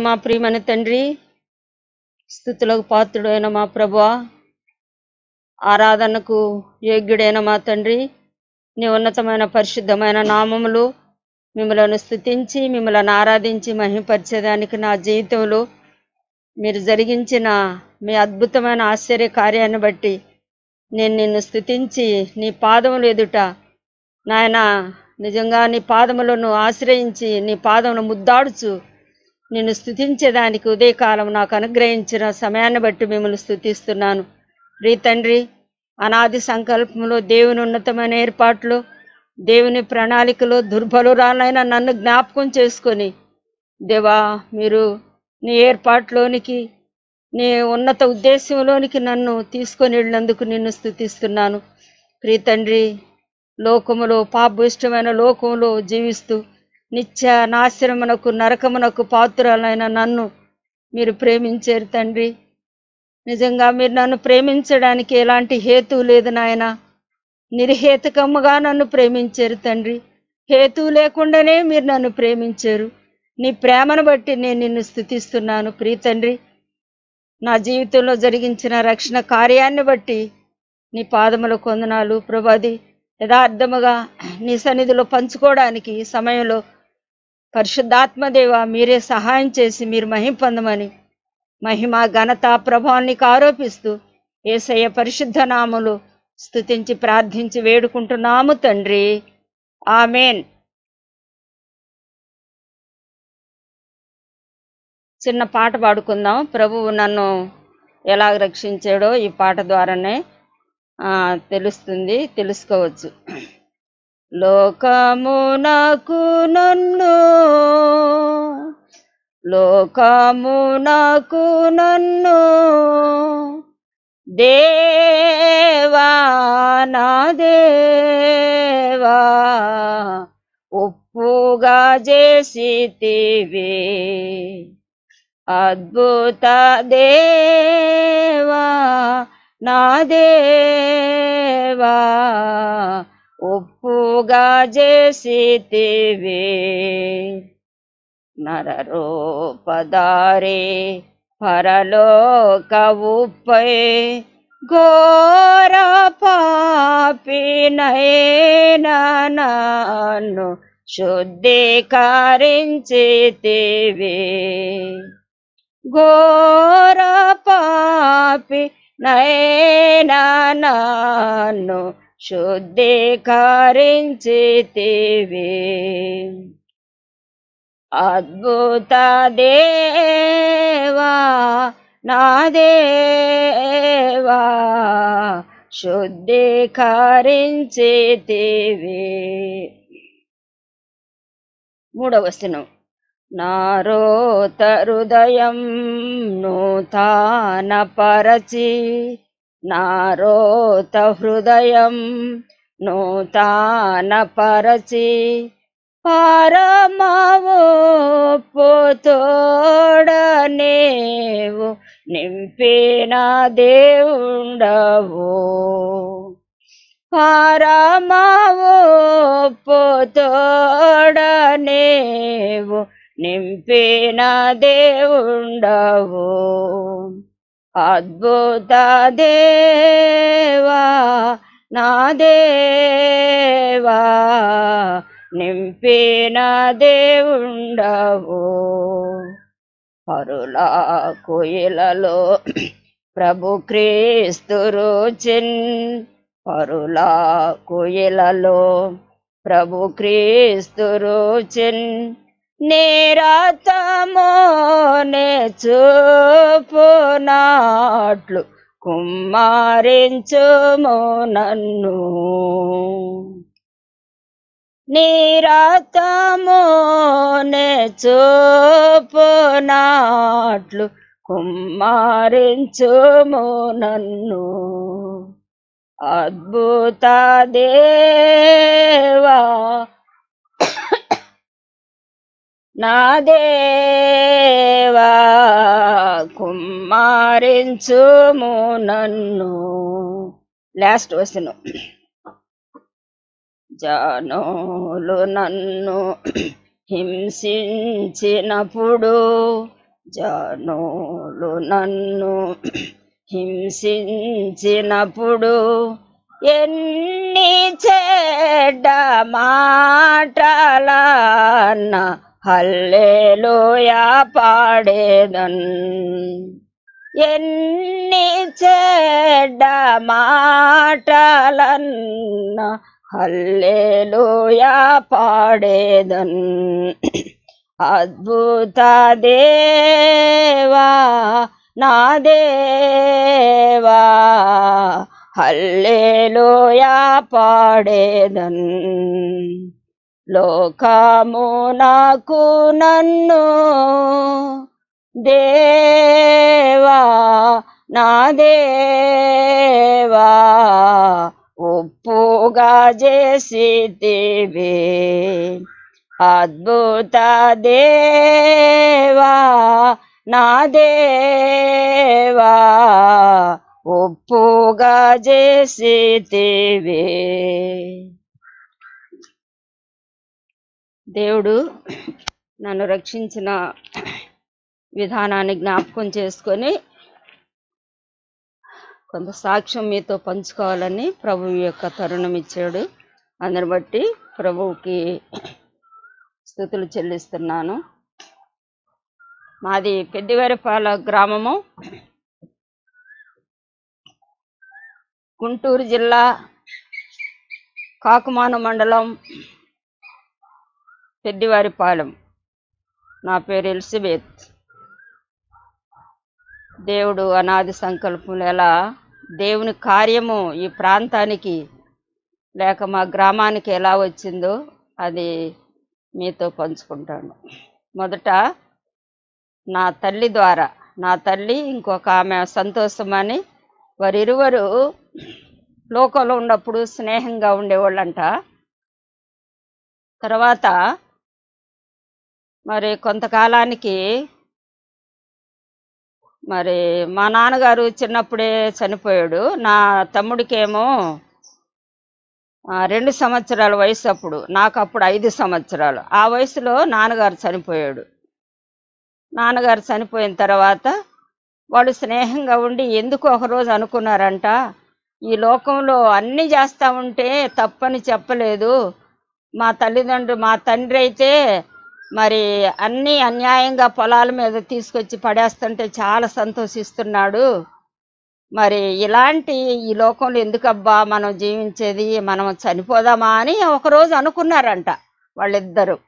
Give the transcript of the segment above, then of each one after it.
మా ప్రియమైన తండ్రి. స్థుతులకు పాత్రుడైన మా ప్రభువా ఆరాధనకు యోగ్యుడైన మా తండ్రి నీ ఉన్నతమైన పరిశుద్ధమైన నామములు మిమ్మలను స్థుతించి మిమ్మల్ని ఆరాధించి మహిమపరిచేదానికి నా జీవితంలో మీరు జరిగించిన మీ అద్భుతమైన ఆశ్చర్య కార్యాన్ని బట్టి నేను నిన్ను స్థుతించి నీ పాదములు ఎదుట నాయన నిజంగా నీ పాదములను ఆశ్రయించి నీ పాదమును ముద్దాడుచు నిన్ను స్థుతించేదానికి ఉదయకాలం నాకు అనుగ్రహించిన సమయాన్ని బట్టి మిమ్మల్ని స్థుతిస్తున్నాను ప్రీ తండ్రి అనాది సంకల్పంలో దేవుని ఉన్నతమైన ఏర్పాట్లు దేవుని ప్రణాళికలో దుర్బలురాలైన నన్ను జ్ఞాపకం చేసుకొని దేవా మీరు నీ ఏర్పాట్లోనికి నీ ఉన్నత ఉద్దేశంలోనికి నన్ను తీసుకొని వెళ్ళినందుకు నిన్ను స్థుతిస్తున్నాను ప్రీ తండ్రి లోకములో పాపిష్టమైన లోకములో జీవిస్తూ నిత్య నాశనమునకు నరకమునకు పాత్రులైన నన్ను మీరు ప్రేమించారు తండ్రి. నిజంగా మీరు నన్ను ప్రేమించడానికి ఎలాంటి హేతు లేదు నాయన. నిర్హేతుకముగా నన్ను ప్రేమించారు తండ్రి. హేతు లేకుండానే మీరు నన్ను ప్రేమించారు. నీ ప్రేమను బట్టి నేను నిన్ను స్థుతిస్తున్నాను ప్రీ తండ్రి. నా జీవితంలో జరిగించిన రక్షణ కార్యాన్ని బట్టి నీ పాదముల కొందనాలు ప్రభాది యథార్థముగా నీ సన్నిధిలో పంచుకోవడానికి సమయంలో పరిశుద్ధాత్మదేవ మీరే సహాయం చేసి మీరు మహిం పొందమని మహిమ ఘనత ప్రభావానికి ఆరోపిస్తూ ఏసయ్య పరిశుద్ధ నామములు స్థుతించి ప్రార్థించి వేడుకుంటున్నాము తండ్రి. ఆమెన్. చిన్న పాట పాడుకుందాం. ప్రభువు నన్ను ఎలా రక్షించాడో ఈ పాట ద్వారానే తెలుస్తుంది తెలుసుకోవచ్చు. లోకమునకు నన్ను లోకమునకు నన్ను. దేవా నా దేవా ఉప్పుగా చేసితివి. అద్భుత దేవా నా దేవా ఉప్పుగా చేసితివి. నరరూపదారే పరలోక ఉప్పై ఘోర పాపినైన నన్ను శుద్ధీకరించితివి. ఘోర పాపి నైనా నన్ను శుద్ధీకరించితివి అద్భుత దేవా నా దేవా శుద్ధీకరించితివి మూడవ వచనం. నారోత హృదయం నూతాన పరచి నారోత హృదయం నూతాన పరచి పరమవు పోతోడనేవు నింపిన దేవుండవు పరమవు పోతోడనేవు నింపిన దేవుండవు అద్భుత దేవా నా దేవా నింపిన దేవుండవు. పరుల కోయిలలో ప్రభు క్రీస్తు రుచిన్. పరుల కోయిలలో ప్రభు క్రీస్తు రుచిన్. నిరతమోనే చూపునాట్లు కుమ్మరించుము నన్ను. నిరతమోనే చూపునాట్లు కుమ్మరించుము నన్ను. అద్భుత దేవా నా దేవా కుమ్మారించుము నన్ను. లాస్ట్ వచ్చిన జానోలు నన్ను హింసించినప్పుడు జానోలు నన్ను హింసించినప్పుడు ఎన్ని చెడ్డ మాటలన్న హల్లెలూయా పాడేదన్. ఎన్ని చెడ్డ మాటలన్న హల్లెలూయా పాడేదన్. అద్భుత దేవా నా దేవా హల్లెలూయా పాడేదన్. లోకము నాకు నన్ను దేవా నా దేవా ఒప్పుగా చేసితివే. అద్భుత దేవా నా దేవా ఒప్పుగా చేసితివే. దేవుడు నన్ను రక్షించిన విధానాన్ని జ్ఞాపకం చేసుకొని కొంత సాక్ష్యం మీతో పంచుకోవాలని ప్రభు యొక్క తరుణం ఇచ్చాడు. అందరి బట్టి ప్రభువుకి స్థుతులు చెల్లిస్తున్నాను. మాది పెద్దివారిపాల గ్రామము. గుంటూరు జిల్లా కాకుమాను మండలం పెద్దివారిపాలెం నా పేరు ఎలిజబెత్. దేవుడు అనాది సంకల్పం ఎలా? దేవుని కార్యము ఈ ప్రాంతానికి లేక మా గ్రామానికి ఎలా వచ్చిందో అది మీతో పంచుకుంటాను. మొదట నా తల్లి ద్వారా నా తల్లి ఇంకొక ఆమె సంతోషమని వారిరువరు లోకంలో ఉన్నప్పుడు స్నేహంగా ఉండేవాళ్ళంట. తర్వాత మరి కొంతకాలానికి మరి మా నాన్నగారు చిన్నప్పుడే చనిపోయాడు. నా తమ్ముడికేమో రెండు సంవత్సరాల వయసు అప్పుడు నాకు అప్పుడు ఐదు సంవత్సరాలు. ఆ వయసులో నాన్నగారు చనిపోయాడు. నాన్నగారు చనిపోయిన తర్వాత వాళ్ళు స్నేహంగా ఉండి ఎందుకు ఒకరోజు అనుకున్నారంట ఈ లోకంలో అన్నీ చేస్తూ ఉంటే తప్పని చెప్పలేదు. మా తల్లిదండ్రులు మా తండ్రి అయితే మరి అన్నీ అన్యాయంగా పొలాల మీద తీసుకొచ్చి పడేస్తుంటే చాలా సంతోషిస్తున్నాడు. మరి ఇలాంటి ఈ లోకంలో ఎందుకబ్బా మనం జీవించేది? మనం చనిపోదామా అని ఒకరోజు అనుకున్నారంట వాళ్ళిద్దరు.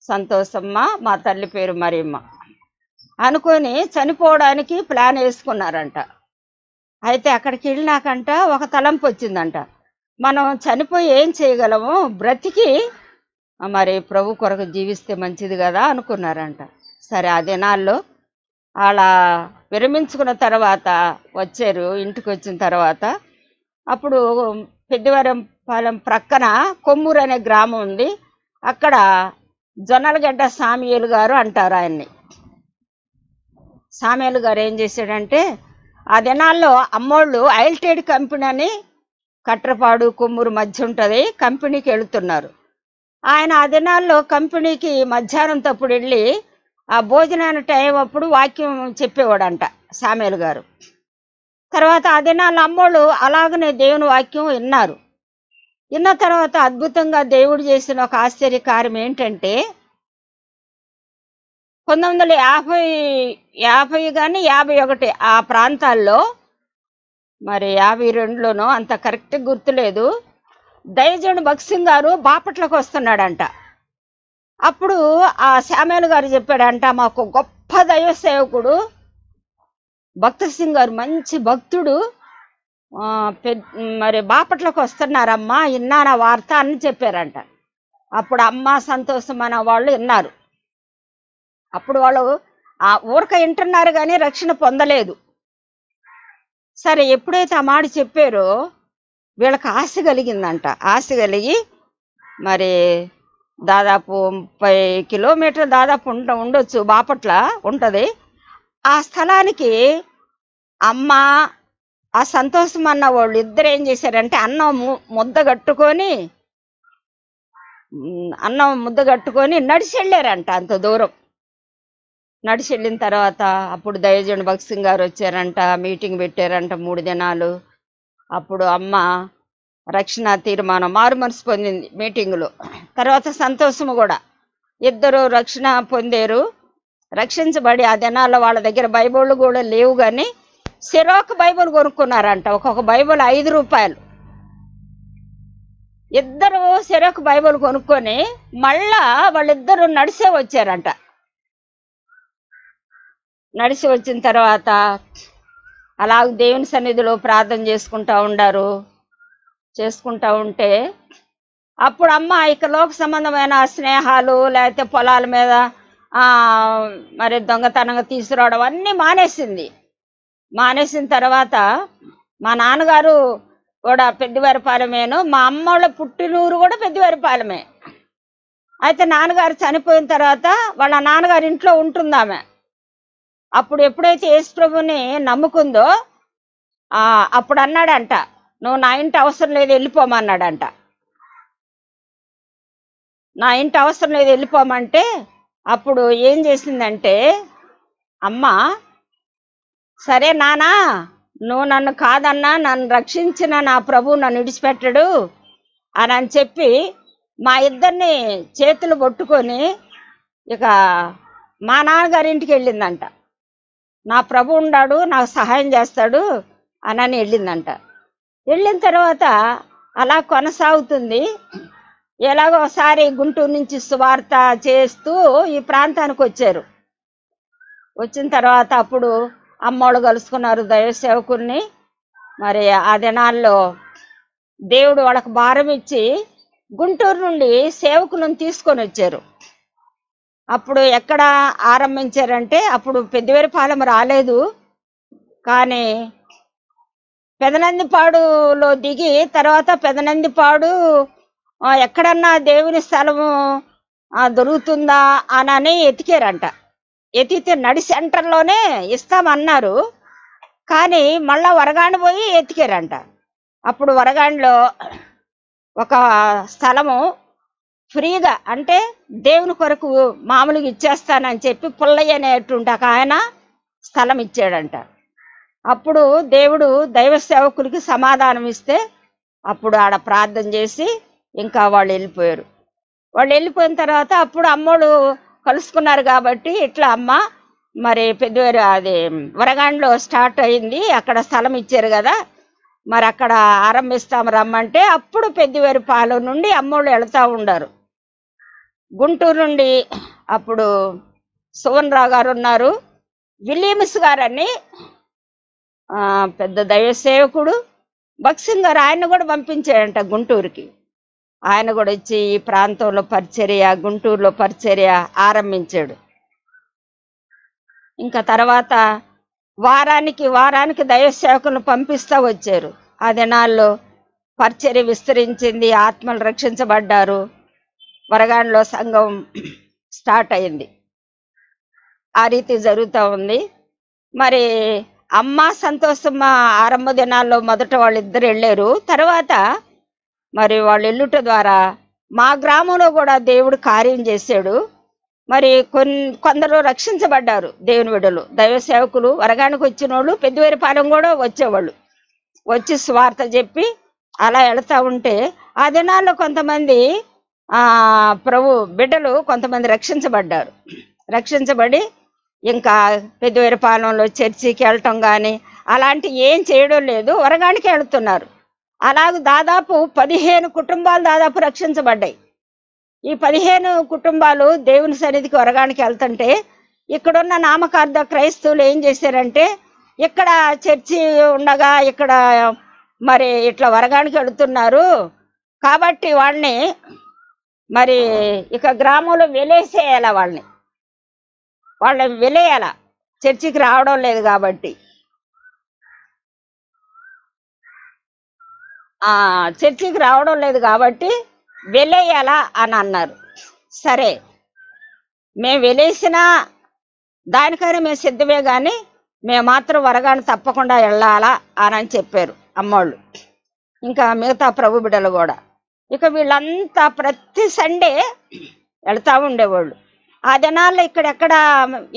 సంతోషమ్మ మా తల్లి పేరు మరియమ్మ. అనుకొని చనిపోవడానికి ప్లాన్ వేసుకున్నారంట. అయితే అక్కడికి వెళ్ళినాకంట ఒక తలంపు వచ్చిందంట. మనం చనిపోయి ఏం చేయగలము? బ్రతికి మరి ప్రభు కొరకు జీవిస్తే మంచిది కదా అనుకున్నారంట. సరే ఆ దినాల్లో అలా విరమించుకున్న తర్వాత వచ్చారు ఇంటికి వచ్చిన తర్వాత. అప్పుడు పెద్దవరం పాలెం ప్రక్కన కొమ్మూరు అనే గ్రామం ఉంది. అక్కడ జొన్నలగడ్డ సామియేలు గారు అంటారు ఆయన్ని. సామేలు గారు ఏం చేశాడంటే ఆ దినాల్లో అమ్మోళ్ళు ఐల్టేడ్ కంపెనీ అని కట్రపాడు కొమ్మూరు మధ్య ఉంటుంది కంపెనీకి వెళుతున్నారు ఆయన ఆ దినాల్లో కంపెనీకి మధ్యాహ్నం తప్పుడు వెళ్ళి ఆ భోజనాన్ని టైం అప్పుడు వాక్యం చెప్పేవాడంట సామేలు గారు. తర్వాత ఆ దినాల అమ్మోళ్ళు అలాగనే దేవుని వాక్యం విన్నారు. విన్న తర్వాత అద్భుతంగా దేవుడు చేసిన ఒక ఆశ్చర్య కార్యం ఏంటంటే పంతొమ్మిది వందల యాభై యాభై కానీ యాభై ఒకటి ఆ ప్రాంతాల్లో మరి యాభై రెండులోనో అంత కరెక్ట్ గుర్తులేదు దయజనుడు భక్సింగ్ గారు బాపట్లకు వస్తున్నాడంట. అప్పుడు ఆ శ్యామేలు గారు చెప్పాడంట మాకు గొప్ప దైవ సేవకుడు భక్త సింగ్ గారు మంచి భక్తుడు మరి బాపట్లకు వస్తున్నారమ్మా ఇన్నాన వార్త అని చెప్పారంట. అప్పుడు అమ్మ సంతోషం అన్న వాళ్ళు విన్నారు. అప్పుడు వాళ్ళు ఆ ఊరక వింటున్నారు కానీ రక్షణ పొందలేదు. సరే ఎప్పుడైతే ఆ మాట చెప్పారో వీళ్ళకి ఆశ కలిగిందంట. ఆశ కలిగి మరి దాదాపు ముప్పై కిలోమీటర్ దాదాపు ఉండ ఉండొచ్చు బాపట్ల ఉంటుంది. ఆ స్థలానికి అమ్మ ఆ సంతోషం అన్న వాళ్ళు ఇద్దరు ఏం చేశారంటే అన్నం ము- ముద్ద కట్టుకొని అన్నం ముద్ద కట్టుకొని నడిచి వెళ్ళారంట అంత దూరం. నడిచి వెళ్ళిన తర్వాత అప్పుడు దయజండి భక్సింగ్ గారు వచ్చారంట మీటింగ్ పెట్టారంట మూడు దినాలు. అప్పుడు అమ్మ రక్షణ తీర్మానం మారు మనసు పొందింది మీటింగులో. తర్వాత సంతోషము కూడా. ఇద్దరు రక్షణ పొందారు. రక్షించబడి ఆ దినాల్లో వాళ్ళ దగ్గర బైబిళ్ళు కూడా లేవు కానీ సిరోక్ బైబిల్ కొనుక్కున్నారంట. ఒక్కొక్క బైబిల్ ఐదు రూపాయలు. ఇద్దరు సిరోక్ బైబిల్ కొనుక్కొని మళ్ళా వాళ్ళిద్దరు నడిసే వచ్చారంట. నడిచి వచ్చిన తర్వాత అలా దేవుని సన్నిధిలో ప్రార్థన చేసుకుంటా ఉండారు. చేసుకుంటా ఉంటే అప్పుడు అమ్మ ఇక లోక సంబంధమైన స్నేహాలు లేకపోతే పొలాల మీద మరి దొంగతనంగా తీసుకురావడం అన్నీ మానేసింది. మానేసిన తర్వాత మా నాన్నగారు కూడా పెద్దవారిపాలెమేను మా అమ్మ వాళ్ళ పుట్టినూరు కూడా పెద్దవారిపాలెమే అయితే నాన్నగారు చనిపోయిన తర్వాత వాళ్ళ నాన్నగారి ఇంట్లో ఉంటుందామె. అప్పుడు ఎప్పుడైతే యేసు ప్రభుని నమ్ముకుందో అప్పుడు అన్నాడంట నువ్వు నా ఇంటి అవసరం లేదు వెళ్ళిపోమన్నాడంట నా ఇంటి అవసరం లేదు వెళ్ళిపోమంటే అప్పుడు ఏం చేసిందంటే అమ్మ సరే నానా నువ్వు నన్ను కాదన్నా నన్ను రక్షించిన నా ప్రభు నన్ను విడిచిపెట్టడు అని అని చెప్పి మా ఇద్దరిని చేతులు పట్టుకొని ఇక మా నాన్నగారి ఇంటికి వెళ్ళిందంట. నా ప్రభు ఉన్నాడు నాకు సహాయం చేస్తాడు అని వెళ్ళిందంట. వెళ్ళిన తర్వాత అలా కొనసాగుతుంది. ఎలాగో ఒకసారి గుంటూరు నుంచి సువార్త చేస్తూ ఈ ప్రాంతానికి వచ్చారు. వచ్చిన తర్వాత అప్పుడు అమ్మోళ్ళు కలుసుకున్నారు దైవ మరి ఆ దినాల్లో దేవుడు వాళ్ళకి భారం ఇచ్చి గుంటూరు నుండి సేవకులను తీసుకొని వచ్చారు. అప్పుడు ఎక్కడ ఆరంభించారంటే అప్పుడు పెద్దవేరిపాలెం రాలేదు. కానీ పెదనందిపాడులో దిగి తర్వాత పెదనందిపాడు ఎక్కడన్నా దేవుని స్థలము దొరుకుతుందా అని ఎతికారంట. ఎతికితే నడి సెంటర్లోనే ఇస్తామన్నారు. కానీ మళ్ళా వరగాండి పోయి ఎతికారంట. అప్పుడు వరగాండిలో ఒక స్థలము ఫ్రీగా అంటే దేవుని కొరకు మామూలుగా ఇచ్చేస్తానని చెప్పి పుల్లయ్య అనేటువంటి ఒక ఆయన స్థలం ఇచ్చాడంట. అప్పుడు దేవుడు దైవ సేవకులకి సమాధానం ఇస్తే అప్పుడు ఆడ ప్రార్థన చేసి ఇంకా వాళ్ళు వెళ్ళిపోయారు. వాళ్ళు వెళ్ళిపోయిన తర్వాత అప్పుడు అమ్మోడు కలుసుకున్నారు కాబట్టి ఇట్లా అమ్మ మరి పెద్దవారు అది వరగాండ్లో స్టార్ట్ అయింది అక్కడ స్థలం ఇచ్చారు కదా మరి అక్కడ ఆరంభిస్తాం రమ్మంటే అప్పుడు పెద్దవారి పాలెం నుండి అమ్మోళ్ళు వెళుతూ ఉండారు. గుంటూరు నుండి అప్పుడు సువన్ రావు గారు ఉన్నారు. విలియమ్స్ గారని పెద్ద దైవ సేవకుడు భక్సింగ్ గారు ఆయన కూడా పంపించాడంట గుంటూరుకి. ఆయన కూడా వచ్చి ఈ ప్రాంతంలో పరిచర్య గుంటూరులో పరిచర్య ఆరంభించాడు. ఇంకా తర్వాత వారానికి వారానికి దైవసేవకులను పంపిస్తూ వచ్చారు. ఆ దినాల్లో పరిచర్య విస్తరించింది ఆత్మలు రక్షించబడ్డారు. వరగాండ్లో సంఘం స్టార్ట్ అయింది. ఆ రీతి జరుగుతూ ఉంది. మరి అమ్మ సంతోషమ్మ ఆరంభ దినాల్లో మొదట వాళ్ళిద్దరు వెళ్ళారు. తర్వాత మరి వాళ్ళు వెళ్ళుట ద్వారా మా గ్రామంలో కూడా దేవుడు కార్యం చేశాడు. మరి కొన్ కొందరు రక్షించబడ్డారు దేవుని విడలు దైవ సేవకులు వరగానికి వచ్చిన వాళ్ళు పెద్దవేరిపాలెం కూడా వచ్చేవాళ్ళు. వచ్చి స్వార్థ చెప్పి అలా వెళతా ఉంటే ఆ దినాల్లో కొంతమంది ప్రభు బిడ్డలు కొంతమంది రక్షించబడ్డారు. రక్షించబడి ఇంకా పెద్దవేరిపాలెంలో చర్చికి వెళ్ళటం కానీ అలాంటి ఏం చేయడం లేదు వరగానికి వెళుతున్నారు. అలాగ దాదాపు పదిహేను కుటుంబాలు దాదాపు రక్షించబడ్డాయి. ఈ పదిహేను కుటుంబాలు దేవుని సన్నిధికి వరగానికి వెళ్తుంటే ఇక్కడున్న నామకార్థ క్రైస్తవులు ఏం చేశారంటే ఇక్కడ చర్చి ఉండగా ఇక్కడ మరి ఇట్లా వరగానికి వెళుతున్నారు. కాబట్టి వాళ్ళని మరి ఇక గ్రామంలో వెలేసేయాల వాళ్ళని. వాళ్ళని వెలేయాల. చర్చికి రావడం లేదు కాబట్టి. చర్చికి రావడం లేదు కాబట్టి వెలేయాలా అని అన్నారు. సరే మేము వెలేసినా దానికైనా మేము సిద్ధమే కానీ మేము మాత్రం వరగాని తప్పకుండా వెళ్ళాలా అని చెప్పారు అమ్మోళ్ళు. ఇంకా మిగతా ప్రభు బిడ్డలు కూడా. ఇక వీళ్ళంతా ప్రతి సండే వెళ్తూ ఉండేవాళ్ళు. ఆ దినాల్లో ఇక్కడెక్కడ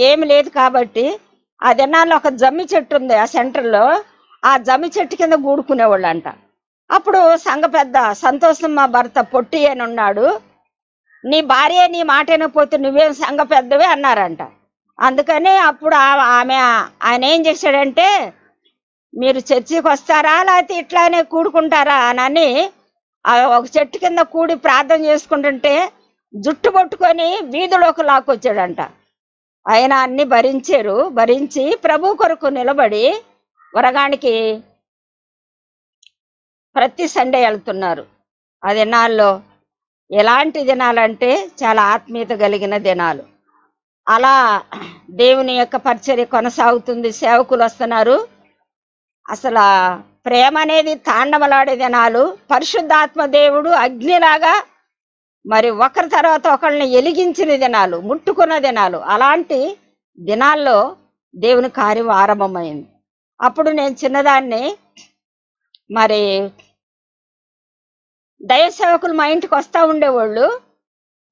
ఏమి లేదు కాబట్టి ఆ దినాల్లో ఒక జమ్మి చెట్టు ఉంది ఆ సెంటర్లో. ఆ జమ్మి చెట్టు కింద గూడుకునేవాళ్ళు అంట అప్పుడు సంఘ పెద్ద సంతోషం మా భర్త పొట్టి అని ఉన్నాడు. నీ భార్య నీ మాట వినకపోతే నువ్వేం సంఘ పెద్దవే అన్నారంట. అందుకని అప్పుడు ఆమె ఆయన ఏం చేశాడంటే మీరు చర్చికి వస్తారా లేకపోతే ఇట్లానే కూడుకుంటారా అని ఒక చెట్టు కింద కూడి ప్రార్థన చేసుకుంటుంటే జుట్టు పట్టుకొని వీధిలోకి లాక్కొచ్చాడంట. ఆయన అన్ని భరించారు. భరించి ప్రభు కొరకు నిలబడి వరగానికి ప్రతి సండే వెళ్తున్నారు. ఆ దినాల్లో ఎలాంటి దినాలంటే చాలా ఆత్మీయత కలిగిన దినాలు. అలా దేవుని యొక్క పరిచర్య కొనసాగుతుంది. సేవకులు వస్తున్నారు. అసలు ప్రేమ అనేది తాండవలాడే దినాలు పరిశుద్ధాత్మ దేవుడు అగ్నిలాగా మరి ఒకరి తర్వాత ఒకరిని ఎలిగించిన దినాలు ముట్టుకున్న దినాలు అలాంటి దినాల్లో దేవుని కార్యం ఆరంభమైంది. అప్పుడు నేను చిన్నదాన్ని మరి దైవ సేవకులు మా ఇంటికి వస్తూ ఉండేవాళ్ళు.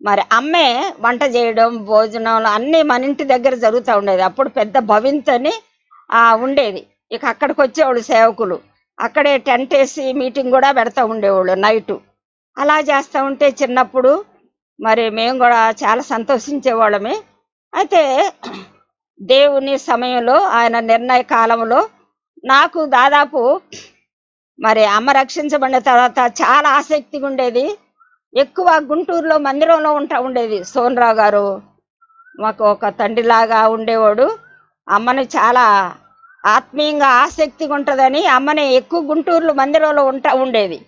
మరి అమ్మే వంట చేయడం భోజనం అన్నీ మన ఇంటి దగ్గర జరుగుతూ ఉండేది. అప్పుడు పెద్ద భవింత్ అని ఉండేది. ఇక అక్కడికి వచ్చేవాళ్ళు సేవకులు. అక్కడే టెంట్ వేసి మీటింగ్ కూడా పెడతా ఉండేవాళ్ళు నైటు. అలా చేస్తూ ఉంటే చిన్నప్పుడు మరి మేము కూడా చాలా సంతోషించేవాళ్ళమే. అయితే దేవుని సమయంలో ఆయన నిర్ణయ కాలంలో నాకు దాదాపు మరి అమ్మ రక్షించబడిన తర్వాత చాలా ఆసక్తిగా ఉండేది. ఎక్కువ గుంటూరులో మందిరంలో ఉంటా ఉండేది సోనరావు గారు. మాకు ఒక తండ్రిలాగా ఉండేవాడు. అమ్మని చాలా ఆత్మీయంగా ఆసక్తిగా ఉంటుందని అమ్మని ఎక్కువ గుంటూరులో మందిరంలో ఉంటా ఉండేది.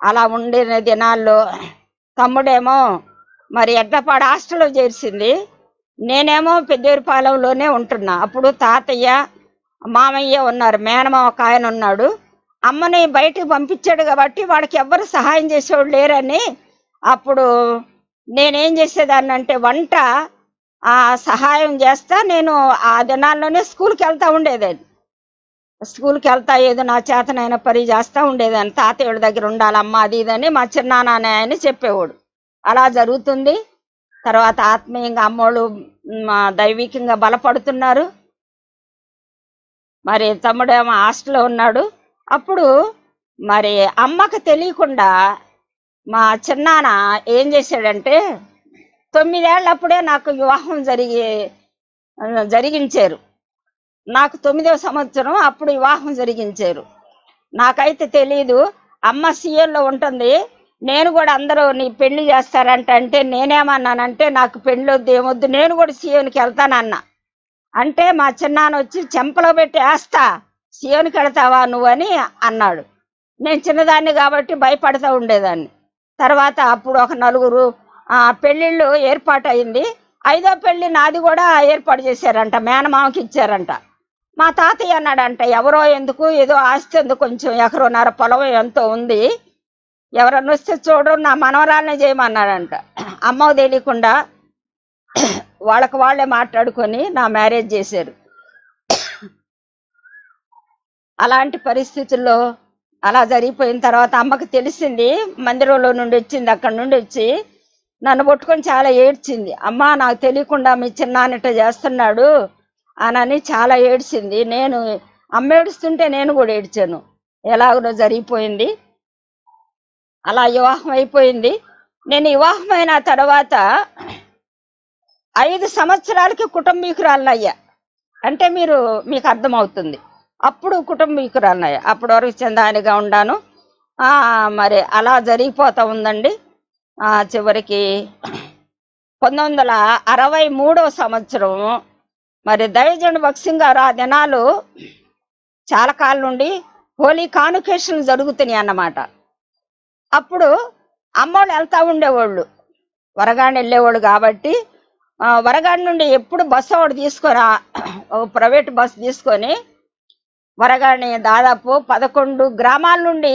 అలా ఉండిన దినాల్లో తమ్ముడేమో మరి ఎడ్లపాడు హాస్టల్లో చేర్చింది. నేనేమో పెద్దేరుపాలెంలోనే ఉంటున్నా. అప్పుడు తాతయ్య మామయ్య ఉన్నారు. మేనమామ ఒక ఆయన ఉన్నాడు. అమ్మని బయటకు పంపించాడు కాబట్టి వాడికి ఎవ్వరు సహాయం చేసేవాడు లేరని అప్పుడు నేనేం చేసేదాన్ని అంటే వంట సహాయం చేస్తా నేను ఆ దినాల్లోనే స్కూల్కి వెళ్తా ఉండేదాన్ని. స్కూల్కి వెళ్తా ఏదో నా చేతనైన పని చేస్తా ఉండేదాన్ని. తాతయ్య దగ్గర ఉండాలి అమ్మ అది ఇదని మా చిన్నాన్న అని చెప్పేవాడు. అలా జరుగుతుంది. తర్వాత ఆత్మీయంగా అమ్మోళ్ళు మా దైవికంగా బలపడుతున్నారు. మరి తమ్ముడేమో హాస్టల్లో ఉన్నాడు. అప్పుడు మరి అమ్మకు తెలియకుండా మా చిన్నాన్న ఏం చేశాడంటే తొమ్మిదేళ్ళప్పుడే నాకు వివాహం జరిగి జరిగించారు. నాకు తొమ్మిదవ సంవత్సరం అప్పుడు వివాహం జరిగించారు. నాకైతే తెలియదు అమ్మ సీఎంలో ఉంటుంది నేను కూడా అందరూ నీ పెళ్ళి చేస్తారంట అంటే నేనేమన్నానంటే నాకు పెళ్ళి వద్దు ఏమొద్దు నేను కూడా సీఎంకి వెళ్తానన్నా. అంటే మా చిన్నాన్న వచ్చి చెంపలో పెట్టి వేస్తా సీఎంకి వెళ్తావా నువ్వు అని అన్నాడు. నేను చిన్నదాన్ని కాబట్టి భయపడతా ఉండేదాన్ని. తర్వాత అప్పుడు ఒక నలుగురు పెళ్ళిళ్ళు ఏర్పాటు అయింది ఐదో పెళ్ళి నాది కూడా ఏర్పాటు చేశారంట మేనమామకి ఇచ్చారంట. మా తాతయ్య అన్నాడంట ఎవరో ఎందుకు ఏదో ఆస్తి ఎందుకు కొంచెం ఎకరోన్నర పొలం ఎంతో ఉంది. ఎవరన్నా వస్తే చూడు నా మనవరాలనే చేయమన్నాడంట. అమ్మ తెలియకుండా వాళ్ళకి వాళ్ళే మాట్లాడుకొని నా మ్యారేజ్ చేశారు. అలాంటి పరిస్థితుల్లో అలా జరిగిపోయిన తర్వాత అమ్మకి తెలిసింది మందిరంలో నుండి వచ్చింది అక్కడి నుండి వచ్చి నన్ను పట్టుకొని చాలా ఏడ్చింది. అమ్మ నాకు తెలియకుండా మీ చిన్నానిట చేస్తున్నాడు అనని చాలా ఏడ్చింది. నేను అమ్మ ఏడుస్తుంటే నేను కూడా ఏడ్చాను. ఎలాగో జరిగిపోయింది. అలా వివాహం అయిపోయింది. నేను వివాహమైన తర్వాత ఐదు సంవత్సరాలకి కుటుంబీకురాలయ్యా అంటే మీరు మీకు అర్థమవుతుంది. అప్పుడు కుటుంబీకురాలయ్యా అప్పటి వరకు చెందానిగా ఉండాను. మరి అలా జరిగిపోతా ఉందండి. చివరికి పంతొమ్మిది వందల అరవై మూడో సంవత్సరం మరి దైవజన్ భక్సింగ్ గారు ఆ దినాలు చాలా కాలం నుండి హోలీ కాన్వకేషన్ జరుగుతున్నాయి అన్నమాట. అప్పుడు అమ్మోళ్ళు వెళ్తా ఉండేవాళ్ళు. వరగాడి వెళ్ళేవాళ్ళు కాబట్టి వరగాడి నుండి ఎప్పుడు బస్సు ఒకటి తీసుకొని ఒక ప్రైవేట్ బస్సు తీసుకొని వరగాడిని దాదాపు పదకొండు గ్రామాల నుండి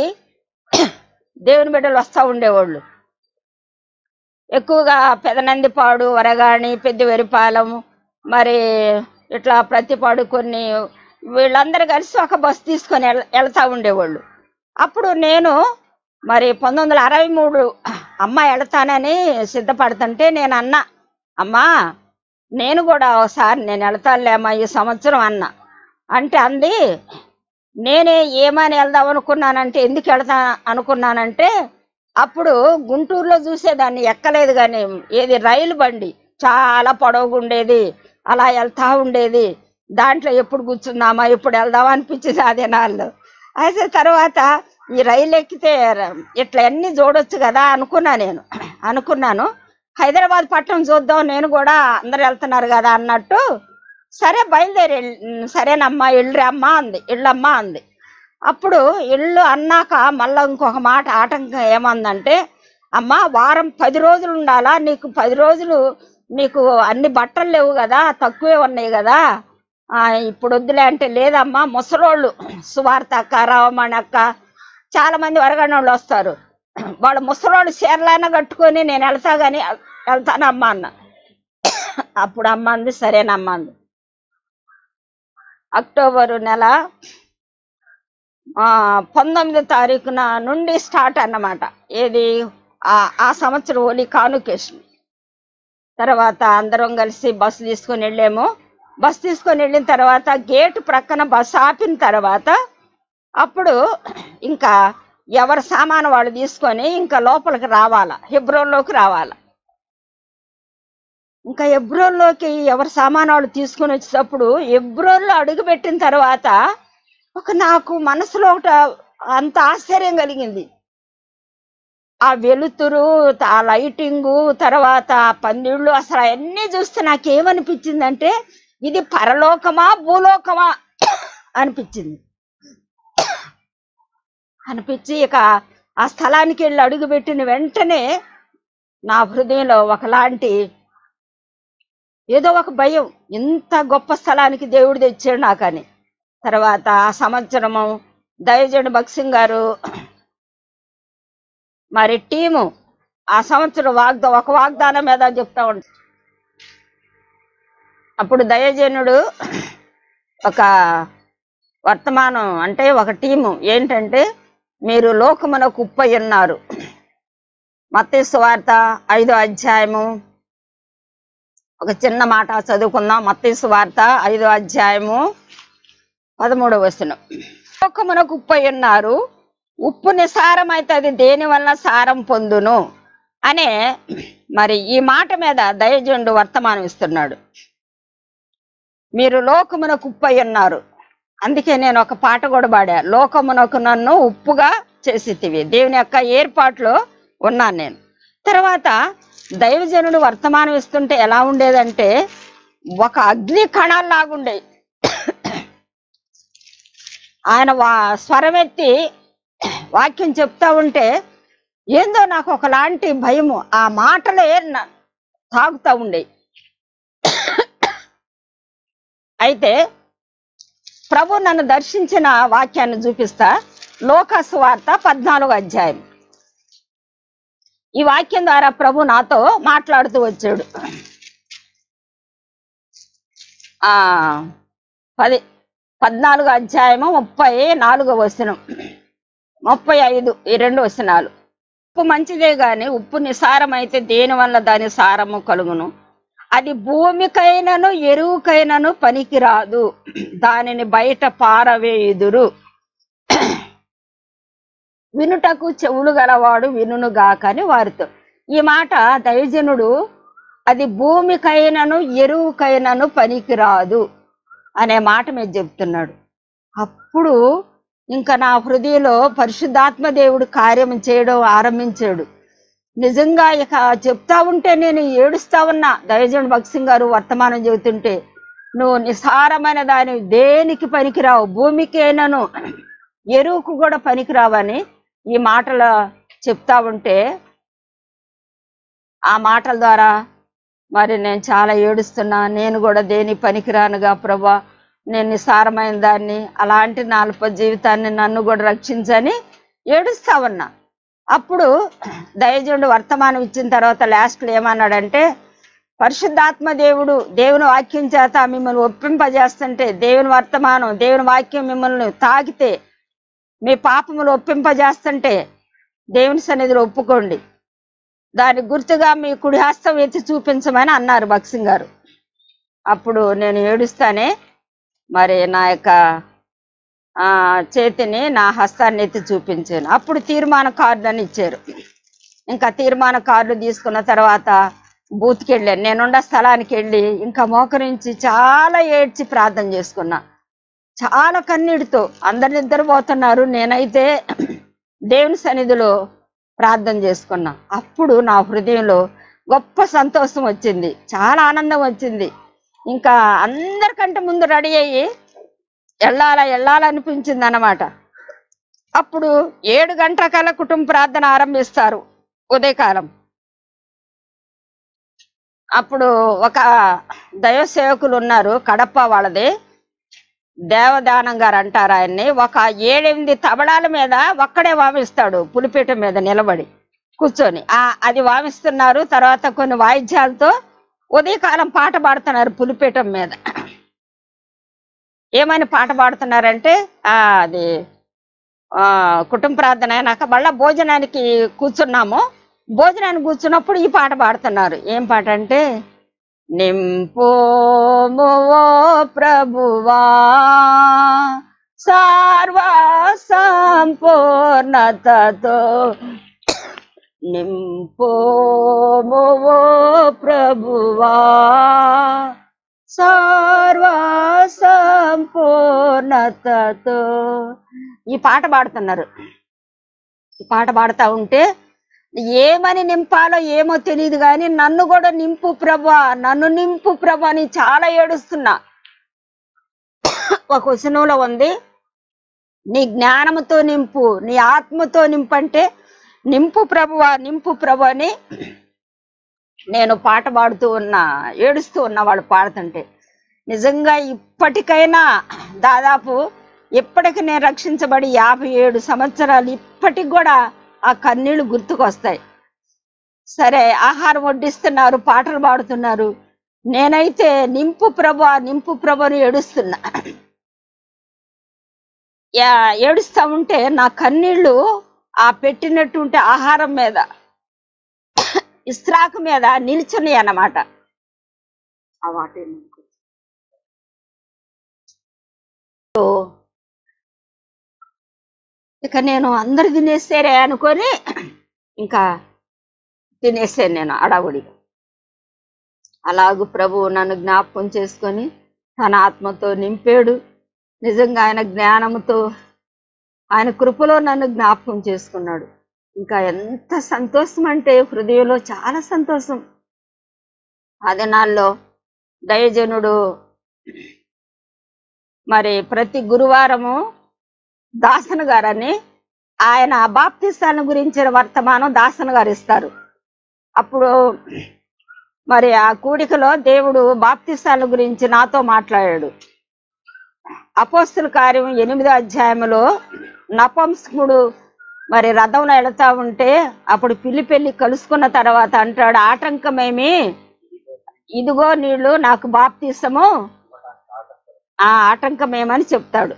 దేవుని బిడ్డలు వస్తూ ఉండేవాళ్ళు. ఎక్కువగా పెదనందిపాడు వరగాణి పెద్దవెరిపాలెం మరి ఇట్లా ప్రతిపాడు కొన్ని వీళ్ళందరూ కలిసి ఒక బస్సు తీసుకొని వెళ్తా ఉండేవాళ్ళు. అప్పుడు నేను మరి పంతొమ్మిది వందల అరవై మూడు అమ్మ వెళతానని సిద్ధపడుతుంటే నేను అన్నా అమ్మా నేను కూడా ఒకసారి నేను వెళతానులేమ్మా ఈ సంవత్సరం అన్న. అంటే అంది నేనే ఏమని వెళ్దాం అనుకున్నానంటే ఎందుకు వెళతా అనుకున్నానంటే అప్పుడు గుంటూరులో చూసేదాన్ని ఎక్కలేదు కానీ ఏది రైలు బండి. చాలా పొడవుగా ఉండేది. అలా వెళ్తా ఉండేది. దాంట్లో ఎప్పుడు కూర్చుందామా ఎప్పుడు వెళ్దామా అనిపించింది అదే నాళ్ళు. అయితే తర్వాత ఈ రైలు ఎక్కితే ఇట్లన్నీ ఇట్లా చూడొచ్చు కదా అనుకున్నా నేను. అనుకున్నాను. హైదరాబాద్ పట్టణం చూద్దాం నేను కూడా అందరు వెళ్తున్నారు కదా అన్నట్టు. సరే బయలుదేరి సరేనమ్మా ఇల్లు అమ్మా అంది ఇళ్ళమ్మా అంది. అప్పుడు ఇల్లు అన్నాక మళ్ళీ ఇంకొక మాట ఆటంకం ఏమందంటే అమ్మా వారం పది రోజులు ఉండాలా? నీకు పది రోజులు నీకు అన్ని బట్టలు లేవు కదా తక్కువే ఉన్నాయి కదా. ఇప్పుడు వద్దులే అంటే లేదమ్మా ముసలోళ్ళు సువార్త అక్క రావమణి అక్క చాలామంది మంది వాళ్ళు వస్తారు. వాళ్ళు ముసలోళ్ళు చీరలైనా కట్టుకొని నేను వెళ్తా కానీ వెళ్తానమ్మా అన్న. అప్పుడు అమ్మ అంది సరేనమ్మా అంది. అక్టోబరు నెల పంతొమ్మిదో తారీఖున నుండి స్టార్ట్ అన్నమాట. ఏది? ఆ సంవత్సరం ఓలి కానుకేషన్ తర్వాత అందరం కలిసి బస్సు తీసుకొని వెళ్ళాము. బస్సు తీసుకొని వెళ్ళిన తర్వాత గేటు ప్రక్కన బస్సు ఆపిన తర్వాత అప్పుడు ఇంకా ఎవరి సామాను వాళ్ళు తీసుకొని ఇంకా లోపలికి రావాలా? హెబ్రోన్లోకి రావాలా? ఇంకా ఎబ్రోన్లోకి ఎవరి సామాను వాళ్ళు తీసుకొని వచ్చేటప్పుడు ఎబ్రోన్లో అడుగు పెట్టిన తర్వాత ఒక నాకు మనసులో ఒకట అంత ఆశ్చర్యం కలిగింది. ఆ వెలుతురు ఆ లైటింగు తర్వాత ఆ పందిళ్ళు అసలు అవన్నీ చూస్తే నాకేమనిపించిందంటే ఇది పరలోకమా భూలోకమా అనిపించింది. అనిపించి ఇక ఆ స్థలానికి వెళ్ళి అడుగు పెట్టిన వెంటనే నా హృదయంలో ఒకలాంటి ఏదో ఒక భయం ఇంత గొప్ప స్థలానికి దేవుడు తెచ్చాడు నాకని. తర్వాత ఆ సంవత్సరము దయజడు భక్సింగ్ గారు. మరి టీము ఆ సంవత్సరం వాగ్దా ఒక వాగ్దానం మీద చెప్తా ఉంటారు అప్పుడు దయజనుడు ఒక వర్తమానం అంటే ఒక టీము ఏంటంటే మీరు లోకమునకు ఉప్పై ఉన్నారు. మత్తయి వార్త ఐదో అధ్యాయము. ఒక చిన్న మాట చదువుకుందాం. మత్తయి వార్త ఐదో అధ్యాయము. పదమూడవ వచనం. లోకమునకు ఉప్పై ఉన్నారు. ఉప్పు నిసారం అయితే అది దేని వల్ల సారం పొందును? అనే మరి ఈ మాట మీద దయజండు వర్తమానం ఇస్తున్నాడు. మీరు లోకమునకు ఉప్పై ఉన్నారు. అందుకే నేను ఒక పాట కూడా పాడా. లోకమునకు నన్ను ఉప్పుగా చేసితివి. దేవుని యొక్క ఏర్పాట్లో ఉన్నాను నేను. తర్వాత దైవజనుడు వర్తమానం ఇస్తుంటే ఎలా ఉండేదంటే ఒక అగ్ని కణాల్లాగుండేవి ఆయన వా స్వరమెత్తి వాక్యం చెప్తా ఉంటే ఏందో నాకు ఒకలాంటి భయము. ఆ మాటలే తాగుతూ ఉండే. అయితే ప్రభు నన్ను దర్శించిన వాక్యాన్ని చూపిస్తా. లోకస్ వార్త పద్నాలుగు అధ్యాయం. ఈ వాక్యం ద్వారా ప్రభు నాతో మాట్లాడుతూ వచ్చాడు. ఆ పది పద్నాలుగు అధ్యాయము ముప్పై నాలుగో వచనం. ముప్పై ఐదు ఈ రెండు వచనాలు. ఉప్పు మంచిదే గాని ఉప్పు నిసారమైతే దేనివల్ల దాని సారము కలుగును? అది భూమికైనను ఎరువుకైనను పనికిరాదు. దానిని బయట పారవేయుదురు వినుటకు చెవులు గలవాడు వినును గాకని వారితో. ఈ మాట దైవజనుడు అది భూమికైనను ఎరువుకైనను పనికిరాదు. అనే మాట మీద చెప్తున్నాడు. అప్పుడు ఇంకా నా హృదయంలో పరిశుద్ధాత్మ దేవుడు కార్యం చేయడం ఆరంభించాడు. నిజంగా ఇక చెప్తా ఉంటే నేను ఏడుస్తా ఉన్నా. దయజన్ భక్సింగ్ గారు వర్తమానం చెబుతుంటే నువ్వు నిసారమైన దాని దేనికి పనికిరావు? భూమికేనను ఎరువుకు కూడా పనికిరావని ఈ మాటలు చెప్తా ఉంటే ఆ మాటల ద్వారా మరి నేను చాలా ఏడుస్తున్నా నేను కూడా దేని పనికిరానుగా ప్రభా? నేను నిసారమైన దాన్ని అలాంటి నాలుప జీవితాన్ని నన్ను కూడా రక్షించని ఏడుస్తా ఉన్నా అప్పుడు దయజుడు వర్తమానం ఇచ్చిన తర్వాత లాస్ట్లో ఏమన్నాడంటే పరిశుద్ధాత్మ దేవుడు దేవుని వాక్యం చేత మిమ్మల్ని ఒప్పింపజేస్తుంటే దేవుని వర్తమానం దేవుని వాక్యం మిమ్మల్ని తాకితే మీ పాపములు ఒప్పింపజేస్తుంటే దేవుని సన్నిధిలో ఒప్పుకోండి. దాని గుర్తుగా మీ కుడి హస్తం ఎత్తి చూపించమని అన్నారు భక్సింగ్ గారు. అప్పుడు నేను ఏడుస్తానే మరి నా యొక్క ఆ, చేతిని నా హస్తాన్ని ఎత్తి చూపించాను. అప్పుడు తీర్మాన కార్డు అని ఇచ్చారు. ఇంకా తీర్మాన కార్డు తీసుకున్న తర్వాత బూత్కి వెళ్ళాను నేనున్న స్థలానికి వెళ్ళి ఇంకా మోకరించి చాలా ఏడ్చి ప్రార్థన చేసుకున్నా. చాలా కన్నీటితో అందరు నిద్రపోతున్నారు. నేనైతే దేవుని సన్నిధిలో ప్రార్థన చేసుకున్నా. అప్పుడు నా హృదయంలో గొప్ప సంతోషం వచ్చింది. చాలా ఆనందం వచ్చింది. ఇంకా అందరికంటే ముందు రెడీ అయ్యి వెళ్ళాలా వెళ్ళాలనిపించింది అన్నమాట అప్పుడు ఏడు గంటలకల్లా కుటుంబ ప్రార్థన ఆరంభిస్తారు ఉదయకాలం. అప్పుడు ఒక దైవ సేవకులు ఉన్నారు కడప వాళ్ళది. దేవదానం గారు అంటారు ఆయన్ని. ఒక ఏడెనిమిది తబడాల మీద ఒక్కడే వామిస్తాడు పులిపీట మీద నిలబడి కూర్చొని. ఆ అది వామిస్తున్నారు. తర్వాత కొన్ని వాయిద్యాలతో ఉదయకాలం పాట పాడుతున్నారు పులిపీఠం మీద. ఏమని పాట పాడుతున్నారంటే ఆ అది ఆ కుటుంబ ప్రార్థన అయినాక మళ్ళీ భోజనానికి కూర్చున్నాము. భోజనానికి కూర్చున్నప్పుడు ఈ పాట పాడుతున్నారు. ఏం పాట అంటే నింపోము ఓ ప్రభువా. సర్వ సంపూర్ణతతో నింపోము ఓ ప్రభువా. సర్వ సంపూర్ణతతో ఈ పాట పాడుతున్నారు. ఈ పాట పాడుతూ ఉంటే ఏమని నింపాలో ఏమో తెలియదు కానీ నన్ను కూడా నింపు ప్రభా నన్ను నింపు ప్రభా అని చాలా ఏడుస్తున్నా. ఒక వచనంలో ఉంది నీ జ్ఞానముతో నింపు నీ ఆత్మతో నింపంటే నింపు ప్రభువా నింపు ప్రభు అని నేను పాట పాడుతూ ఉన్నా ఏడుస్తూ ఉన్నా వాళ్ళు పాడుతుంటే. నిజంగా ఇప్పటికైనా దాదాపు ఇప్పటికి నేను రక్షించబడి యాభై ఏడు సంవత్సరాలు ఇప్పటికి కూడా ఆ కన్నీళ్ళు గుర్తుకొస్తాయి. సరే ఆహారం వడ్డిస్తున్నారు పాటలు పాడుతున్నారు. నేనైతే నింపు ప్రభు నింపు ప్రభు అని ఏడుస్తున్నా ఏడుస్తా ఉంటే నా కన్నీళ్ళు ఆ పెట్టినట్టుంటే ఆహారం మీద ఇస్త్రాకు మీద నిల్చున్నాయి అన్నమాట. ఆ వాటి ఇక నేను అందరు తినేస్తారే అనుకొని ఇంకా తినేసాను నేను అడావుడిగా అలాగూ ప్రభువు నన్ను జ్ఞాపకం చేసుకొని తన ఆత్మతో నింపాడు. నిజంగా ఆయన జ్ఞానముతో ఆయన కృపలో నన్ను జ్ఞాపకం చేసుకున్నాడు. ఇంకా ఎంత సంతోషం అంటే హృదయంలో చాలా సంతోషం. ఆ దినాల్లో దయజనుడు మరి ప్రతి గురువారము దాసన్ గారని ఆయన బాప్తిస్తాను గురించిన వర్తమానం దాసన్ గారు ఇస్తారు. అప్పుడు మరి ఆ కూడికలో దేవుడు బాప్తిస్తాను గురించి నాతో మాట్లాడాడు. అపోస్తుల కార్యం ఎనిమిదో అధ్యాయంలో నపంసకుడు మరి రథంలో వెళతా ఉంటే అప్పుడు పిల్లి పెళ్ళి కలుసుకున్న తర్వాత అంటాడు ఆటంకమేమి? ఇదిగో నీళ్ళు నాకు బాప్తిస్తము ఆ ఆటంకమేమని చెప్తాడు.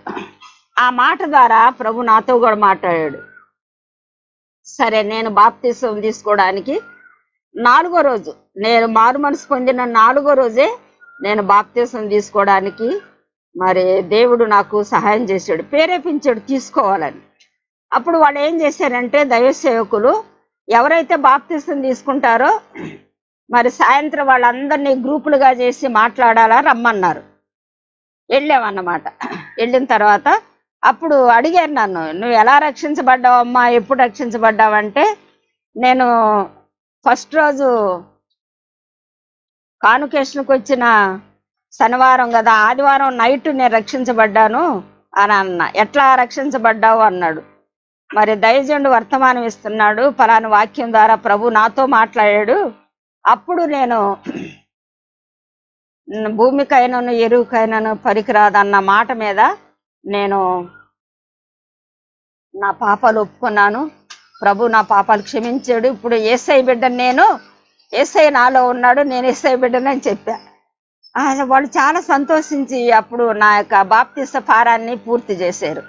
ఆ మాట ద్వారా ప్రభు నాతో కూడా మాట్లాడాడు. సరే నేను బాప్తీసం తీసుకోవడానికి నాలుగో రోజు నేను మారు మనసు పొందిన నాలుగో రోజే నేను బాప్తీసం తీసుకోవడానికి మరి దేవుడు నాకు సహాయం చేశాడు ప్రేరేపించాడు తీసుకోవాలని. అప్పుడు వాళ్ళు ఏం చేశారంటే దైవ సేవకులు ఎవరైతే బాప్తీసం తీసుకుంటారో మరి సాయంత్రం వాళ్ళందరినీ గ్రూపులుగా చేసి మాట్లాడాలా రమ్మన్నారు. వెళ్ళామన్నమాట. వెళ్ళిన తర్వాత అప్పుడు అడిగారు నన్ను నువ్వు ఎలా రక్షించబడ్డావమ్మా ఎప్పుడు రక్షించబడ్డావంటే నేను ఫస్ట్ రోజు కానుకేషన్కి వచ్చిన శనివారం కదా ఆదివారం నైట్ నేను రక్షించబడ్డాను అని అన్న. ఎట్లా రక్షించబడ్డావు? అన్నాడు. మరి దయజండు వర్తమానం ఇస్తున్నాడు ఫలాని వాక్యం ద్వారా ప్రభు నాతో మాట్లాడాడు. అప్పుడు నేను భూమికైనను ఎరువుకైనను పనికిరాదన్న మాట మీద నేను నా పాపాలు ఒప్పుకున్నాను. ప్రభు నా పాపాలు క్షమించాడు. ఇప్పుడు ఏసై బిడ్డను నేను ఏసై నాలో ఉన్నాడు నేను ఏసై బిడ్డనని చెప్పా. వాళ్ళు చాలా సంతోషించి అప్పుడు నా యొక్క బాప్తిస ఫారాన్ని పూర్తి చేశారు.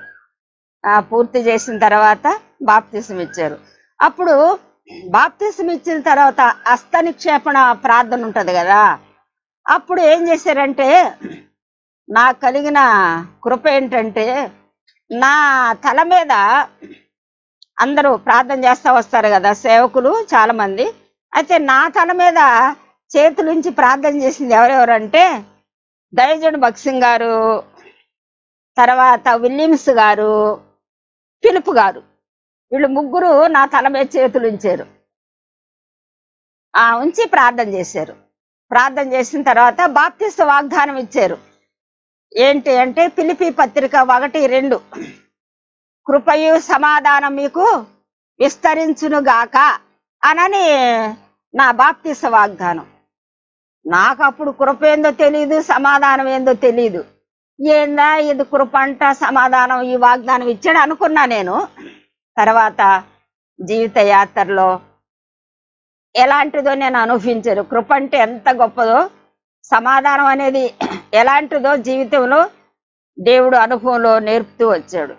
పూర్తి చేసిన తర్వాత బాప్తిసం ఇచ్చారు. అప్పుడు బాప్తిసం ఇచ్చిన తర్వాత అస్త నిక్షేపణ ప్రార్థన ఉంటుంది కదా. అప్పుడు ఏం చేశారంటే నాకు కలిగిన కృప ఏంటంటే నా తల మీద అందరూ ప్రార్థన చేస్తూ వస్తారు కదా సేవకులు చాలామంది. అయితే నా తల మీద చేతులుంచి ప్రార్థన చేసింది ఎవరెవరంటే దయజుడు భక్సింగ్ గారు తర్వాత విలియమ్స్ గారు పిలుపు గారు. వీళ్ళు ముగ్గురు నా తల మీద చేతులు ఉంచారు ఆ ఉంచి ప్రార్థన చేశారు. ప్రార్థన చేసిన తర్వాత బాప్తిస్త వాగ్దానం ఇచ్చారు. ఏంటి అంటే పిలిపి పత్రిక ఒకటి రెండు. కృపయు సమాధానం మీకు విస్తరించును గాక అనని నా బాప్తిస్త వాగ్దానం. నాకు అప్పుడు కృప ఏందో తెలియదు సమాధానం ఏందో తెలియదు ఏందా ఇది కృప అంట సమాధానం ఈ వాగ్దానం ఇచ్చాడు అనుకున్నా నేను. తర్వాత జీవిత యాత్రలో ఎలాంటిదో నేను అనుభవించాను. కృప అంటే ఎంత గొప్పదో సమాధానం అనేది ఎలాంటిదో జీవితంలో దేవుడు అనుభవంలో నేర్పుతూ వచ్చాడు.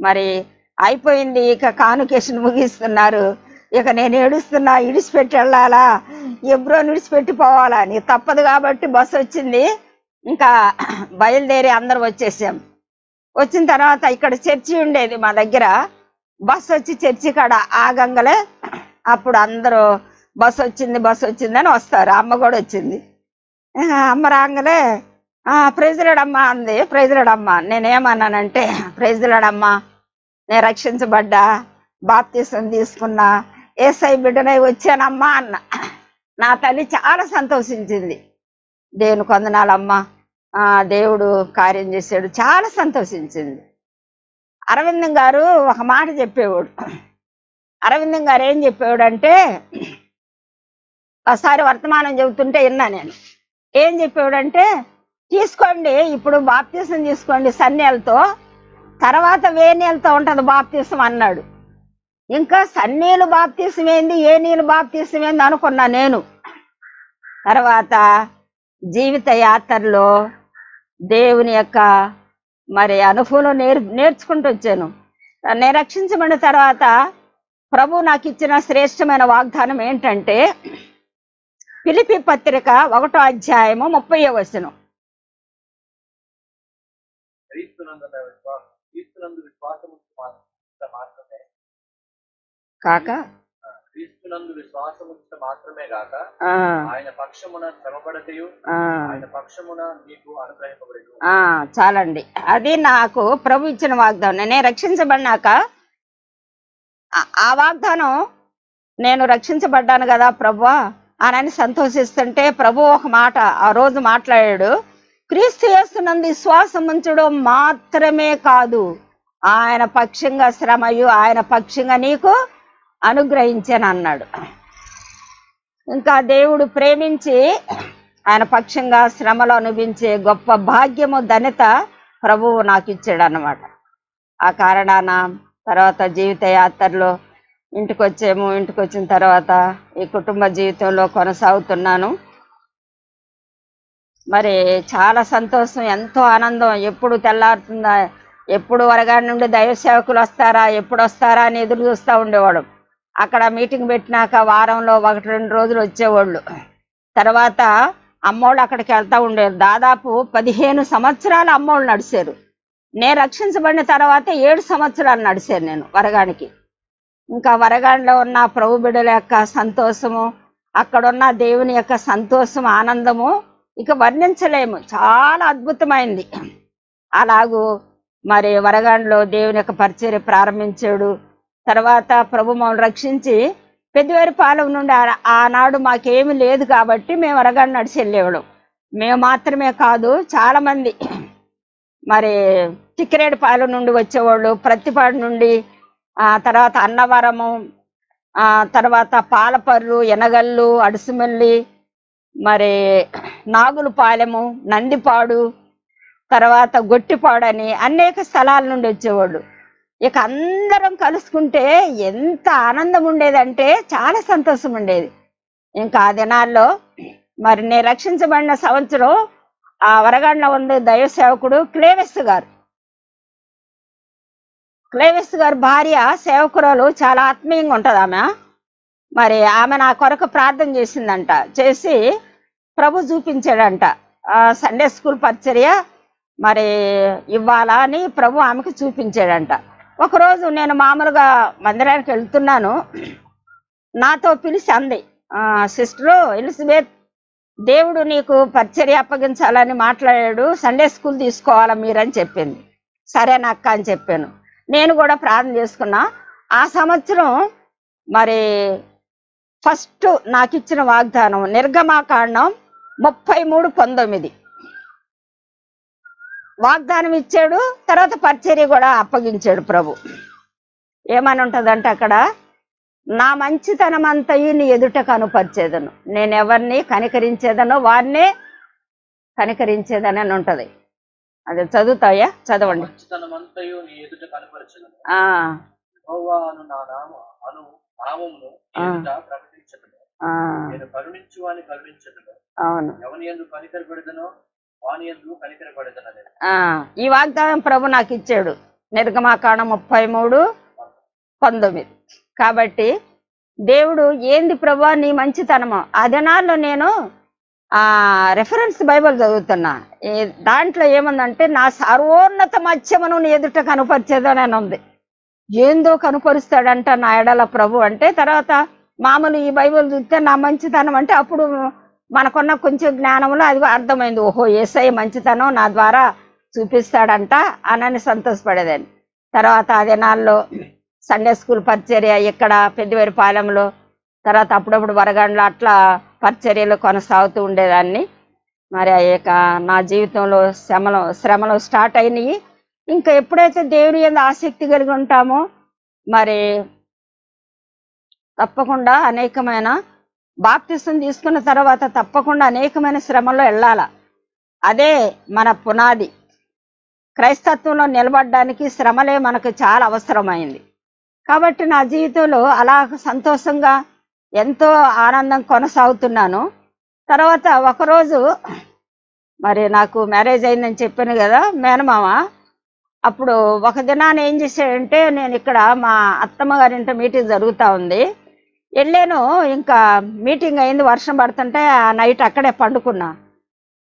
మరి అయిపోయింది ఇక కానుకేషన్ ముగిస్తున్నారు. ఇక నేను ఏడుస్తున్నా ఇడిచిపెట్టి వెళ్ళాలా? ఎబ్రో విడిచిపెట్టి పోవాలా నీకు తప్పదు కాబట్టి బస్సు వచ్చింది. ఇంకా బయలుదేరి అందరం వచ్చేసాం. వచ్చిన తర్వాత ఇక్కడ చర్చి ఉండేది మా దగ్గర. బస్సు వచ్చి చర్చి కాడ ఆగంగలే అప్పుడు అందరూ బస్సు వచ్చింది బస్సు వచ్చిందని వస్తారు. అమ్మ కూడా వచ్చింది. అమ్మ రాగానే ప్రైజ్లాడమ్మా అంది. ప్రైజ్లాడమ్మా నేనేమన్నానంటే ప్రైజ్లాడమ్మా నేను రక్షించబడ్డా బాప్తీసం తీసుకున్నా ఏసై బిడ్డనై వచ్చానమ్మా అన్న. నా తల్లి చాలా సంతోషించింది. దేవుని కొందనాలమ్మా ఆ, దేవుడు కార్యం చేశాడు చాలా సంతోషించింది. అరవిందం గారు ఒక మాట చెప్పేవాడు. అరవిందం గారు ఏం చెప్పేవాడు అంటే ఒకసారి వర్తమానం చెబుతుంటే విన్నా నేను. ఏం చెప్పాడంటే తీసుకోండి ఇప్పుడు బాప్తీసం తీసుకోండి సన్నేలతో తర్వాత వేనేలతో ఉంటుంది బాప్తీసం అన్నాడు. ఇంకా సన్నీలు బాప్తీసం ఏంది ఏ నీళ్ళు బాప్తీసం ఏంది అనుకున్నా నేను. తర్వాత జీవిత యాత్రలో దేవుని యొక్క మరి అనుభవం నేర్ నేర్చుకుంటూ వచ్చాను. నేను రక్షించబడిన తర్వాత ప్రభు నాకు ఇచ్చిన శ్రేష్టమైన వాగ్దానం ఏంటంటే పిలిపి పత్రిక ఒకటో అధ్యాయము ముప్పై వచనం. క్రీస్తునందు మాత్రమే. కాక? ఆ, ఆయన పక్షమున శ్రమపడతయు ఆయన పక్షమున నీకు చాలండి. అది నాకు ప్రభు ఇచ్చిన వాగ్దానం. నేను రక్షించబడినాక ఆ- ఆ వాగ్దానం నేను రక్షించబడ్డాను కదా ప్రభు? అని సంతోషిస్తుంటే ప్రభు ఒక మాట ఆ రోజు మాట్లాడాడు క్రీస్తు చేస్తున్నందు విశ్వాసం ఉంచడం మాత్రమే కాదు. ఆయన పక్షంగా శ్రమయు ఆయన పక్షంగా నీకు అనుగ్రహించాను అన్నాడు. ఇంకా దేవుడు ప్రేమించి ఆయన పక్షంగా శ్రమలు అనుభవించే గొప్ప భాగ్యము ధన్యత ప్రభువు నాకు ఇచ్చాడు అన్నమాట ఆ కారణాన తర్వాత జీవిత యాత్రలో ఇంటికి వచ్చాము ఇంటికి వచ్చిన తర్వాత ఈ కుటుంబ జీవితంలో కొనసాగుతున్నాను. మరి చాలా సంతోషం ఎంతో ఆనందం. ఎప్పుడు తెల్లారుతుందా ఎప్పుడు వరగాడి నుండి దైవ సేవకులు వస్తారా ఎప్పుడు వస్తారా అని ఎదురు చూస్తూ ఉండేవాడు అక్కడ మీటింగ్ పెట్టినాక వారంలో ఒకటి రెండు రోజులు వచ్చేవాళ్ళు. తర్వాత అమ్మోళ్ళు అక్కడికి వెళ్తూ ఉండేది దాదాపు పదిహేను సంవత్సరాలు అమ్మోళ్ళు నడిచారు. నేను రక్షించబడిన తర్వాత ఏడు సంవత్సరాలు నడిచాను నేను వరగానికి ఇంకా వరగాడలో ఉన్న ప్రభు బిడ్డల యొక్క సంతోషము అక్కడున్న దేవుని యొక్క సంతోషం ఆనందము ఇక వర్ణించలేము. చాలా అద్భుతమైంది. అలాగూ మరి వరగాండ్లో దేవుని యొక్క పరిచర్య ప్రారంభించాడు. తర్వాత ప్రభు మమ్మల్ని రక్షించి పెద్దవారి పాలెం నుండి ఆ- ఆనాడు మాకేమీ లేదు కాబట్టి మేము వరగాండ్ నడిచి వెళ్ళేవాళ్ళం. మేము మాత్రమే కాదు చాలామంది మరి మరి చిక్కిరేడుపాలెం నుండి వచ్చేవాళ్ళు ప్రతిపాడు నుండి ఆ తర్వాత అన్నవరము ఆ తర్వాత పాలపర్రు ఎనగల్లు అడుసుమల్లి మరి నాగులపాలెము నందిపాడు తర్వాత గొట్టిపాడు అని అనేక స్థలాల నుండి వచ్చేవాళ్ళు. ఇక అందరం కలుసుకుంటే ఎంత ఆనందం ఉండేదంటే చాలా సంతోషం ఉండేది. ఇంకా ఆ దినాల్లో మరి నేను రక్షించబడిన సంవత్సరం ఆ వరగండ్ల ఉంది దైవ సేవకుడు క్లేవెస్ గారు. క్లేవిస్ గారి భార్య సేవకురాలు చాలా ఆత్మీయంగా ఉంటుంది ఆమె. మరి ఆమె నా కొరకు ప్రార్థన చేసిందంట. చేసి ప్రభు చూపించాడంట. సండే స్కూల్ పరిచర్య మరి ఇవ్వాలా అని ప్రభు ఆమెకు చూపించాడంట. ఒకరోజు నేను మామూలుగా మందిరానికి వెళ్తున్నాను. నాతో పిలిచి అంది. సిస్టరు ఎలిజబెత్ దేవుడు నీకు పరిచర్య అప్పగించాలని మాట్లాడాడు. సండే స్కూల్ తీసుకోవాలా మీరని చెప్పింది. సరేనక్క అని చెప్పాను. నేను కూడా ప్రార్థన చేసుకున్నా. ఆ సంవత్సరం మరి ఫస్ట్ నాకు ఇచ్చిన వాగ్దానం నిర్గమాకాండం ముప్పై మూడు పంతొమ్మిది. వాగ్దానం ఇచ్చాడు తర్వాత పరిచర్య కూడా అప్పగించాడు ప్రభు. ఏమని ఉంటుందంటే అక్కడ నా మంచితనం అంతయు నీ ఎదుట కనుపరిచేదను. నేను ఎవరిని కనికరించేదనో వారినే కనికరించేదని అని అది చదువుతాయా? చదవండి. అవును. ఈ వాగ్దానం ప్రభు నాకు ఇచ్చాడు నిర్గమాకాండం ముప్పై మూడు పంతొమ్మిది. కాబట్టి దేవుడు ఏంది ప్రభా నీ మంచితనము? ఆ దినాల్లో నేను రెఫరెన్స్ బైబిల్ చదువుతున్నా. దాంట్లో ఏముందంటే నా సర్వోన్నత మత్స్యమును ఎదుట కనుపరిచేదని ఉంది. ఏందో కనుపరుస్తాడంట నా ఎడల ప్రభు. అంటే తర్వాత మామూలు ఈ బైబిల్ చూస్తే నా మంచితనం అంటే అప్పుడు మనకున్న కొంచెం జ్ఞానంలో అది అర్థమైంది. ఓహో ఏసై మంచితనం నా ద్వారా చూపిస్తాడంట అనని సంతోషపడేదాన్ని. తర్వాత ఆ దినాల్లో సండే స్కూల్ పరిచర్య ఇక్కడ పెద్దవేరిపాలెంలో తర్వాత అప్పుడప్పుడు వరగండ్ల అట్లా పరిచర్యలు కొనసాగుతూ ఉండేదాన్ని. మరి ఆ యొక్క నా జీవితంలో శ్రమలు శ్రమలు స్టార్ట్ అయినాయి. ఇంకా ఎప్పుడైతే దేవుని మీద ఆసక్తి కలిగి ఉంటామో మరి తప్పకుండా అనేకమైన బాప్తిసం తీసుకున్న తర్వాత తప్పకుండా అనేకమైన శ్రమల్లో వెళ్ళాల. అదే మన పునాది. క్రైస్తత్వంలో నిలబడడానికి శ్రమలే మనకు చాలా అవసరమైంది. కాబట్టి నా జీవితంలో అలా సంతోషంగా ఎంతో ఆనందం కొనసాగుతున్నాను. తర్వాత ఒకరోజు మరి నాకు మ్యారేజ్ అయిందని చెప్పాను కదా మేనమామ. అప్పుడు ఒక దినాన్ని ఏం చేశాడంటే నేను ఇక్కడ మా అత్తమ్మ గారింట మీటింగ్ జరుగుతూ ఉంది. వెళ్ళాను ఇంకా మీటింగ్ అయింది వర్షం పడుతుంటే ఆ నైట్ అక్కడే పండుకున్నా.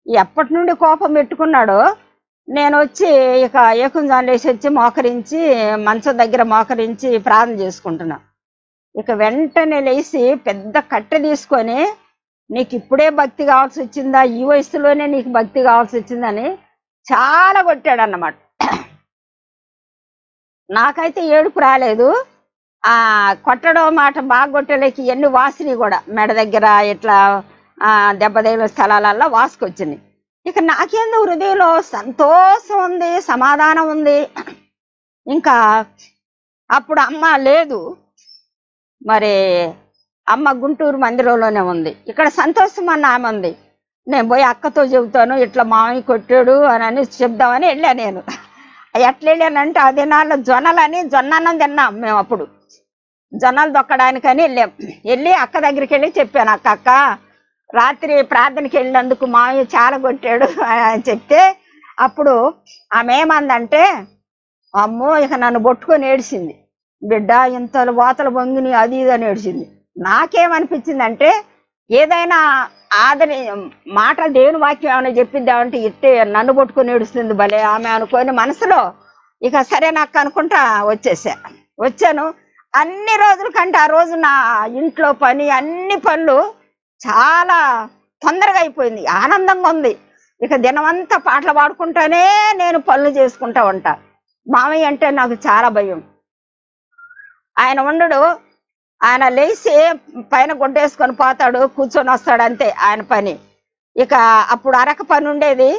ఎప్పటి నుండి కోపం పెట్టుకున్నాడు నేను వచ్చి ఇక ఏకుంజాన్ లేచి వచ్చి మోకరించి మంచం దగ్గర మోకరించి ప్రార్థన చేసుకుంటున్నా. ఇక వెంటనే లేచి పెద్ద కట్టె తీసుకొని నీకు ఇప్పుడే భక్తి కావాల్సి వచ్చిందా? ఈ వయసులోనే నీకు భక్తి కావాల్సి వచ్చిందని చాలా కొట్టాడు అన్నమాట నాకైతే ఏడుపు రాలేదు. ఆ కొట్టడం మాట బాగా కొట్టలేకి ఎన్ని వాసిని కూడా మెడ దగ్గర ఇట్లా ఆ దెబ్బతగిన స్థలాలల్లో వాసుకొచ్చింది. ఇక నాకేందో హృదయంలో సంతోషం ఉంది సమాధానం ఉంది? ఇంకా అప్పుడు అమ్మ లేదు. మరి అమ్మ గుంటూరు మందిరంలోనే ఉంది. ఇక్కడ సంతోషం అన్న ఆమె ఉంది. నేను పోయి అక్కతో చెబుతాను ఇట్లా మామయ్య కొట్టాడు అని అని చెప్దామని వెళ్ళా నేను. ఎట్లా వెళ్ళానంటే ఆ దినాల్లో జొన్నలని జొన్నన్నం తిన్నాం మేము అప్పుడు. జొన్నలు దొక్కడానికని వెళ్ళాం. వెళ్ళి అక్క దగ్గరికి వెళ్ళి చెప్పాను అక్క అక్క రాత్రి ప్రార్థనకి వెళ్ళినందుకు మామయ్య చాలా కొట్టాడు అని చెప్తే అప్పుడు ఆమె ఏమందంటే అమ్మో ఇక నన్ను పట్టుకొని ఏడిసింది బిడ్డ ఇంత వాతలు బొంగిని అది ఇది అని ఏడిచింది. నాకేమనిపించిందంటే ఏదైనా ఆదరి మాట దేవుని వాక్యం ఏమైనా చెప్పిద్దామంటే ఇట్టే నన్ను పట్టుకొని ఏడుస్తుంది భలే ఆమె అనుకొని మనసులో ఇక సరే నాకు అనుకుంటా వచ్చేసా. వచ్చాను. అన్ని రోజుల కంటే ఆ రోజు నా ఇంట్లో పని అన్ని పనులు చాలా తొందరగా అయిపోయింది. ఆనందంగా ఉంది. ఇక దినమంతా పాటలు పాడుకుంటానే నేను పనులు చేసుకుంటా ఉంటా. మామయ్య అంటే నాకు చాలా భయం. ఆయన ఉండడు. ఆయన లేచి పైన గుడ్డేసుకొని పోతాడు కూర్చొని వస్తాడు అంతే ఆయన పని. ఇక అప్పుడు అరక పని ఉండేది.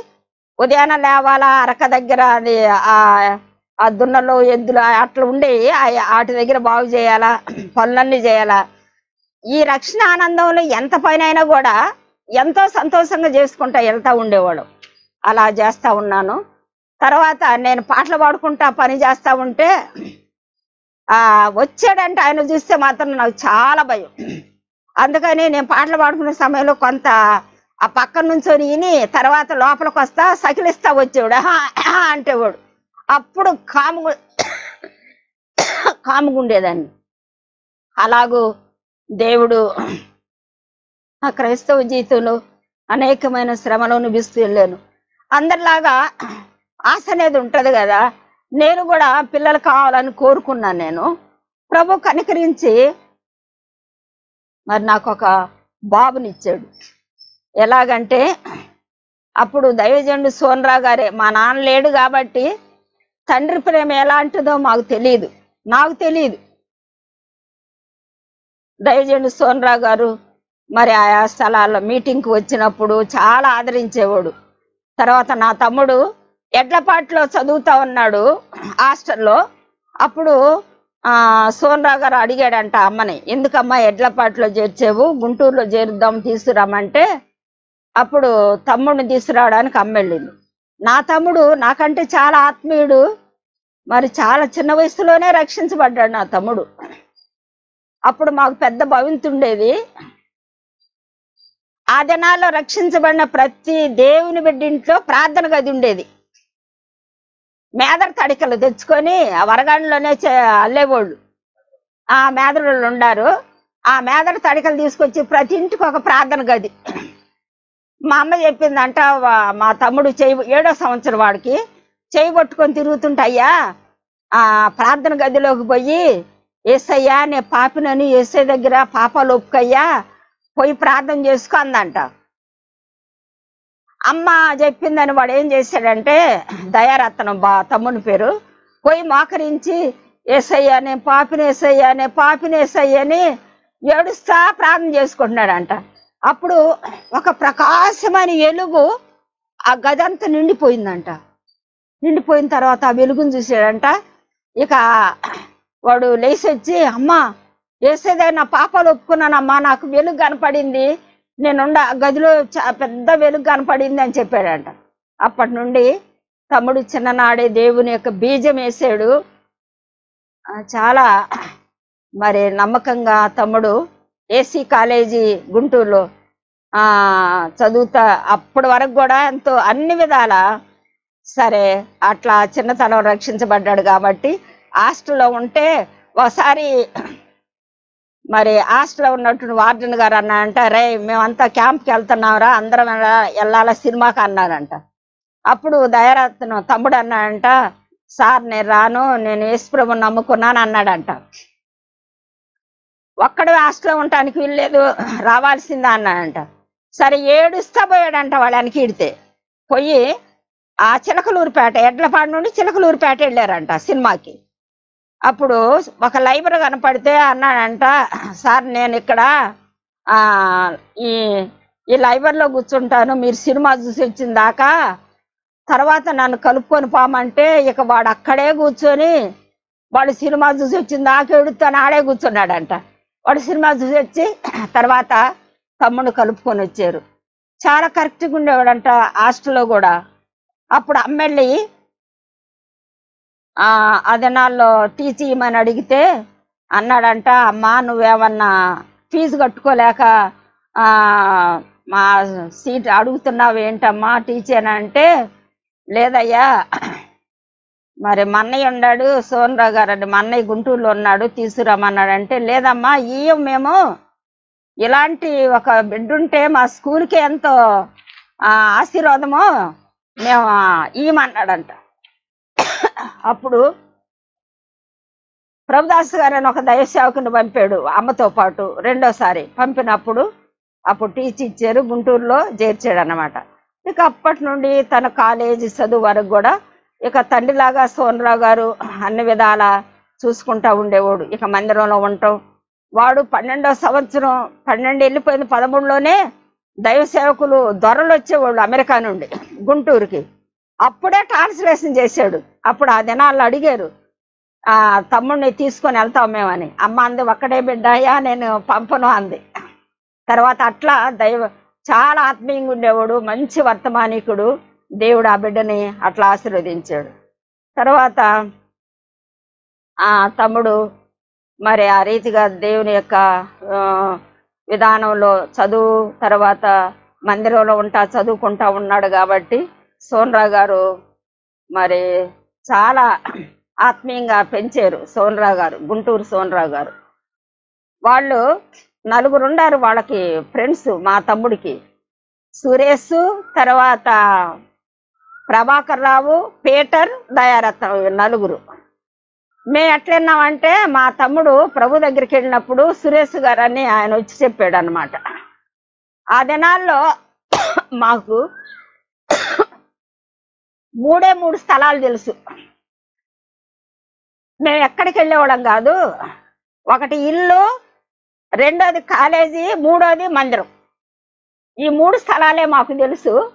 ఉదయాన లేవాలా అరక దగ్గర అది ఆ ఆ దున్నలు ఎద్దులు అట్లా ఉండేవి. వాటి దగ్గర బాగు చేయాలా పనులన్నీ చేయాలా. ఈ రక్షణ ఆనందంలో ఎంత పని అయినా కూడా ఎంతో సంతోషంగా చేసుకుంటా వెళ్తా ఉండేవాడు. అలా చేస్తా ఉన్నాను. తర్వాత నేను పాటలు పాడుకుంటా పని చేస్తా ఉంటే ఆ వచ్చాడంటే ఆయన చూస్తే మాత్రం నాకు చాలా భయం. అందుకని నేను పాటలు పాడుకునే సమయంలో కొంత ఆ పక్కన నుంచొని విని తర్వాత లోపలికి వస్తా సకిలిస్తా వచ్చేవాడు. అంటేవాడు. అప్పుడు కాము కాముగా ఉండేదాన్ని. అలాగూ దేవుడు ఆ క్రైస్తవ జీవితంలో అనేకమైన శ్రమలు అనుభవిస్తూ వెళ్ళాను అందరిలాగా ఆశ అనేది ఉంటుంది కదా. నేను కూడా పిల్లలు కావాలని కోరుకున్నాను నేను. ప్రభు కనికరించి మరి నాకు ఒక బాబునిచ్చాడు ఎలాగంటే అప్పుడు దైవజండు సోనరా గారే మా నాన్న లేడు కాబట్టి తండ్రి ప్రేమ ఎలాంటిదో మాకు తెలియదు నాకు తెలియదు దైవజండు సోనరా గారు మరి ఆయా స్థలాల్లో మీటింగ్కి వచ్చినప్పుడు చాలా ఆదరించేవాడు. తర్వాత నా తమ్ముడు ఎడ్లపాట్లో చదువుతా ఉన్నాడు హాస్టల్లో. అప్పుడు ఆ గారు అడిగాడంట అమ్మని ఎందుకమ్మా ఎడ్లపాట్లో చేర్చావు? గుంటూరులో చేరుద్దాం తీసుకురామంటే? అప్పుడు తమ్ముడిని తీసుకురావడానికి అమ్మ వెళ్ళింది. నా తమ్ముడు నాకంటే చాలా ఆత్మీయుడు. మరి చాలా చిన్న వయసులోనే రక్షించబడ్డాడు నా తమ్ముడు. అప్పుడు మాకు పెద్ద భవింతుండేది ఆ దినాల్లో రక్షించబడిన ప్రతి దేవుని బిడ్డ ఇంట్లో ప్రార్థన గది ఉండేది. మేదర తడికలు తెచ్చుకొని ఆ వరగాడిలోనే అల్లేవాళ్ళు. ఆ మేదరులు ఉండారు. ఆ మేదర తడికలు తీసుకొచ్చి ప్రతి ఇంటికి ఒక ప్రార్థన గది. మా అమ్మ చెప్పిందంట మా తమ్ముడు చేయి ఏడో సంవత్సరం వాడికి చేయి పట్టుకొని తిరుగుతుంటయ్యా ఆ ప్రార్థన గదిలోకి పోయి ఏసయ్యా నే పాపినని ఏసై దగ్గర పాపాలు ఒప్పుకయ్యా పోయి ప్రార్థన చేసుకో అందంట. అమ్మ చెప్పిందని వాడు ఏం చేశాడంటే దయారత్నం బా తమ్ముని పేరు పోయి మోకరించి ఏసయ్యానే నేను పాపిని ఏసయ్యా పాపిని అని ఏడుస్తా ప్రార్థన చేసుకుంటున్నాడంట. అప్పుడు ఒక ప్రకాశమైన వెలుగు ఆ గదంతా నిండిపోయిందంట. నిండిపోయిన తర్వాత ఆ వెలుగును చూసాడంట ఇక వాడు లేచి వచ్చి అమ్మ వేసేదే నా పాపాలు ఒప్పుకున్నానమ్మా నాకు వెలుగు కనపడింది. నేనుండ గదిలో చా- పెద్ద వెలుగు కనపడింది అని చెప్పాడంట. అప్పటి నుండి తమ్ముడు చిన్ననాడే దేవుని యొక్క బీజం వేసాడు. చాలా మరి నమ్మకంగా తమ్ముడు ఏసీ కాలేజీ గుంటూరులో చదువుతా అప్పటి వరకు కూడా ఎంతో అన్ని విధాల సరే అట్లా చిన్నతనం రక్షించబడ్డాడు కాబట్టి హాస్టల్లో ఉంటే ఒకసారి మరి హాస్టల్లో ఉన్నటువంటి వార్డెన్ గారు అన్నారంట రే మేమంతా క్యాంప్కి వెళ్తున్నాంరా అందరం వెళ్ళాల వెళ్ళాలా సినిమాకి అన్నారంట. అప్పుడు దయరత్న తమ్ముడు అన్నాడంట సార్ నేను రాను నేను యేసుప్రభు నమ్ముకున్నాను అన్నాడంట. ఒక్కడ హాస్టల్లో ఉండటానికి వీల్లేదు రావాల్సిందా అన్నాడంట. సరే ఏడుస్తా పోయాడంట వాళ్ళని ఇడితే పోయి ఆ చిలకలూరుపేట ఎడ్లపాడు నుండి చిలకలూరుపేట వెళ్ళారంట సినిమాకి. అప్పుడు ఒక లైబ్రరీ కనపడితే అన్నాడంట సార్ నేను ఇక్కడ ఈ ఈ లైబ్రరీలో కూర్చుంటాను మీరు సినిమా చూసి వచ్చిన దాకా. తర్వాత నన్ను కలుపుకొని పోమంటే ఇక వాడు అక్కడే కూర్చొని వాడు సినిమా చూసి వచ్చిన దాకా ఎడుతాను ఆడే కూర్చున్నాడంట. వాడు సినిమా చూసి వచ్చి తర్వాత తమ్ముడు కలుపుకొని వచ్చారు. చాలా కరెక్ట్గా ఉండేవాడంట హాస్టల్లో కూడా. అప్పుడు అమ్మెళ్ళి ఆ ఆ దినాల్లో అడిగితే అన్నాడంట అమ్మా నువ్వేమన్నా ఫీజు కట్టుకోలేక మా సీట్ అడుగుతున్నావు ఏంటమ్మా టీచర్ అంటే లేదయ్యా మరి మా అన్నయ్య ఉన్నాడు సోనరావు గారు అండి మా అన్నయ్య గుంటూరులో ఉన్నాడు తీసుకురమ్మన్నాడు అంటే లేదమ్మా ఇయ్యం మేము ఇలాంటి ఒక బిడ్డ ఉంటే మా స్కూల్కి ఎంతో ఆ, ఆశీర్వాదమో మేము ఇయ్యమన్నాడంట. అప్పుడు ప్రభుదాస్ గారు అని ఒక దయసేవకుని పంపాడు అమ్మతో పాటు రెండోసారి పంపినప్పుడు అప్పుడు టీచ్ ఇచ్చారు గుంటూరులో చేర్చాడు అనమాట ఇక అప్పటి నుండి తన కాలేజీ చదువు వరకు కూడా ఇక తండ్రిలాగా సోనరావు గారు అన్ని విధాల చూసుకుంటా ఉండేవాడు. ఇక మందిరంలో ఉండటం వాడు పన్నెండో సంవత్సరం పన్నెండు వెళ్ళిపోయింది పదమూడులోనే దైవ సేవకులు దొరలు వచ్చేవాళ్ళు అమెరికా నుండి గుంటూరుకి. అప్పుడే ట్రాన్స్లేషన్ చేశాడు. అప్పుడు ఆ దినాల్లో అడిగారు ఆ తమ్ముడిని తీసుకొని వెళ్తాం మేమని. అమ్మ అంది ఒక్కడే బిడ్డాయా నేను పంపను అంది. తర్వాత అట్లా దైవ చాలా ఆత్మీయంగా ఉండేవాడు మంచి వర్తమానికుడు. దేవుడు ఆ బిడ్డని అట్లా ఆశీర్వదించాడు. తర్వాత ఆ తమ్ముడు మరి ఆ రీతిగా దేవుని యొక్క విధానంలో చదువు తర్వాత మందిరంలో ఉంటా చదువుకుంటా ఉన్నాడు కాబట్టి సోనరా గారు మరి చాలా ఆత్మీయంగా పెంచారు సోనరావు గారు గుంటూరు సోనరావు గారు. వాళ్ళు నలుగురు ఉన్నారు వాళ్ళకి ఫ్రెండ్స్ మా తమ్ముడికి. సురేష్ తర్వాత ప్రభాకర్ రావు పీటర్ దయారత్నం నలుగురు. మేము ఎట్లన్నామంటే మా తమ్ముడు ప్రభు దగ్గరికి వెళ్ళినప్పుడు సురేష్ గారు అని ఆయన వచ్చి చెప్పాడు అనమాట ఆ దినాల్లో మాకు మూడే మూడు స్థలాలు తెలుసు. మేము ఎక్కడికి వెళ్ళేవాళ్ళం కాదు. ఒకటి ఇల్లు రెండోది కాలేజీ మూడోది మందిరం. ఈ మూడు స్థలాలే మాకు తెలుసు.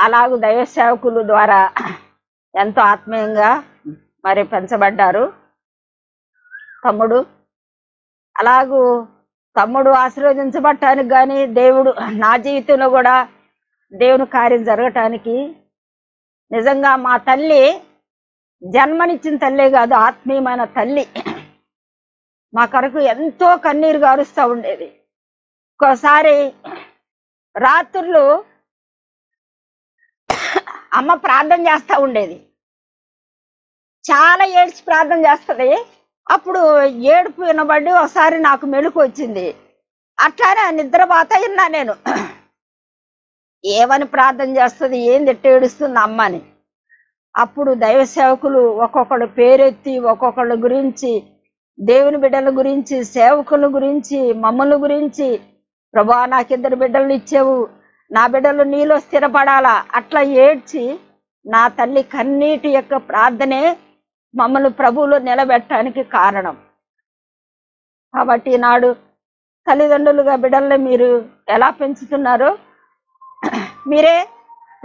అలాగూ దైవ సేవకులు ద్వారా ఎంతో ఆత్మీయంగా మరి పెంచబడ్డారు. తమ్ముడు అలాగూ తమ్ముడు ఆశీర్వదించబడటానికి కానీ దేవుడు నా జీవితంలో కూడా దేవుని కార్యం జరగటానికి నిజంగా మా తల్లి జన్మనిచ్చిన తల్లే కాదు ఆత్మీయమైన తల్లి. మా కొరకు ఎంతో కన్నీరు గారుస్తూ ఉండేది. ఒక్కోసారి రాత్రులు అమ్మ ప్రార్థన చేస్తూ ఉండేది. చాలా ఏడ్చి ప్రార్థన చేస్తుంది. అప్పుడు ఏడుపు వినబడి ఒకసారి నాకు మెలకు వచ్చింది. అట్లానే నిద్రపోత విన్నా నేను. ఏమని ప్రార్థన చేస్తుంది? ఏంది ఎట్ట ఏడుస్తుంది అమ్మని? అప్పుడు దైవ సేవకులు ఒక్కొక్కడు పేరెత్తి ఒక్కొక్కళ్ళ గురించి దేవుని బిడ్డల గురించి సేవకుల గురించి మమ్మల్ని గురించి ప్రభా నాకిద్దరు బిడ్డలు ఇచ్చావు. నా బిడ్డలు నీలో స్థిరపడాలా? అట్లా ఏడ్చి నా తల్లి కన్నీటి యొక్క ప్రార్థనే మమ్మల్ని ప్రభువులో నిలబెట్టడానికి కారణం. కాబట్టి నాడు తల్లిదండ్రులుగా బిడ్డల్ని మీరు ఎలా పెంచుతున్నారో? మీరే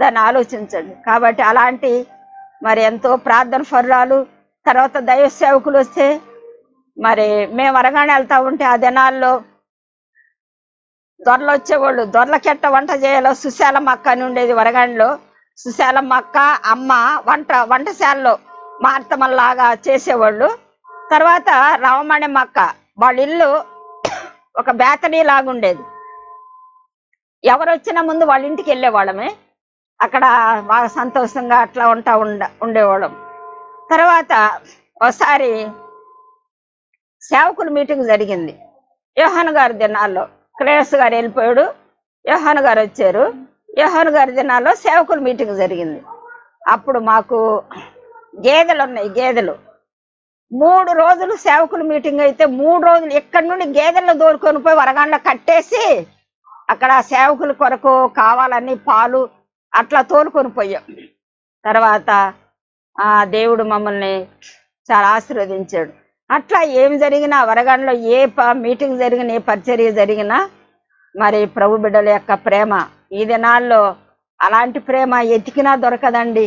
దాన్ని ఆలోచించండి. కాబట్టి అలాంటి మరి ఎంతో ప్రార్థన ఫర్రాలు తర్వాత దైవ సేవకులు వస్తే మరి మేము అరగానే వెళ్తా ఉంటే ఆ దినాల్లో దొరలు వచ్చేవాళ్ళు. దొరలకెట్ట వంట చేయాలో సుశాలమ్మ అక్క అని ఉండేది వరగండ్లో సుశాలమ్మ అక్క అమ్మ వంట వంటశాలలో మార్తమల్లాగా చేసేవాళ్ళు. తర్వాత రామమణిమ్మ అక్క వాళ్ళ ఇల్లు ఒక బేతనీ లాగా ఉండేది. ఎవరు వచ్చినా ముందు వాళ్ళ ఇంటికి వెళ్ళేవాళ్ళమే. అక్కడ బాగా సంతోషంగా అట్లా ఉంటా ఉండ ఉండేవాళ్ళం. తర్వాత ఒకసారి సేవకుల మీటింగ్ జరిగింది. యోహాన్ గారి దినాల్లో క్లేస్ గారు వెళ్ళిపోయాడు. యోహాన్ గారు వచ్చారు. యోహాన్ గారి దినాల్లో సేవకుల మీటింగ్ జరిగింది. అప్పుడు మాకు గేదెలు ఉన్నాయి గేదెలు. మూడు రోజులు సేవకుల మీటింగ్ అయితే మూడు రోజులు ఇక్కడి నుండి గేదెలను దోరుకొని పోయి వరగాండ్లో కట్టేసి అక్కడ సేవకుల కొరకు కావాలని పాలు అట్లా తోలుకొని పోయాం. తర్వాత ఆ దేవుడు మమ్మల్ని చాలా ఆశీర్వదించాడు. అట్లా ఏం జరిగినా వరగండ్లో ఏ మీటింగ్ జరిగిన ఏ పరిచర్య జరిగినా మరి ప్రభు బిడ్డల యొక్క ప్రేమ ఈ దినాల్లో అలాంటి ప్రేమ ఎతికినా దొరకదండి.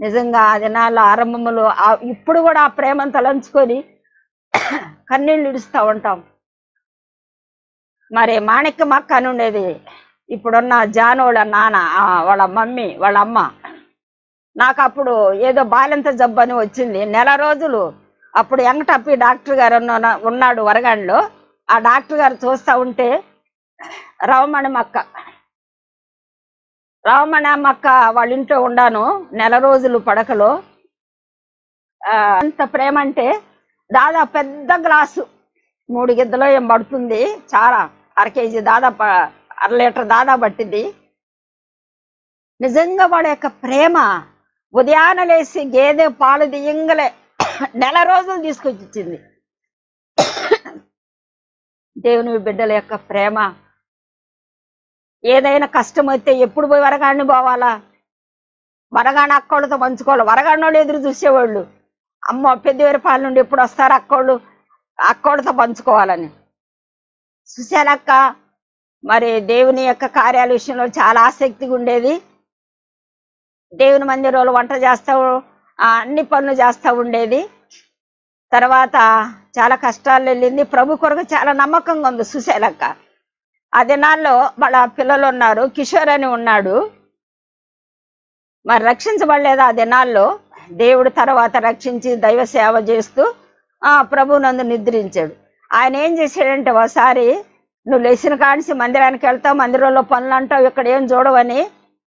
నిజంగా ఆ దినాల్లో ఆరంభములు ఇప్పుడు కూడా ఆ ప్రేమను తలంచుకొని కన్నీళ్ళు ఇడుస్తూ ఉంటాం. మరి మాణిక్య మక్క అని ఉండేది ఇప్పుడున్న జాను వాళ్ళ నాన్న వాళ్ళ మమ్మీ వాళ్ళ అమ్మ. నాకు అప్పుడు ఏదో బాలింత జబ్బు అని వచ్చింది. నెల రోజులు అప్పుడు ఎంగటప్పి డాక్టర్ గారు ఉన్న- ఉన్నాడు వరగాండ్లో. ఆ డాక్టర్ గారు చూస్తా ఉంటే రవమణి మక్క. రావమణి మక్క వాళ్ళ ఇంట్లో ఉండాను నెల రోజులు పడకలో. అంత ప్రేమ అంటే దాదాపు పెద్ద గ్లాసు. మూడు గిద్దలో ఏం పడుతుంది? చాలా. అర కేజీ దాదాపు అర లీటర్ దాదా పట్టింది. నిజంగా వాళ్ళ యొక్క ప్రేమ ఉదయాన లేసి గేదె పాలు దియంగలే నెల రోజులు తీసుకొచ్చి దేవుని బిడ్డల యొక్క ప్రేమ. ఏదైనా కష్టం వస్తే ఎప్పుడు పోయి వరగాడిని పోవాలా? వరగాని అక్కోళ్ళతో పంచుకోవాలి. వరగాడినోళ్ళు ఎదురు చూసేవాళ్ళు. అమ్మ పెద్దవేరపాల నుండి ఎప్పుడు వస్తారు అక్కోళ్ళు? అక్కోళ్ళతో పంచుకోవాలని. సుశాలక్క మరి దేవుని యొక్క కార్యాల విషయంలో చాలా ఆసక్తిగా ఉండేది. దేవుని మందిరంలో వంట చేస్తూ అన్ని పనులు చేస్తూ ఉండేది. తర్వాత చాలా కష్టాలు వెళ్ళింది. ప్రభు కొరకు చాలా నమ్మకంగా ఉంది సుశీలక్క ఆ దినాల్లో వాళ్ళ పిల్లలు ఉన్నారు కిషోర్ అని ఉన్నాడు. మరి రక్షించబడలేదు ఆ దినాల్లో. దేవుడు తర్వాత రక్షించి దైవ సేవ చేస్తూ ఆ ప్రభు నందు నిద్రించాడు. ఆయన ఏం చేశాడంటే ఒకసారి నువ్వు లేచిన కాడిసి మందిరానికి వెళ్తావు మందిరంలో పనులు అంటావు ఇక్కడ ఏం చూడవని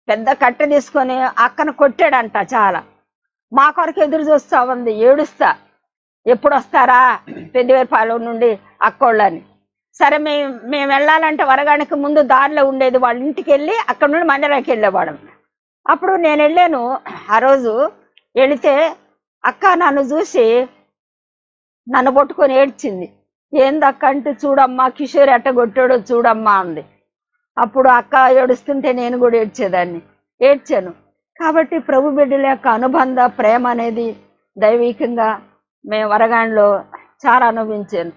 పెద్ద కట్టె తీసుకొని అక్కను కొట్టాడంట చాలా. మా కొరకు ఎదురు చూస్తా ఉంది ఏడుస్తా. ఎప్పుడు వస్తారా పెద్దవేరుపాలెం నుండి అక్కోళ్ళని. సరే మేము మేము వెళ్ళాలంటే వరగానికి ముందు దారిలో ఉండేది వాళ్ళ ఇంటికి వెళ్ళి అక్కడ నుండి మందిరానికి వెళ్ళేవాళ్ళం. అప్పుడు నేను వెళ్ళాను ఆ రోజు వెళితే అక్క నన్ను చూసి నన్ను పట్టుకొని ఏడ్చింది. ఏందక్క అంటే చూడమ్మా కిషోర్ ఎట్ట కొట్టాడో చూడమ్మా అంది. అప్పుడు అక్క ఏడుస్తుంటే నేను కూడా ఏడ్చేదాన్ని. ఏడ్చాను. కాబట్టి ప్రభు బిడ్డల యొక్క అనుబంధ ప్రేమ అనేది దైవికంగా మేము వరగాండ్లో చాలా అనుభవించాను.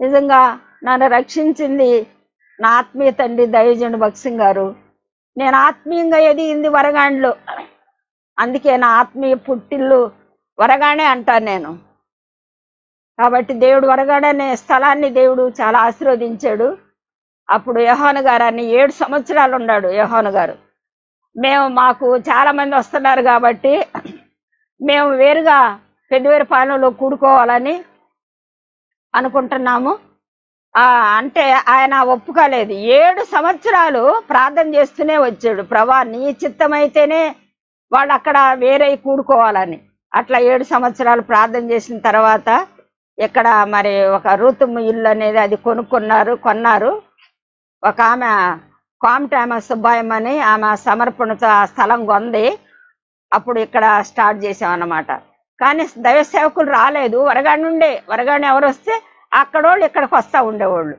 నిజంగా నన్ను రక్షించింది నా ఆత్మీయ తండ్రి దైవజనుడు భక్సింగ్ గారు. నేను ఆత్మీయంగా ఎదిగింది వరగాండ్లో. అందుకే నా ఆత్మీయ పుట్టిల్లు వరగానే అంటాను నేను. కాబట్టి దేవుడు అడగాడనే స్థలాన్ని దేవుడు చాలా ఆశీర్వదించాడు. అప్పుడు యహోను గారు అని ఏడు సంవత్సరాలు ఉన్నాడు యహోను గారు. మేము మాకు చాలా మంది వస్తున్నారు కాబట్టి మేము వేరుగా పెద్దవేరుపాలెంలో కూడుకోవాలని అనుకుంటున్నాము. అంటే ఆయన ఒప్పుకోలేదు. ఏడు సంవత్సరాలు ప్రార్థన చేస్తూనే వచ్చాడు. ప్రభా నీ చిత్తమైతేనే వాళ్ళు అక్కడ వేరే కూడుకోవాలని. అట్లా ఏడు సంవత్సరాలు ప్రార్థన చేసిన తర్వాత ఇక్కడ మరి ఒక ఋతుము ఇల్లు అనేది అది కొనుక్కున్నారు కొన్నారు. ఒక ఆమె కోమటామ సుబ్బాయమ్మ అని ఆమె సమర్పణతో ఆ స్థలం కొంది. అప్పుడు ఇక్కడ స్టార్ట్ చేసామన్నమాట. కానీ దైవ సేవకులు రాలేదు. వరగాడి నుండే వరగాడిని ఎవరు వస్తే అక్కడోళ్ళు ఇక్కడికి వస్తూ ఉండేవాళ్ళు.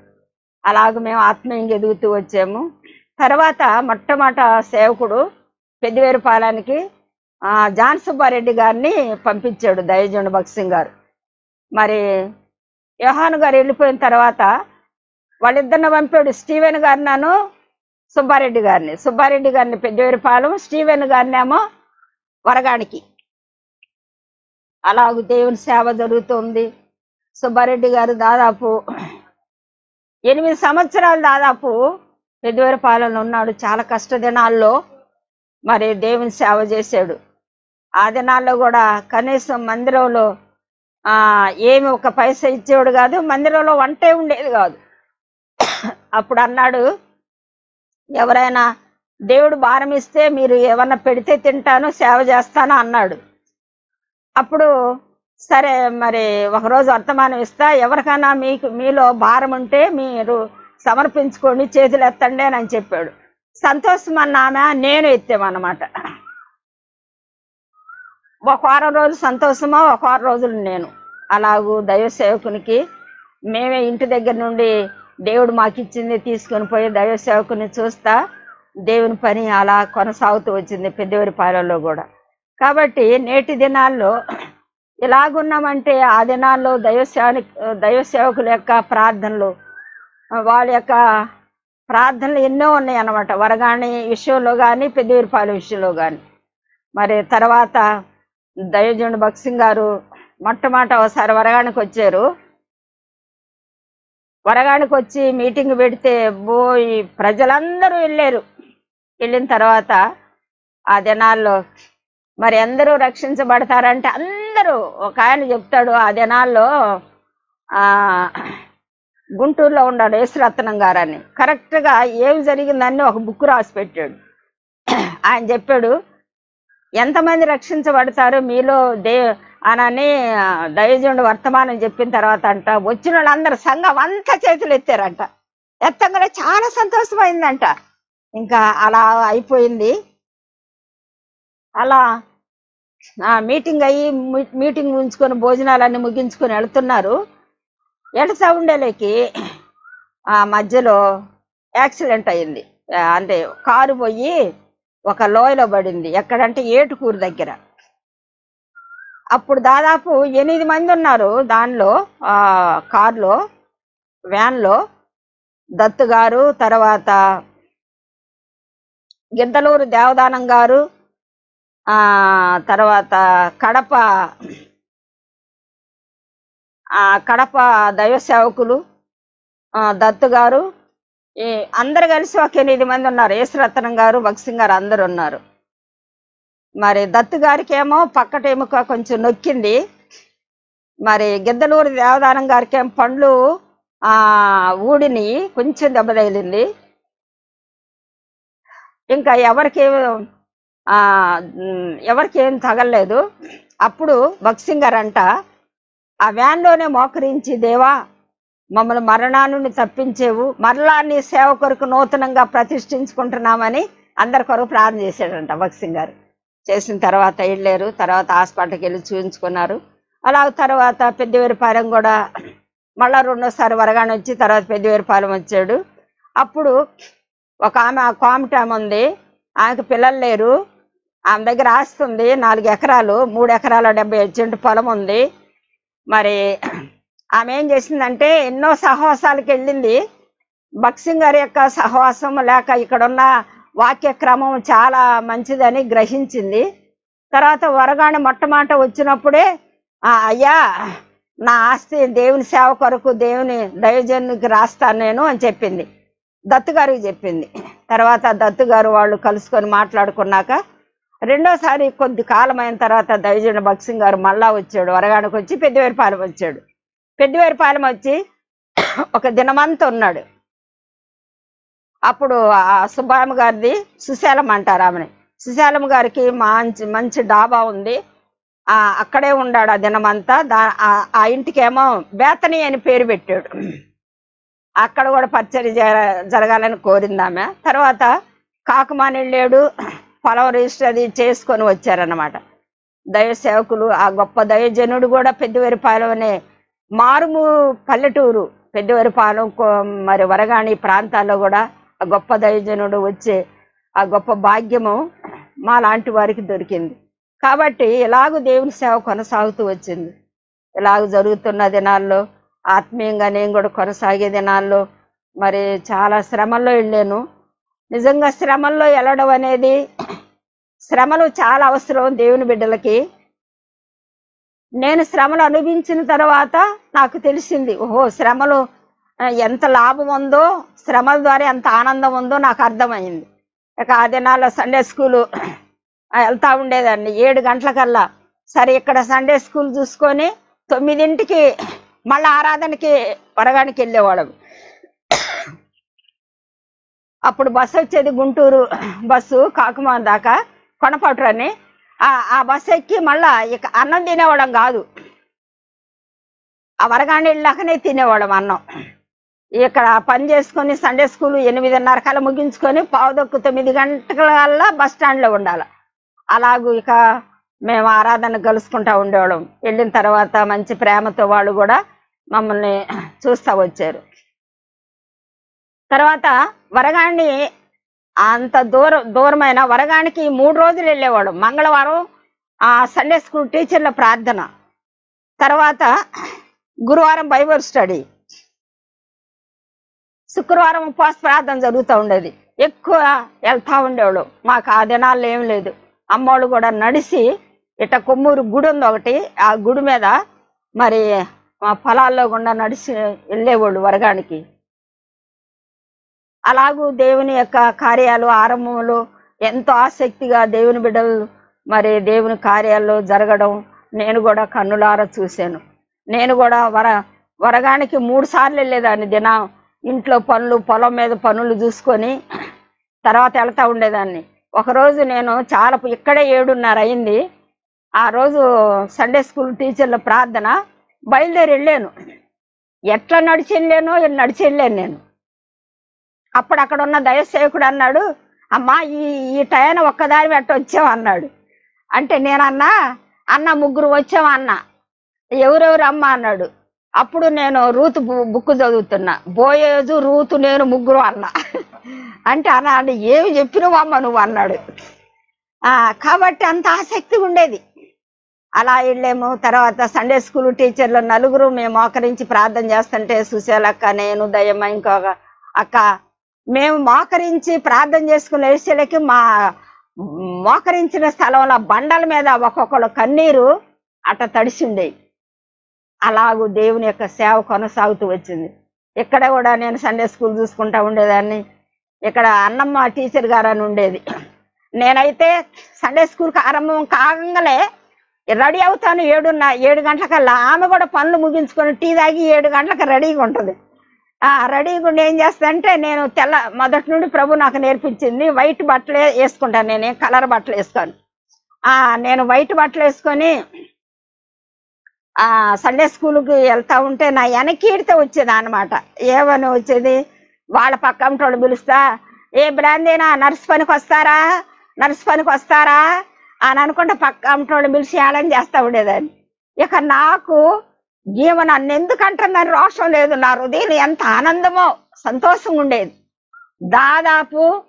అలాగ మేము ఆత్మీయంగా ఎదుగుతూ వచ్చాము. తర్వాత మొట్టమొదట సేవకుడు పెద్దవేరుపాలెనికి జాన్ సుబ్బారెడ్డి గారిని పంపించాడు దయజుండు భక్సింగ్ గారు. మరి యోహాను గారు వెళ్ళిపోయిన తర్వాత వాళ్ళిద్దరిని పంపాడు స్టీవెన్ గారు నాను సుబ్బారెడ్డి గారిని. సుబ్బారెడ్డి గారిని పెద్దవేరుపాలెం స్టీవెన్ గారినేమో వరగానికి అలాగ దేవుని సేవ జరుగుతుంది. సుబ్బారెడ్డి గారు దాదాపు ఎనిమిది సంవత్సరాలు దాదాపు పెద్దవేరుపాలెంలో ఉన్నాడు. చాలా కష్ట దినాల్లో మరి దేవుని సేవ చేశాడు. ఆ దినాల్లో కూడా కనీసం మందిరంలో ఏమి ఒక పైసా ఇచ్చేవాడు కాదు మందిరంలో వంటే ఉండేది కాదు. అప్పుడు అన్నాడు ఎవరైనా దేవుడు భారం ఇస్తే మీరు ఏమన్నా పెడితే తింటాను సేవ చేస్తాను అన్నాడు. అప్పుడు సరే మరి ఒకరోజు వర్తమానం ఇస్తా ఎవరికైనా మీకు మీలో భారం ఉంటే మీరు సమర్పించుకొని చేతులు ఎత్తండి అని చెప్పాడు. సంతోషం అన్న ఆమె నేను ఎత్తామన్నమాట. ఒక వారం రోజు సంతోషమా? ఒక వారం రోజులు నేను. అలాగూ దైవ సేవకునికి మేమే ఇంటి దగ్గర నుండి దేవుడు మాకు ఇచ్చింది తీసుకొని పోయి దైవ సేవకుని చూస్తా దేవుని పని అలా కొనసాగుతూ వచ్చింది పెద్దవారి పాలెంలో కూడా. కాబట్టి నేటి దినాల్లో ఇలాగున్నామంటే ఆ దినాల్లో దైవ సేవని దైవ సేవకుల యొక్క ప్రార్థనలు వాళ్ళ యొక్క ప్రార్థనలు ఎన్నో ఉన్నాయి అన్నమాట వరగాని విషయంలో కానీ పెద్దవీరిపాలెం విషయంలో కానీ మరి తర్వాత దైవజనుడు భక్సింగ్ గారు మొట్టమొదట ఒకసారి వరగానికి వచ్చారు. వరగానికి వచ్చి మీటింగ్ పెడితే పోయి ప్రజలందరూ వెళ్ళారు. వెళ్ళిన తర్వాత ఆ దినాల్లో మరి అందరూ రక్షించబడతారంటే అందరూ ఒక ఆయన చెప్తాడు ఆ దినాల్లో ఆ గుంటూరులో ఉన్నాడు యేసురత్నం గారని. కరెక్ట్గా ఏం జరిగిందని ఒక బుక్ రాసి పెట్టాడు. ఆయన చెప్పాడు ఎంతమంది రక్షించబడతారు మీలో దే అనని దైవజనుడు వర్తమానం చెప్పిన తర్వాత అంట వచ్చిన వాళ్ళందరూ సంఘం అంతా చేతులు ఎత్తారంట. ఎత్తంగానే చాలా సంతోషమైందంట. ఇంకా అలా అయిపోయింది. అలా ఆ మీటింగ్ అయ్యి మీటింగ్ ఉంచుకొని భోజనాలన్నీ ముగించుకొని వెళ్తున్నారు. వెళ్తా ఉండేలేకి ఆ మధ్యలో యాక్సిడెంట్ అయింది. అంటే కారు పోయి ఒక లోయలో పడింది. ఎక్కడంటే ఏటుకూరు దగ్గర. అప్పుడు దాదాపు ఎనిమిది మంది ఉన్నారు దానిలో కారులో వ్యాన్లో. దత్తు గారు తర్వాత గిద్దలూరు దేవదానం గారు తర్వాత కడప కడప దైవ సేవకులు దత్తు గారు ఈ అందరు కలిసి ఒక ఎనిమిది మంది ఉన్నారు. యేసురత్నం గారు భక్సింగ్ గారు అందరు ఉన్నారు. మరి దత్తు గారికి ఏమో పక్కటెముక కొంచెం నొక్కింది. మరి గిద్దలూరు దేవదానం గారికి ఏం పండ్లు ఆ ఊడిని కొంచెం దెబ్బ తగిలింది. ఇంకా ఎవరికి ఎవరికి ఏం తగలలేదు. అప్పుడు బక్సింగర్ అంట ఆ వ్యాన్లోనే మోకరించి దేవా మమ్మల్ని మరణాన్ని తప్పించేవు మరలా నీ సేవ కొరకు నూతనంగా ప్రతిష్ఠించుకుంటున్నామని అందరి కొరకు ప్రార్థన చేశాడంట భక్సింగ్ గారు. చేసిన తర్వాత వెళ్ళారు తర్వాత హాస్పిటల్కి వెళ్ళి చూపించుకున్నారు అలా తర్వాత పెద్దవేరుపాలెం కూడా మళ్ళా రెండోసారి వరగాన వచ్చి తర్వాత పెద్దవేరుపాలెం వచ్చాడు. అప్పుడు ఒక ఆమె కోమటి ఆమె ఉంది. ఆమెకు పిల్లలు లేరు. ఆమె దగ్గర ఆస్తుంది ఉంది నాలుగు ఎకరాలు మూడు ఎకరాల డెబ్బై సెంటు పొలం ఉంది. మరి ఆమె ఏం చేసిందంటే ఎన్నో సహవాసాలకు వెళ్ళింది. బక్సింగ్ గారి యొక్క సహవాసం లేక ఇక్కడున్న వాక్య క్రమం చాలా మంచిదని గ్రహించింది. తర్వాత వరగాని మొట్టమాట వచ్చినప్పుడే అయ్యా నా ఆస్తి దేవుని సేవ కొరకు దేవుని దైవజనునికి రాస్తాను నేను అని చెప్పింది. దత్తు గారికి చెప్పింది. తర్వాత దత్తు గారు వాళ్ళు కలుసుకొని మాట్లాడుకున్నాక రెండోసారి కొద్ది కాలం అయిన తర్వాత దైవజన బక్సింగ్ గారు మళ్ళా వచ్చాడు. వరగానికి వచ్చి పెద్దవేరుపాలెం వచ్చాడు. పెద్దవేరిపాలెం వచ్చి ఒక దినమంతా ఉన్నాడు. అప్పుడు ఆ సుబ్బారామ గారిది సుశాలం అంటారు ఆమెని. సుశాలం గారికి మంచి మంచి డాబా ఉంది. ఆ అక్కడే ఉన్నాడు ఆ దినమంతా. దా ఆ- ఇంటికేమో బేతని అని పేరు పెట్టాడు. అక్కడ కూడా పరిచయం జర- జరగాలని కోరింది ఆమె. తర్వాత కాకుమాని వెళ్ళాడు పొలం రిజిస్టర్ అది చేసుకొని వచ్చారన్నమాట. దైవ సేవకులు ఆ గొప్ప దైవజనుడు కూడా పెద్దవరిపాలెం అనే మారుము పల్లెటూరు పెద్దవరిపాలెం కో- మరి వరగాని ప్రాంతాల్లో కూడా ఆ గొప్ప దైవజనుడు వచ్చే ఆ గొప్ప భాగ్యము మా లాంటి వారికి దొరికింది. కాబట్టి ఎలాగూ దేవుని సేవ కొనసాగుతూ వచ్చింది. ఇలాగ జరుగుతున్న దినాల్లో ఆత్మీయంగా నేను కూడా కొనసాగే దినాల్లో మరి చాలా శ్రమల్లో వెళ్ళాను. నిజంగా శ్రమల్లో వెళ్ళడం అనేది శ్రమలు చాలా అవసరం దేవుని బిడ్డలకి. నేను శ్రమలు అనుభవించిన తర్వాత నాకు తెలిసింది ఓహో శ్రమలు ఎంత లాభం ఉందో శ్రమల ద్వారా ఎంత ఆనందం ఉందో నాకు అర్థమైంది. ఇక ఆ దినాల్లో సండే స్కూలు వెళ్తూ వెళ్తా ఉండేదాన్ని. ఏడు గంటలకల్లా సరే ఇక్కడ సండే స్కూల్ చూసుకొని తొమ్మిదింటికి మళ్ళీ ఆరాధనకి వరగానికి వెళ్ళేవాళ్ళం. అప్పుడు బస్సు వచ్చేది గుంటూరు బస్సు కాకుమా దాకా కొనపట్రు ఆ ఆ బస్సు ఎక్కి మళ్ళా ఇక అన్నం తినేవాడం కాదు. ఆ వరగాండి తినేవాడం అన్నం. ఇక్కడ పని చేసుకొని సండే స్కూల్ ఎనిమిదిన్నర కల ముగించుకొని పావుదొక్కు తొమ్మిది గంటల బస్ స్టాండ్లో ఉండాలి. అలాగూ ఇక మేము ఆరాధన కలుసుకుంటా ఉండేవాళ్ళం. వెళ్ళిన తర్వాత మంచి ప్రేమతో వాళ్ళు కూడా మమ్మల్ని చూస్తూ వచ్చారు. తర్వాత వరగాన్ని అంత దూరం దూరమైన వరగానికి మూడు రోజులు వెళ్ళేవాడు. మంగళవారం ఆ సండే స్కూల్ టీచర్ల ప్రార్థన. తర్వాత గురువారం బైబుల్ స్టడీ శుక్రవారం ఉపవాస ప్రార్థన జరుగుతూ ఉండేది. ఎక్కువ వెళ్తా ఉండేవాడు. మాకు ఆ దినాల్లో ఏం లేదు. అమ్మోళ్ళు కూడా నడిచి ఇట కొమ్మూరు గుడి ఉంది ఒకటి. ఆ గుడి మీద మరి మా పొలాల్లో గుండా నడిచి వెళ్ళేవాళ్ళు వరగానికి. అలాగూ దేవుని యొక్క కార్యాలు ఆరంభములు ఎంతో ఆసక్తిగా దేవుని బిడ్డలు మరి దేవుని కార్యాల్లో జరగడం నేను కూడా కన్నులారా చూశాను. నేను కూడా వర వరగానికి మూడు సార్లు వెళ్ళేదాన్ని దినం. ఇంట్లో పనులు పొలం మీద పనులు చూసుకొని తర్వాత వెళ్తూ ఉండేదాన్ని. ఒకరోజు నేను చాలా ఇక్కడే ఏడున్నర అయింది. ఆ రోజు సండే స్కూల్ టీచర్ల ప్రార్థన బయలుదేరి వెళ్ళాను. ఎట్లా నడిచి వెళ్ళానో నడిచి వెళ్ళాను నేను. అప్పుడు అక్కడ ఉన్న దయసేవకుడు అన్నాడు అమ్మా ఈ ఈ టైం ఒక్కదాని వెంట వచ్చామన్నాడు అన్నాడు. అంటే నేనన్నా అన్న ముగ్గురు వచ్చామన్నా అన్న. ఎవరెవరు అమ్మ అన్నాడు. అప్పుడు నేను రూతు బు- బుక్ చదువుతున్నా. బోయేజు రూతు నేను ముగ్గురు అన్న. అంటే అన్న అంటే ఏమి చెప్పినవమ్మ నువ్వు అన్నాడు. కాబట్టి అంత ఆసక్తి ఉండేది. అలా వెళ్ళాము. తర్వాత సండే స్కూల్ టీచర్లు నలుగురు మేము మోకరించి ప్రార్థన చేస్తుంటే సుశీల అక్క నేను దయ్యమ్మ ఇంకొక అక్క మేము మోకరించి ప్రార్థన చేసుకునే విషయాలకి మా మోకరించిన స్థలంలో బండల మీద ఒక్కొక్కరు కన్నీరు అట్ట తడిసిండేవి అలాగూ దేవుని యొక్క సేవ కొనసాగుతూ వచ్చింది. ఇక్కడ కూడా నేను సండే స్కూల్ చూసుకుంటా ఉండేదాన్ని. ఇక్కడ అన్నమ్మ టీచర్ గారు అని ఉండేది. నేనైతే సండే స్కూల్కి ఆరంభం కాగంగానే రెడీ అవుతాను ఏడున్న ఏడు గంటలకల్లా ఆమె కూడా పనులు ముగించుకొని టీ తాగి ఏడు గంటలకు రెడీగా ఉంటుంది. రెడీగా ఉండి ఏం చేస్తానంటే నేను తెల్ల మొదటి నుండి ప్రభు నాకు నేర్పించింది వైట్ బట్టలే వేసుకుంటాను నేను కలర్ బట్టలు వేసుకోను. ఆ నేను వైట్ బట్టలు వేసుకొని ఆ సండే స్కూల్కి వెళ్తా ఉంటే నా వెనకీడితే వచ్చేది అనమాట ఏమని వచ్చేది? వాళ్ళ పక్క వాళ్ళు పిలుస్తా ఏ బ్రాందేనా నర్స్ పనికి వస్తారా? నర్స్ పనికి వస్తారా? అని అనుకుంటే పక్క వాళ్ళు పిలిచి ఏళని చేస్తూ ఉండేదాన్ని. ఇక నాకు ఈమె నన్ను ఎందుకు రోషం లేదు. నా హృదయం ఎంత ఆనందమో సంతోషంగా ఉండేది. దాదాపు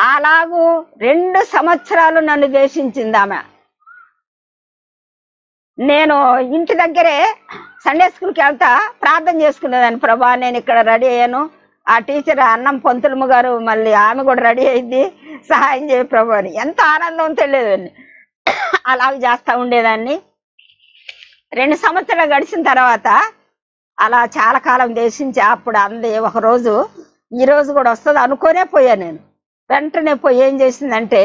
అలాగూ రెండు సంవత్సరాలు నన్ను దేశించింది ఆమె. నేను ఇంటి దగ్గరే సండే స్కూల్కి వెళ్తా ప్రార్థన చేసుకునేదాన్ని. ప్రభా నేను ఇక్కడ రెడీ అయ్యాను. ఆ టీచర్ అన్నం పొంతులమ్మ గారు మళ్ళీ ఆమె కూడా రెడీ అయింది సహాయం చేయ ప్రభు అని. ఎంత ఆనందం తెలియదు. అలాగ చేస్తా ఉండేదాన్ని. రెండు సంవత్సరాలు గడిచిన తర్వాత అలా చాలా కాలం దేశించి అప్పుడు అంది ఒక రోజు ఈ రోజు కూడా వస్తుంది అనుకోనే పోయా నేను. వెంటనే పోయి ఏం చేసిందంటే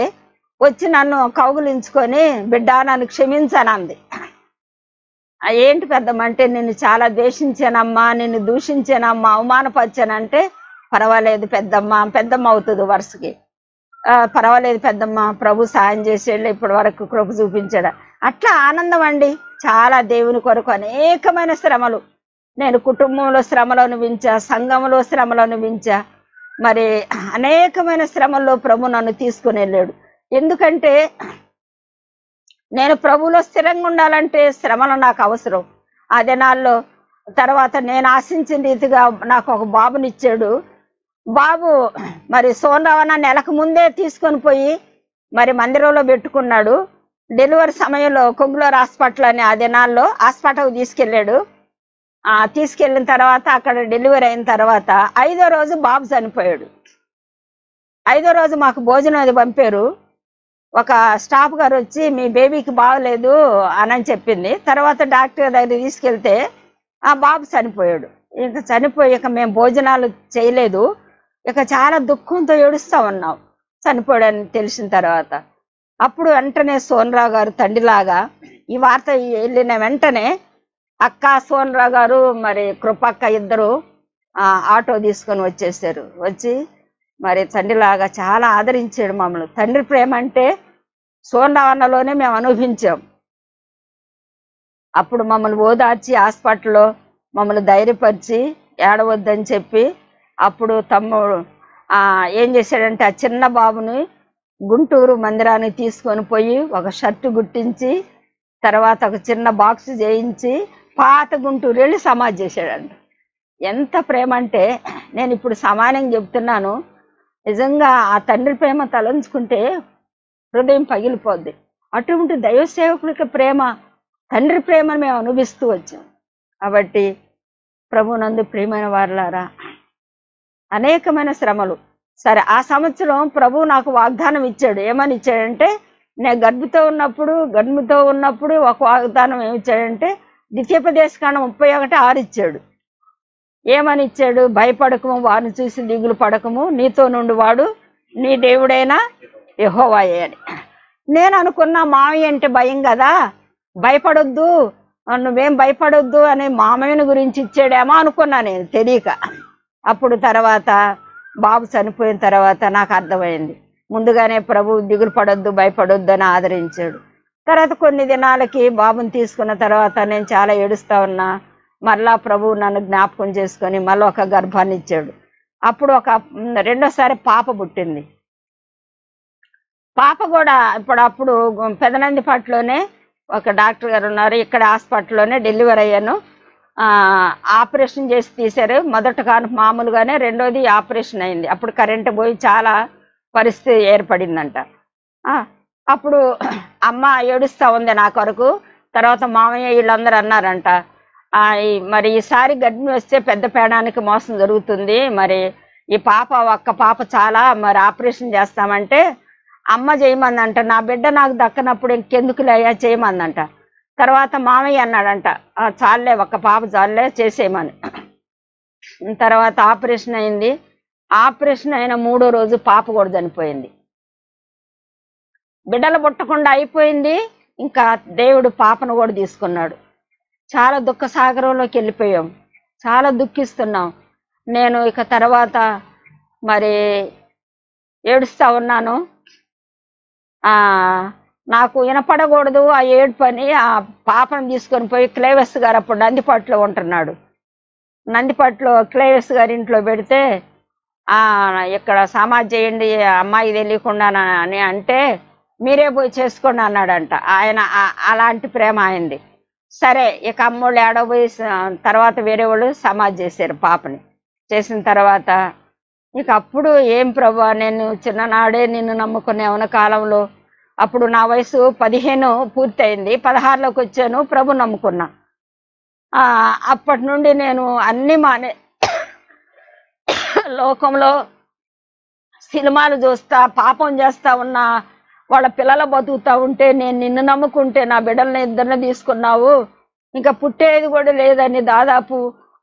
వచ్చి నన్ను కౌగులించుకొని బిడ్డ నన్ను క్షమించాను అంది. ఏంటి పెద్దమ్మ అంటే నిన్ను చాలా ద్వేషించానమ్మా నిన్ను దూషించానమ్మా అవమానపరిచానంటే పర్వాలేదు పెద్దమ్మ పెద్దమ్మ అవుతుంది వరుసకి. పర్వాలేదు పెద్దమ్మ ప్రభు సాయం చేసేళ్ళు ఇప్పటి వరకు కృప చూపించాడు. అట్లా ఆనందం అండి. చాలా దేవుని కొరకు అనేకమైన శ్రమలు. నేను కుటుంబంలో శ్రమలు అనుభవించా సంఘంలో శ్రమలు అనుభవించా మరి అనేకమైన శ్రమల్లో ప్రభు నన్ను తీసుకుని వెళ్ళాడు. ఎందుకంటే నేను ప్రభువులో స్థిరంగా ఉండాలంటే శ్రమలు నాకు అవసరం. ఆ దినాల్లో తర్వాత నేను ఆశించిన రీతిగా నాకు ఒక బాబునిచ్చాడు. బాబు మరి సోనరావణ నెలకు ముందే తీసుకొని పోయి మరి మందిరంలో పెట్టుకున్నాడు. డెలివరీ సమయంలో కొంగులూరు హాస్పిటల్ అని ఆ దినాల్లో హాస్పిటల్కి తీసుకెళ్ళాడు. ఆ తీసుకెళ్ళిన తర్వాత అక్కడ డెలివరీ అయిన తర్వాత ఐదో రోజు బాబు చనిపోయాడు. ఐదో రోజు మాకు భోజనం అది పంపారు. ఒక స్టాఫ్ గారు వచ్చి మీ బేబీకి బాగలేదు అని చెప్పింది. తర్వాత డాక్టర్ దగ్గర తీసుకెళ్తే ఆ బాబు చనిపోయాడు. ఇక చనిపోయి ఇక మేము భోజనాలు చేయలేదు. ఇక చాలా దుఃఖంతో ఏడుస్తా ఉన్నాం. చనిపోయాడని తెలిసిన తర్వాత. అప్పుడు వెంటనే సోనరావు గారు తండ్రిలాగా ఈ వార్త వెళ్ళిన వెంటనే అక్క సోనరావు గారు మరి కృపక్క ఇద్దరు ఆటో తీసుకొని వచ్చేసారు. వచ్చి మరి తండ్రిలాగా చాలా ఆదరించాడు మమ్మల్ని. తండ్రి ప్రేమ అంటే సోనరావన్నలోనే మేము అనుభవించాం. అప్పుడు మమ్మల్ని ఓదార్చి హాస్పిటల్లో మమ్మల్ని ధైర్యపరిచి ఏడవద్దని చెప్పి అప్పుడు తమ్ముడు ఏం చేశాడంటే ఆ చిన్న బాబుని గుంటూరు మందిరానికి తీసుకొని పోయి ఒక షర్టు గుట్టించి తర్వాత ఒక చిన్న బాక్స్ చేయించి పాత గుంటూరు వెళ్ళి సమాధి చేశాడంట. ఎంత ప్రేమ అంటే నేను ఇప్పుడు సమానంగా చెప్తున్నాను. నిజంగా ఆ తండ్రి ప్రేమ తలంచుకుంటే హృదయం పగిలిపోద్ది. అటువంటి దైవ సేవకులకి ప్రేమ తండ్రి ప్రేమను మేము అనుభవిస్తూ వచ్చాం. కాబట్టి ప్రభునందు ప్రియమైన వారులారా అనేకమైన శ్రమలు సరే ఆ సంవత్సరం ప్రభు నాకు వాగ్దానం ఇచ్చాడు. ఏమని ఇచ్చాడంటే నేను గర్భతో ఉన్నప్పుడు గర్భతో ఉన్నప్పుడు ఒక వాగ్దానం ఏమిచ్చాడంటే ఇచ్చాడంటే ద్వితీయోపదేశకాండం ముప్పై ఒకటి ఆరు ఇచ్చాడు. ఏమని ఇచ్చాడు? భయపడకము వారిని చూసి దిగులు పడకము నీతో నుండి వాడు నీ దేవుడైనా యహోవాయే అని. నేను అనుకున్న మామయ్య అంటే భయం కదా భయపడొద్దు నువ్వేం భయపడొద్దు అని మామయ్యని గురించి ఇచ్చాడేమో అనుకున్నా నేను తెలియక. అప్పుడు తర్వాత బాబు చనిపోయిన తర్వాత నాకు అర్థమైంది. ముందుగానే ప్రభు దిగులు పడొద్దు భయపడొద్దు అని ఆదరించాడు. తర్వాత కొన్ని దినాలకి బాబుని తీసుకున్న తర్వాత నేను చాలా ఏడుస్తా ఉన్నా. మరలా ప్రభు నన్ను జ్ఞాపకం చేసుకొని మళ్ళీ ఒక గర్భాన్ని ఇచ్చాడు. అప్పుడు ఒక రెండోసారి పాప పుట్టింది. పాప కూడా ఇప్పుడు అప్పుడు పెదనందిపాటులోనే ఒక డాక్టర్ గారు ఉన్నారు. ఇక్కడ హాస్పిటల్లోనే డెలివరీ అయ్యాను. ఆపరేషన్ చేసి తీశారు. మొదట కాను మామూలుగానే రెండోది ఆపరేషన్ అయింది. అప్పుడు కరెంటు పోయి చాలా పరిస్థితి ఏర్పడిందంట. అప్పుడు అమ్మ ఏడుస్తా ఉంది నా కొరకు. తర్వాత మామయ్య వీళ్ళందరూ అన్నారంట మరి ఈసారి గడ్డిని వస్తే పెద్ద పేడానికి మోసం జరుగుతుంది. మరి ఈ పాప ఒక్క పాప చాలా మరి ఆపరేషన్ చేస్తామంటే అమ్మ చేయమందంట. నా బిడ్డ నాకు దక్కనప్పుడు ఇంకెందుకు చేయమందంట. తర్వాత మామయ్య అన్నాడంట చాలే ఒక్క పాప చాలులే చేసేయమని. తర్వాత ఆపరేషన్ అయింది. ఆపరేషన్ అయిన మూడో రోజు పాప కూడా చనిపోయింది. బిడ్డలు పుట్టకుండా అయిపోయింది. ఇంకా దేవుడు పాపను కూడా తీసుకున్నాడు. చాలా దుఃఖ సాగరంలోకి వెళ్ళిపోయాం. చాలా దుఃఖిస్తున్నాం. నేను ఇక తర్వాత మరి ఏడుస్తూ ఉన్నాను. నాకు వినపడకూడదు ఆ ఏడు పని ఆ పాపను తీసుకొని పోయి క్లేవెస్ గారు అప్పుడు నందిపాట్లో ఉంటున్నాడు. నందిపాట్లో క్లేవెస్ గారి ఇంట్లో పెడితే ఇక్కడ సమాజ్ చేయండి అమ్మాయి తెలియకుండా అని అంటే మీరే పోయి చేసుకోండి అన్నాడంట. ఆయన అలాంటి ప్రేమ ఆయనది. సరే ఇక అమ్మోళ్ళు ఏడో పోయి తర్వాత వేరే వాళ్ళు సమాజ్ చేశారు పాపని. చేసిన తర్వాత ఇక అప్పుడు ఏం ప్రభా నేను చిన్ననాడే నిన్ను నమ్ముకునే ఉన్న కాలంలో? అప్పుడు నా వయసు పదిహేను పూర్తయింది పదహారులోకి వచ్చాను ప్రభు నమ్ముకున్నా. అప్పటి నుండి నేను అన్ని మానే లోకంలో సినిమాలు చూస్తా పాపం చేస్తా ఉన్నా వాళ్ళ పిల్లల బతుకుతా ఉంటే నేను నిన్ను నమ్ముకుంటే నా బిడ్డల్ని ఇద్దరిని తీసుకున్నావు. ఇంకా పుట్టేది కూడా లేదని దాదాపు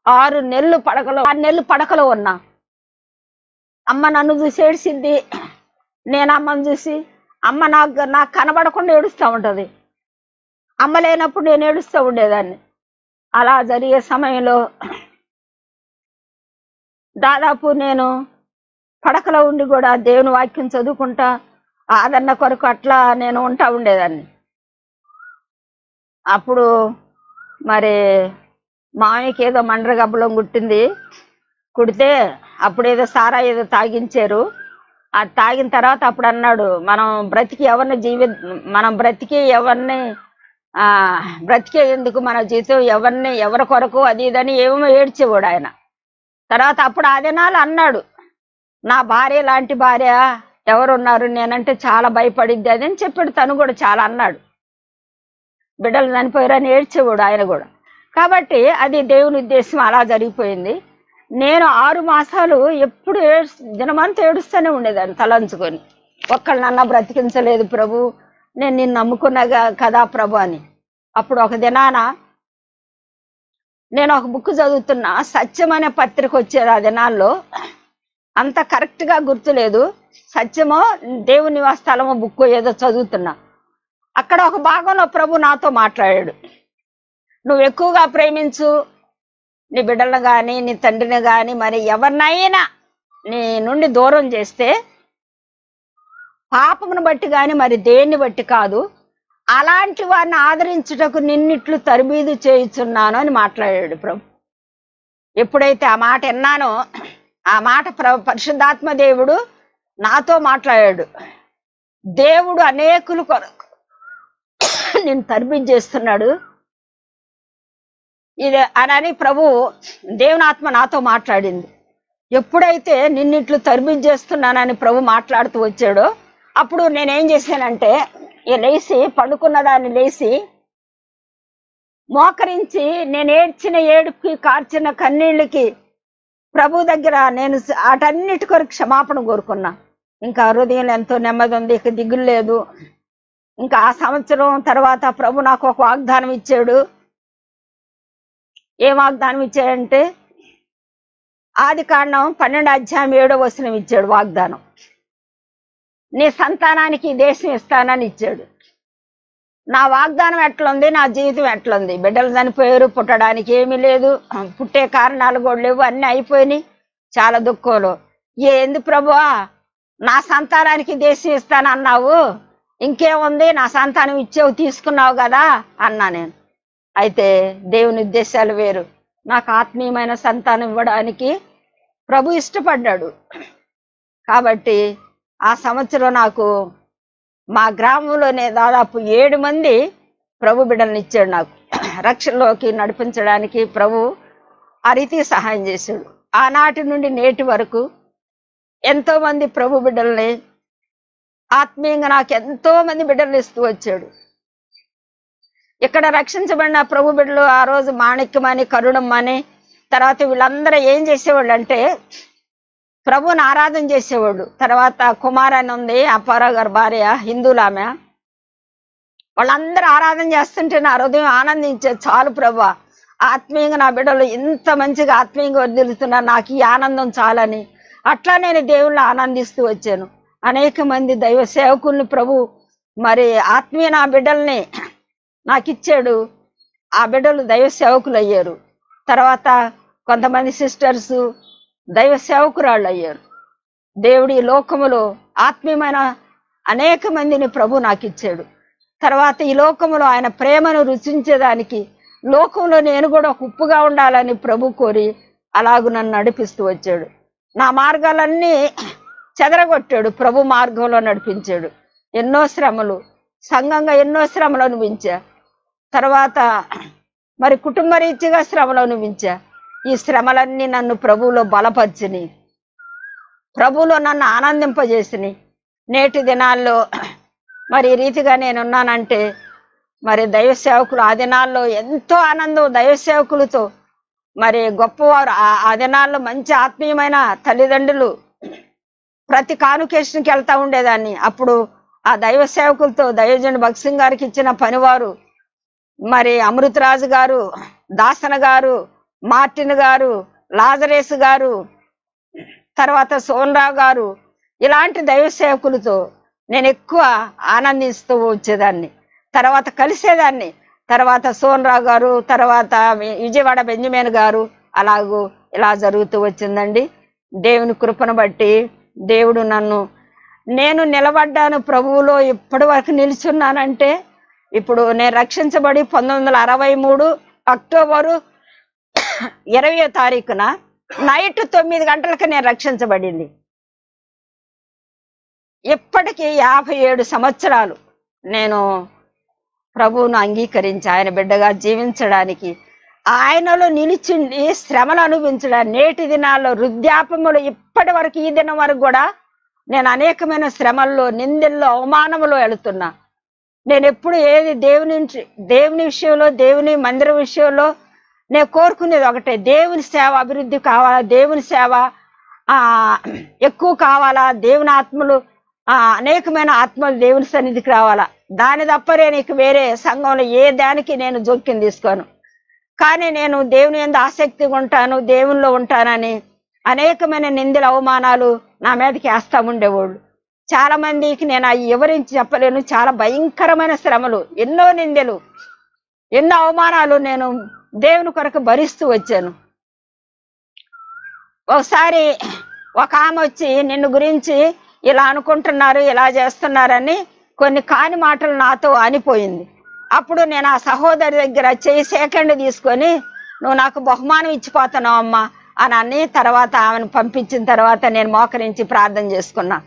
ఆరు నెలలు పడకలో ఆరు నెలలు పడకలో ఉన్నా. అమ్మ నన్ను చూసి నేను అమ్మని చూసి అమ్మ నాకు నాకు కనబడకుండా ఏడుస్తూ ఉంటుంది. అమ్మ లేనప్పుడు నేను ఏడుస్తూ ఉండేదాన్ని. అలా జరిగే సమయంలో దాదాపు నేను పడకలో ఉండి కూడా దేవుని వాక్యం చదువుకుంటా ఆదరణ కొరకు అట్లా నేను ఉంటా ఉండేదాన్ని. అప్పుడు మరి మామయ్యకి ఏదో మండ్రగబ్బలం కుట్టింది. కుడితే అప్పుడు ఏదో సారా ఏదో తాగించారు. అది తాగిన తర్వాత అప్పుడు అన్నాడు మనం బ్రతికి ఎవరిని జీవి మనం బ్రతికి ఎవరిని ఆ బ్రతికే ఎందుకు మన జీవితం ఎవరిని ఎవరి కొరకు అది ఇదని ఏమో ఏడ్చేవాడు ఆయన. తర్వాత అప్పుడు ఆ దినాలు అన్నాడు నా భార్య లాంటి భార్య ఎవరున్నారు నేనంటే చాలా భయపడిద్ది అది అని చెప్పాడు తను కూడా చాలా అన్నాడు. బిడ్డలు చనిపోయారని ఏడ్చేవాడు ఆయన కూడా. కాబట్టి అది దేవుని ఉద్దేశం అలా జరిగిపోయింది. నేను ఆరు మాసాలు ఎప్పుడు ఏడు దినమంతా ఏడుస్తూనే ఉండేదాన్ని తలంచుకొని. ఒక్కళ్ళనన్నా బ్రతికించలేదు ప్రభు నేను నిన్ను నమ్ముకున్నగా కదా ప్రభు అని. అప్పుడు ఒక దినాన నేను ఒక బుక్ చదువుతున్నా సత్యం అనే పత్రిక వచ్చేది ఆ దినాల్లో. అంత కరెక్ట్గా గుర్తులేదు. సత్యమో దేవుని స్థలమో బుక్ ఏదో చదువుతున్నా. అక్కడ ఒక భాగంలో ప్రభు నాతో మాట్లాడాడు. నువ్వు ఎక్కువగా ప్రేమించు నీ బిడ్డలను కానీ నీ తండ్రిని కానీ మరి ఎవరినైనా నీ నుండి దూరం చేస్తే పాపమును బట్టి కానీ మరి దేన్ని బట్టి కాదు. అలాంటి వారిని ఆదరించుటకు నిన్నిట్లు తరబీదు చేయుచున్నాను అని మాట్లాడాడు ప్రభు. ఎప్పుడైతే ఆ మాట విన్నానో ఆ మాట ప్ర పరిశుద్ధాత్మ దేవుడు నాతో మాట్లాడాడు. దేవుడు అనేకులు కొరకు నేను తరబీదు చేస్తున్నాడు. ఇది అనని ప్రభు దేవునాత్మ నాతో మాట్లాడింది. ఎప్పుడైతే నిన్నిట్లు తరబిజ్ చేస్తున్నానని ప్రభు మాట్లాడుతూ వచ్చాడో అప్పుడు నేనేం చేశానంటే ఈ లేచి పండుకున్న దాన్ని లేచి మోకరించి నేను ఏడ్చిన ఏడుపుకి కార్చిన కన్నీళ్ళకి ప్రభు దగ్గర నేను అటన్నిటి కొరకు క్షమాపణ కోరుకున్నా. ఇంకా హృదయంలో ఎంతో నెమ్మది ఉంది ఇక దిగులు లేదు. ఇంకా ఆ సంవత్సరం తర్వాత ప్రభు నాకు ఒక వాగ్దానం ఇచ్చాడు. ఏ వాగ్దానం ఇచ్చాడంటే? ఆది కాండం పన్నెండు అధ్యాయం ఏడో వచనం ఇచ్చాడు వాగ్దానం. నీ సంతానానికి ఈ దేశం ఇస్తానని ఇచ్చాడు. నా వాగ్దానం ఎట్లుంది? నా జీవితం ఎట్లుంది? బిడ్డలు చనిపోయారు పుట్టడానికి ఏమీ లేదు. పుట్టే కారణాలు కూడా లేవు అన్నీ అయిపోయినాయి. చాలా దుఃఖంలో. ఏంది ప్రభువా? నా సంతానానికి దేశం ఇస్తానన్నావు ఇంకేముంది? నా సంతానం ఇచ్చేవు తీసుకున్నావు కదా? అన్నా నేను. అయితే దేవుని ఉద్దేశాలు వేరు. నాకు ఆత్మీయమైన సంతానం ఇవ్వడానికి ప్రభు ఇష్టపడ్డాడు. కాబట్టి ఆ సంవత్సరం నాకు మా గ్రామంలోనే దాదాపు ఏడు మంది ప్రభు బిడ్డలను ఇచ్చాడు నాకు. రక్షణలోకి నడిపించడానికి ప్రభు ఆ రీతి సహాయం చేశాడు. ఆనాటి నుండి నేటి వరకు ఎంతోమంది ప్రభు బిడ్డల్ని ఆత్మీయంగా నాకు ఎంతో మంది బిడ్డలు ఇస్తూ వచ్చాడు. ఇక్కడ రక్షించబడిన ప్రభు బిడ్డలు ఆ రోజు మాణిక్యమని కరుణమ్మని తర్వాత వీళ్ళందరూ ఏం చేసేవాళ్ళు అంటే ప్రభుని ఆరాధన చేసేవాళ్ళు. తర్వాత కుమార్ అని ఉంది అప్పారా గారి భార్య హిందువులు ఆమె. వాళ్ళందరూ ఆరాధన చేస్తుంటే నా హృదయం ఆనందించే చాలు ప్రభా. ఆత్మీయంగా నా బిడ్డలు ఇంత మంచిగా ఆత్మీయంగా వదిలుతున్నా నాకు ఈ ఆనందం చాలని. అట్లా నేను దేవుళ్ళు ఆనందిస్తూ వచ్చాను. అనేక మంది దైవ సేవకుల్ని ప్రభు మరి ఆత్మీయ నా బిడ్డల్ని నాకు ఇచ్చాడు ఆ బిడ్డలు దైవ సేవకులు అయ్యారు తర్వాత కొంతమంది సిస్టర్స్ దైవ సేవకురాళ్ళు అయ్యారు దేవుడి లోకములో ఆత్మీయమైన అనేక మందిని ప్రభు నాకు ఇచ్చాడు తర్వాత ఈ లోకములో ఆయన ప్రేమను రుచించేదానికి లోకంలో నేను కూడా ఒక ఉప్పుగా ఉండాలని ప్రభు కోరి అలాగు నన్ను నడిపిస్తూ వచ్చాడు. నా మార్గాలన్నీ చెదరగొట్టాడు. ప్రభు మార్గంలో నడిపించాడు. ఎన్నో శ్రమలు సంఘంగా ఎన్నో శ్రమలు అనుభవించా. తర్వాత మరి కుటుంబ రీత్యాగా శ్రమలు అనుభవించా ఈ శ్రమలన్నీ నన్ను ప్రభువులో బలపరిచిని. ప్రభువులో నన్ను ఆనందింపజేసిని. నేటి దినాల్లో మరి ఈ రీతిగా నేనున్నానంటే మరి దైవ సేవకులు ఆ దినాల్లో ఎంతో ఆనందం దైవ సేవకులతో మరి గొప్పవారు ఆ- దినాల్లో మంచి ఆత్మీయమైన తల్లిదండ్రులు ప్రతి కానుకేషన్కి వెళ్తూ ఉండేదాన్ని. అప్పుడు ఆ దైవ సేవకులతో దైవజన్ భక్సింగ్ గారికి ఇచ్చిన పనివారు మరి అమృతరాజు గారు దాసన గారు మార్టిన్ గారు లాజరేస్ గారు తర్వాత సోన్రావు గారు ఇలాంటి దైవ సేవకులతో నేను ఎక్కువ ఆనందిస్తూ వచ్చేదాన్ని. తర్వాత కలిసేదాన్ని. తర్వాత సోన్రావు గారు తర్వాత విజయవాడ బెంజమేన్ గారు అలాగూ ఇలా జరుగుతూ వచ్చిందండి. దేవుని కృపను బట్టి దేవుడు నన్ను నేను నిలబడ్డాను ప్రభువులో ఇప్పటి వరకు నిలుచున్నానంటే ఇప్పుడు నేను రక్షించబడి పంతొమ్మిది వందల అరవై మూడు అక్టోబరు ఇరవయో తారీఖున నైట్ తొమ్మిది గంటలకు నేను రక్షించబడింది. ఇప్పటికీ యాభై ఏడు సంవత్సరాలు నేను ప్రభువును అంగీకరించి ఆయన బిడ్డగా జీవించడానికి ఆయనలో నిలిచి శ్రమలు అనుభవించడానికి నేటి దినాల్లో వృద్ధాపములు ఇప్పటి వరకు ఈ దినం వరకు కూడా నేను అనేకమైన శ్రమల్లో నిందల్లో అవమానములో వెళుతున్నా నేను ఎప్పుడు ఏది దేవుని దేవుని విషయంలో దేవుని మందిర విషయంలో నేను కోరుకునేది ఒకటే. దేవుని సేవ అభివృద్ధి కావాలా? దేవుని సేవ ఎక్కువ కావాలా? దేవుని ఆత్మలు అనేకమైన ఆత్మలు దేవుని సన్నిధికి రావాలా? దాని తప్ప నేను ఇక వేరే సంఘంలో ఏ దానికి నేను జోక్యం తీసుకోను. కానీ నేను దేవుని ఎందు ఆసక్తిగా ఉంటాను దేవునిలో ఉంటానని అనేకమైన నిందల అవమానాలు నా మీదకి వేస్తా ఉండేవాళ్ళు. చాలా మందికి నేను అవి వివరించి చెప్పలేను. చాలా భయంకరమైన శ్రమలు ఎన్నో నిందెలు ఎన్నో అవమానాలు నేను దేవుని కొరకు భరిస్తూ వచ్చాను. ఒకసారి ఒక ఆమె వచ్చి నిన్ను గురించి ఇలా అనుకుంటున్నారు ఇలా చేస్తున్నారని కొన్ని కాని మాటలు నాతో అనిపోయింది. అప్పుడు నేను ఆ సహోదరి దగ్గర చేయి సేకండ్ తీసుకొని నువ్వు నాకు బహుమానం ఇచ్చిపోతున్నావు అమ్మా అని అన్ని తర్వాత ఆమెను పంపించిన తర్వాత నేను మోకరించి ప్రార్థన చేసుకున్నాను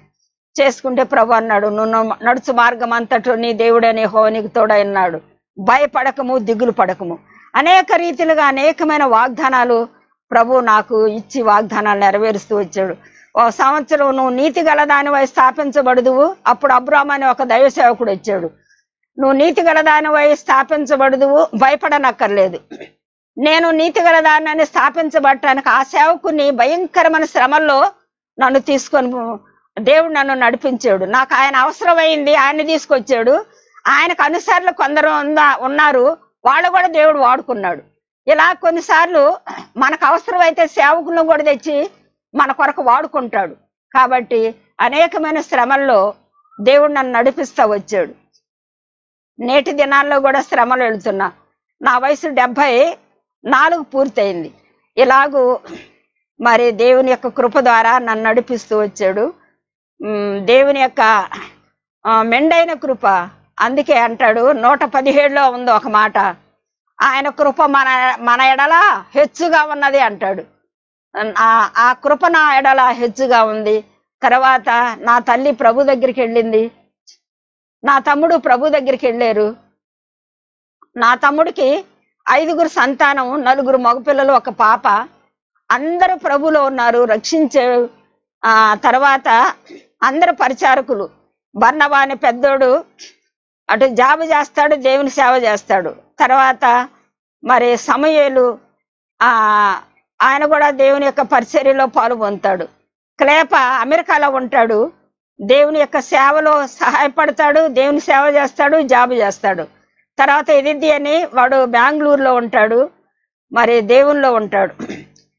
చేసుకుంటే ప్రభు అన్నాడు నువ్వు నడుచు మార్గం అంతటో నీ దేవుడనే హోనికి తోడన్నాడు భయపడకము దిగులు పడకము. అనేక రీతిలుగా అనేకమైన వాగ్దానాలు ప్రభు నాకు ఇచ్చి వాగ్దానాలు నెరవేరుస్తూ వచ్చాడు. ఓ సంవత్సరం నువ్వు నీతి గల దానివై స్థాపించబడదువు. అప్పుడు అబ్రామ్ అనే ఒక దైవ సేవకుడు వచ్చాడు. నువ్వు నీతి గల దానివై స్థాపించబడదువు భయపడనక్కర్లేదు. నేను నీతి గల దాన్ని స్థాపించబడటానికి ఆ సేవకుని భయంకరమైన శ్రమల్లో నన్ను తీసుకొని దేవుడు నన్ను నడిపించాడు. నాకు ఆయన అవసరమైంది ఆయన తీసుకొచ్చాడు. ఆయనకు అనుసరులు కొందరు ఉందా- ఉన్నారు. వాళ్ళు కూడా దేవుడు వాడుకున్నాడు. ఇలా కొన్నిసార్లు మనకు అవసరమైతే సేవకులను కూడా తెచ్చి మన కొరకు వాడుకుంటాడు. కాబట్టి అనేకమైన శ్రమల్లో దేవుడు నన్ను నడిపిస్తూ వచ్చాడు. నేటి దినాల్లో కూడా శ్రమలు వెళుతున్నా నా వయసు డెబ్భై నాలుగు పూర్తయింది. ఇలాగూ మరి దేవుని యొక్క కృప ద్వారా నన్ను నడిపిస్తూ వచ్చాడు. దేవుని యొక్క మెండైన కృప. అందుకే అంటాడు నూట పదిహేడులో ఉంది ఒక మాట. ఆయన కృప మన మన ఎడల హెచ్చుగా ఉన్నది అంటాడు. ఆ- కృప నా ఎడల హెచ్చుగా ఉంది. తర్వాత నా తల్లి ప్రభు దగ్గరికి వెళ్ళింది. నా తమ్ముడు ప్రభు దగ్గరికి వెళ్ళారు. నా తమ్ముడికి ఐదుగురు సంతానం నలుగురు మగపిల్లలు ఒక పాప. అందరూ ప్రభులో ఉన్నారు రక్షించే తర్వాత అందరు పరిచారకులు. బర్నబా పెద్దోడు అటు జాబు చేస్తాడు దేవుని సేవ చేస్తాడు. తర్వాత మరి సమయలు ఆయన కూడా దేవుని యొక్క పరిచర్యలో పాలు పొందుతాడు. క్లేప అమెరికాలో ఉంటాడు. దేవుని యొక్క సేవలో సహాయపడతాడు దేవుని సేవ చేస్తాడు జాబ్ చేస్తాడు. తర్వాత ఎదిద్ది అని వాడు బెంగళూరులో ఉంటాడు. మరి దేవునిలో ఉంటాడు.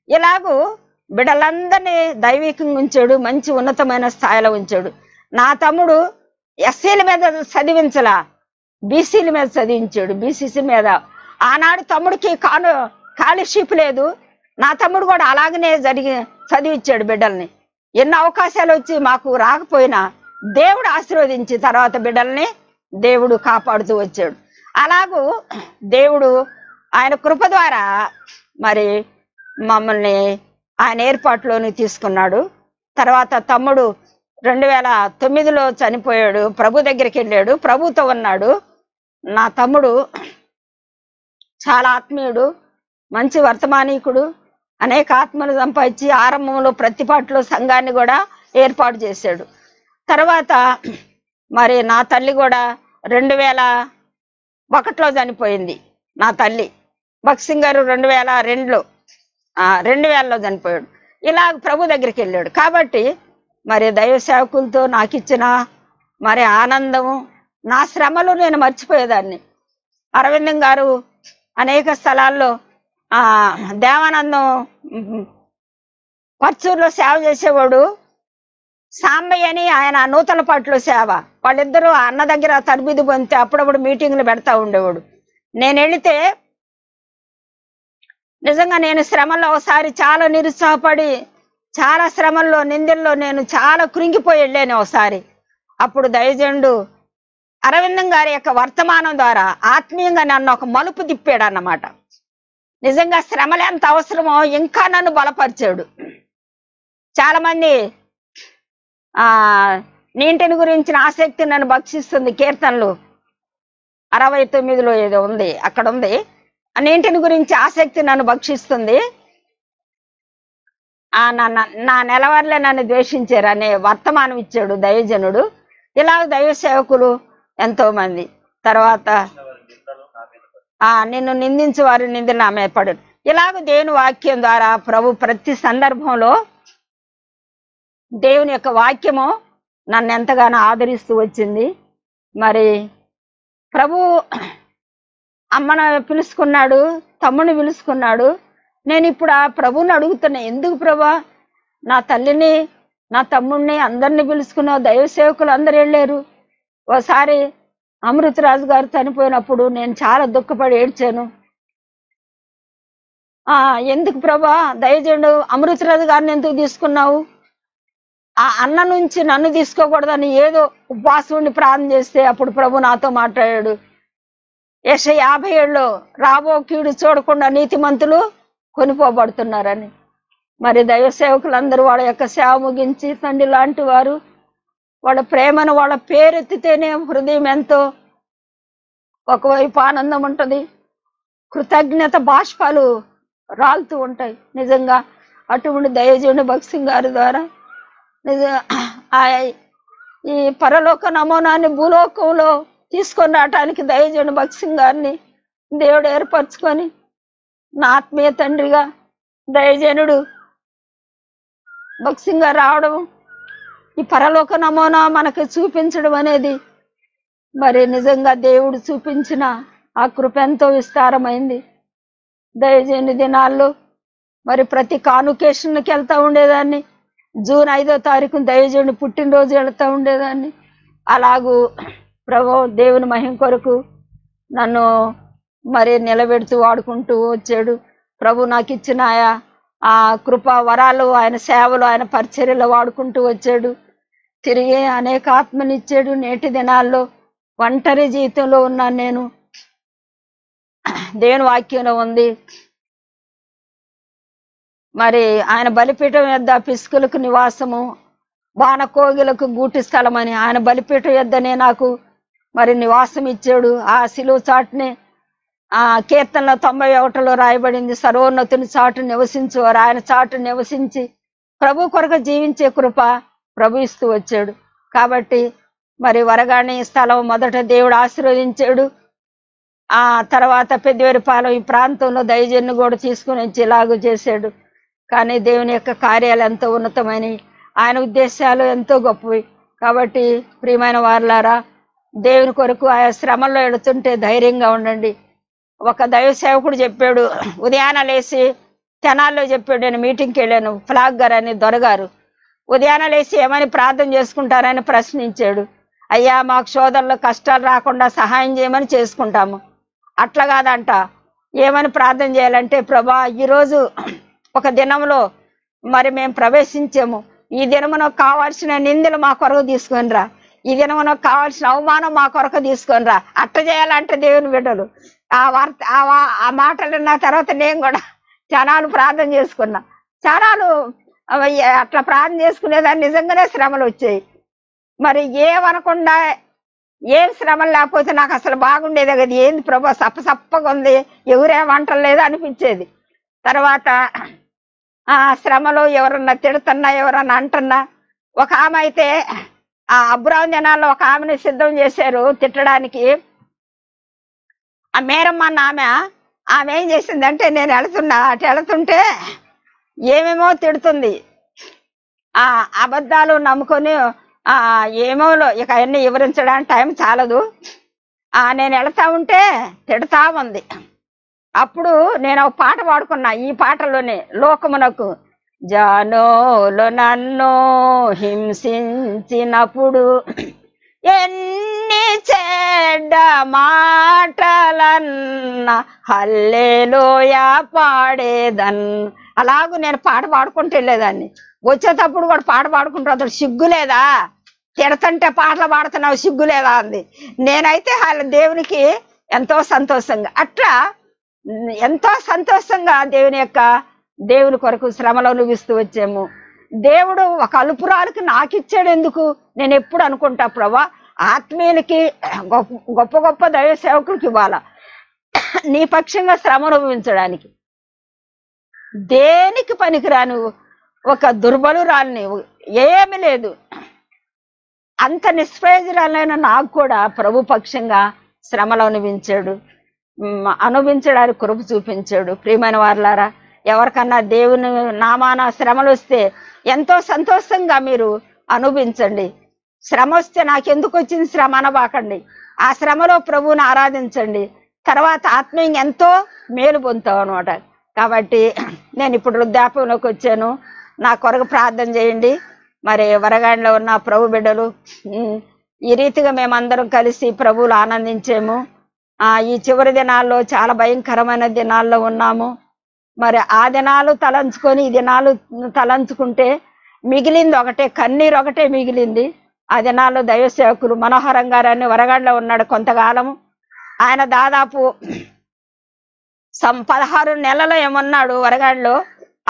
ఇలాగూ బిడ్డలందరినీ దైవికంగా ఉంచాడు మంచి ఉన్నతమైన స్థాయిలో ఉంచాడు. నా తమ్ముడు ఎస్సీల మీద చదివించలా బీసీల మీద చదివించాడు బీసీసీ మీద. ఆనాడు తమ్ముడికి కాను కాలర్షిప్ లేదు. నా తమ్ముడు కూడా అలాగనే జరిగి చదివించాడు బిడ్డల్ని. ఎన్నో అవకాశాలు వచ్చి మాకు రాకపోయినా దేవుడు ఆశీర్వదించి తర్వాత బిడ్డల్ని దేవుడు కాపాడుతూ వచ్చాడు. అలాగూ దేవుడు ఆయన కృప ద్వారా మరి మమ్మల్ని ఆయన ఏర్పాటులోని తీసుకున్నాడు. తర్వాత తమ్ముడు రెండు వేల తొమ్మిదిలో చనిపోయాడు. ప్రభు దగ్గరికి వెళ్ళాడు. ప్రభుతో ఉన్నాడు. నా తమ్ముడు చాలా ఆత్మీయుడు మంచి వర్తమానీకుడు. అనేక ఆత్మలు సంపాదించి ఆరంభంలో ప్రతిపాటులో సంఘాన్ని కూడా ఏర్పాటు చేశాడు. తర్వాత మరి నా తల్లి కూడా రెండు వేల ఒకటిలో చనిపోయింది. నా తల్లి. భక్సింగ్ గారు రెండు వేల రెండులో రెండు వేలలో చనిపోయాడు. ఇలా ప్రభు దగ్గరికి వెళ్ళాడు. కాబట్టి మరి దైవ సేవకులతో నాకు ఇచ్చిన మరి ఆనందము నా శ్రమలు నేను మర్చిపోయేదాన్ని. అరవిందం గారు అనేక స్థలాల్లో ఆ దేవానందం ఉమ్, పర్చూరులో సేవ చేసేవాడు. సాంబయ్య అని ఆయన నూతలపాట్లో సేవ. వాళ్ళిద్దరూ అన్న దగ్గర తరబిది పొందితే అప్పుడప్పుడు మీటింగ్లు పెడతా ఉండేవాడు. నేను వెళితే నిజంగా నేను శ్రమలో ఒకసారి చాలా నిరుత్సాహపడి చాలా శ్రమల్లో నిందల్లో నేను చాలా కృంగిపోయి వెళ్ళాను ఒకసారి. అప్పుడు దయజండు అరవిందం గారి యొక్క వర్తమానం ద్వారా ఆత్మీయంగా నన్ను ఒక మలుపు తిప్పాడు అన్నమాట నిజంగా శ్రమలు ఎంత అవసరమో ఇంకా నన్ను బలపరిచాడు. చాలా మంది ఆ నీటిని గురించిన ఆసక్తి నన్ను భక్షిస్తుంది కీర్తనలు. అరవై తొమ్మిదిలో ఏదో ఉంది అక్కడ ఉంది. ఆ గురించి ఆసక్తి నన్ను భక్షిస్తుంది ఆ నా నా- నెలవారులే నన్ను ద్వేషించారు అనే వర్తమానం ఇచ్చాడు దైవజనుడు. ఇలా దైవ సేవకులు ఎంతో మంది తర్వాత ఆ నిన్ను నిందించు వారు నింద నా మీద ఇలాగ దేవుని వాక్యం ద్వారా ప్రభు ప్రతి సందర్భంలో దేవుని యొక్క వాక్యము నన్ను ఎంతగానో ఆదరిస్తూ వచ్చింది. మరి ప్రభు అమ్మను పిలుచుకున్నాడు తమ్ముని పిలుచుకున్నాడు నేను ఇప్పుడు ఆ ప్రభువుని అడుగుతున్నా ఎందుకు ప్రభా? నా తల్లిని నా తమ్ముడిని అందరిని పిలుచుకున్నావు దైవ సేవకులు అందరు వెళ్ళారు. ఓసారి అమృతరాజు గారు చనిపోయినప్పుడు నేను చాలా దుఃఖపడి ఏడ్చాను. ఆ ఎందుకు ప్రభా? దయచేయండు అమృతరాజు గారిని ఎందుకు తీసుకున్నావు? ఆ అన్న నుంచి నన్ను తీసుకోకూడదని ఏదో ఉపవాసం ఉండి ప్రార్థన చేస్తే అప్పుడు ప్రభు నాతో మాట్లాడాడు. యశ యాభై ఏళ్ళు రాబో కీడు చూడకుండా నీతిమంతులు కొనిపోబడుతున్నారని. మరి దైవ సేవకులందరూ వాళ్ళ యొక్క సేవ ముగించి తండ్రి లాంటి వారు వాళ్ళ ప్రేమను వాళ్ళ పేరెత్తితేనే హృదయం ఎంతో ఒకవైపు ఆనందం ఉంటుంది. కృతజ్ఞత బాష్పాలు రాలుతూ ఉంటాయి. నిజంగా అటువంటి దయజుని భక్సింగ్ గారి ద్వారా నిజ ఈ పరలోక నమూనాన్ని భూలోకంలో తీసుకొని రావటానికి దయజుని భక్సింగ్ గారిని. దేవుడు ఏర్పరచుకొని నా ఆత్మీయ తండ్రిగా దయజనుడు భక్సింగ్ గారు రావడం ఈ పరలోక నమూనా మనకు చూపించడం అనేది మరి నిజంగా దేవుడు చూపించిన ఆ కృప ఎంతో విస్తారమైంది. దయచేని దినాల్లో మరి ప్రతి కానుకేషన్కి వెళ్తూ ఉండేదాన్ని. జూన్ ఐదో తారీఖు దయచేయండి పుట్టినరోజు వెళ్తూ ఉండేదాన్ని. అలాగూ ప్రభు దేవుని మహిం కొరకు నన్ను మరి నిలబెడుతూ వాడుకుంటూ వచ్చాడు. ప్రభు నాకు ఇచ్చిన ఆ కృపా వరాలు ఆయన సేవలు ఆయన పరిచర్యలు వాడుకుంటూ వచ్చాడు. తిరిగి అనేక ఆత్మనిచ్చాడు నేటి దినాల్లో ఒంటరి జీవితంలో ఉన్నాను నేను. దేవుని వాక్యంలో ఉంది. మరి ఆయన బలిపీఠం యొద్ద పిసుకులకు నివాసము బాణకోగిలకు గూటి స్థలం అని ఆయన బలిపీఠం యొద్దనే నాకు మరి నివాసం ఇచ్చాడు. ఆ శిలువ చాటునే ఆ కీర్తనలో తొంభై ఒకటిలో రాయబడింది సర్వోన్నతుని చాటు నివసించు ఆయన చాటు నివసించి ప్రభు కొరకు జీవించే కృప ప్రభు ఇస్తూ వచ్చాడు. కాబట్టి మరి వరగాని స్థలం మొదట దేవుడు ఆశీర్వదించాడు. ఆ తర్వాత పెద్దవేరిపాలెం ఈ ప్రాంతంలో దయజన్ను కూడా తీసుకుని వచ్చి ఇలాగూ చేశాడు. కానీ దేవుని యొక్క కార్యాలు ఎంతో ఉన్నతమైనవి. ఆయన ఉద్దేశాలు ఎంతో గొప్పవి. కాబట్టి ప్రియమైన వారులారా దేవుని కొరకు ఆయా శ్రమల్లో ఎడుతుంటే ధైర్యంగా ఉండండి. ఒక దైవ సేవకుడు చెప్పాడు ఉదయాన లేచి తెనాల్లో చెప్పాడు నేను మీటింగ్కి వెళ్ళాను ఫ్లాగ్ గారు అని దొరగారు. ఉదయాన లేచి ఏమని ప్రార్థన చేసుకుంటారని ప్రశ్నించాడు. అయ్యా మాకు సోదరులు కష్టాలు రాకుండా సహాయం చేయమని చేసుకుంటాము. అట్లా కాదంట. ఏమని ప్రార్థన చేయాలంటే ప్రభా ఈరోజు ఒక దినంలో మరి మేము ప్రవేశించాము. ఈ దినమున కావాల్సిన నిందలు మా కొరకు తీసుకొని రా. ఈ దినం మనకు కావాల్సిన అవమానం మా కొరకు తీసుకొని రా. అట్ట చేయాలంటే దేవుని బిడ్డలు. ఆ వార్త ఆ మాటలు విన్న తర్వాత నేను కూడా చనాలు ప్రార్థన చేసుకున్నా. చనాలు అట్లా ప్రార్థన చేసుకునేదాన్ని నిజంగానే శ్రమలు వచ్చాయి. మరి ఏమనకుండా ఏం శ్రమలు లేకపోతే నాకు అసలు బాగుండేది కదా. ఏంది ప్రభా సప్ప సప్పగా ఉంది. ఎవరేమంటలేదు అనిపించేది. తర్వాత ఆ శ్రమలో ఎవరన్నా తిడుతున్నా ఎవరన్నా అంటున్నా. ఒక ఆమె అయితే ఆ అబ్రాహం జనాల్లో ఒక ఆమెను సిద్ధం చేశారు తిట్టడానికి. ఆ మేరమ్మ అన్న ఆమె ఆమె ఏం చేసిందంటే నేను వెళుతున్నా అటు వెళుతుంటే ఏమేమో తిడుతుంది. ఆ అబద్ధాలు నమ్ముకొని ఆ ఇక అన్ని వివరించడానికి టైం చాలదు. ఆ నేను వెళతా ఉంటే తిడతా ఉంది. అప్పుడు నేను ఒక పాట పాడుకున్నా ఈ పాటలోనే లోకమునకు జానోలు నన్ను హింసించినప్పుడు ఎన్ని చెడ్డ మాటలన్న హల్లేలోయా పాడేదన్. అలాగూ నేను పాట పాడుకుంటూ వెళ్ళేదాన్ని. వచ్చేటప్పుడు కూడా పాట పాడుకుంటూ అతడు సిగ్గు లేదా? తిడతంటే పాటలు పాడుతున్నావు సిగ్గు లేదా అంది. నేనైతే వాళ్ళ దేవునికి ఎంతో సంతోషంగా అట్లా ఎంతో సంతోషంగా దేవుని యొక్క దేవుని కొరకు శ్రమలు అనుభవిస్తూ వచ్చాము. దేవుడు ఒక అలుపురాలకి నాకు ఇచ్చాడు ఎందుకు? నేను ఎప్పుడు అనుకుంటా ప్రభా ఆత్మీయులకి గొప్ప గొప్ప గొప్ప దైవ సేవకులకి ఇవ్వాలా. నీ పక్షంగా శ్రమ అనుభవించడానికి దేనికి పనికిరాను? ఒక దుర్బలురాల్ని. ఏమి లేదు. అంత నిష్ప్రయోజనాలైన నాకు కూడా ప్రభు పక్షంగా శ్రమలు అనుభవించాడు అనుభవించడానికి కృప చూపించాడు. ప్రియమైన వారులారా ఎవరికన్నా దేవుని నామాన శ్రమలు వస్తే ఎంతో సంతోషంగా మీరు అనుభవించండి. శ్రమ వస్తే నాకెందుకు వచ్చింది శ్రమ అనబాకండి. ఆ శ్రమలో ప్రభువుని ఆరాధించండి. తర్వాత ఆత్మీయంగా ఎంతో మేలు పొందుతాం అనమాట కాబట్టి నేను ఇప్పుడు వృద్ధాప్యంలోకి వచ్చాను. నా కొరకు ప్రార్థన చేయండి. మరి వరగాడిలో ఉన్న ప్రభు బిడ్డలు ఈ రీతిగా మేమందరం కలిసి ప్రభువులు ఆనందించాము. ఈ చివరి దినాల్లో చాలా భయంకరమైన దినాల్లో ఉన్నాము. మరి ఆ దినాలు తలంచుకొని ఈ దినాలు తలంచుకుంటే మిగిలింది ఒకటే కన్నీరు ఒకటే మిగిలింది. ఆ దినాల్లో దైవసేవకులు మనోహరం గారని వరగండ్లో ఉన్నాడు కొంతకాలం ఆయన దాదాపు సం పదహారు నెలలు ఏమన్నాడు వరగాడిలో.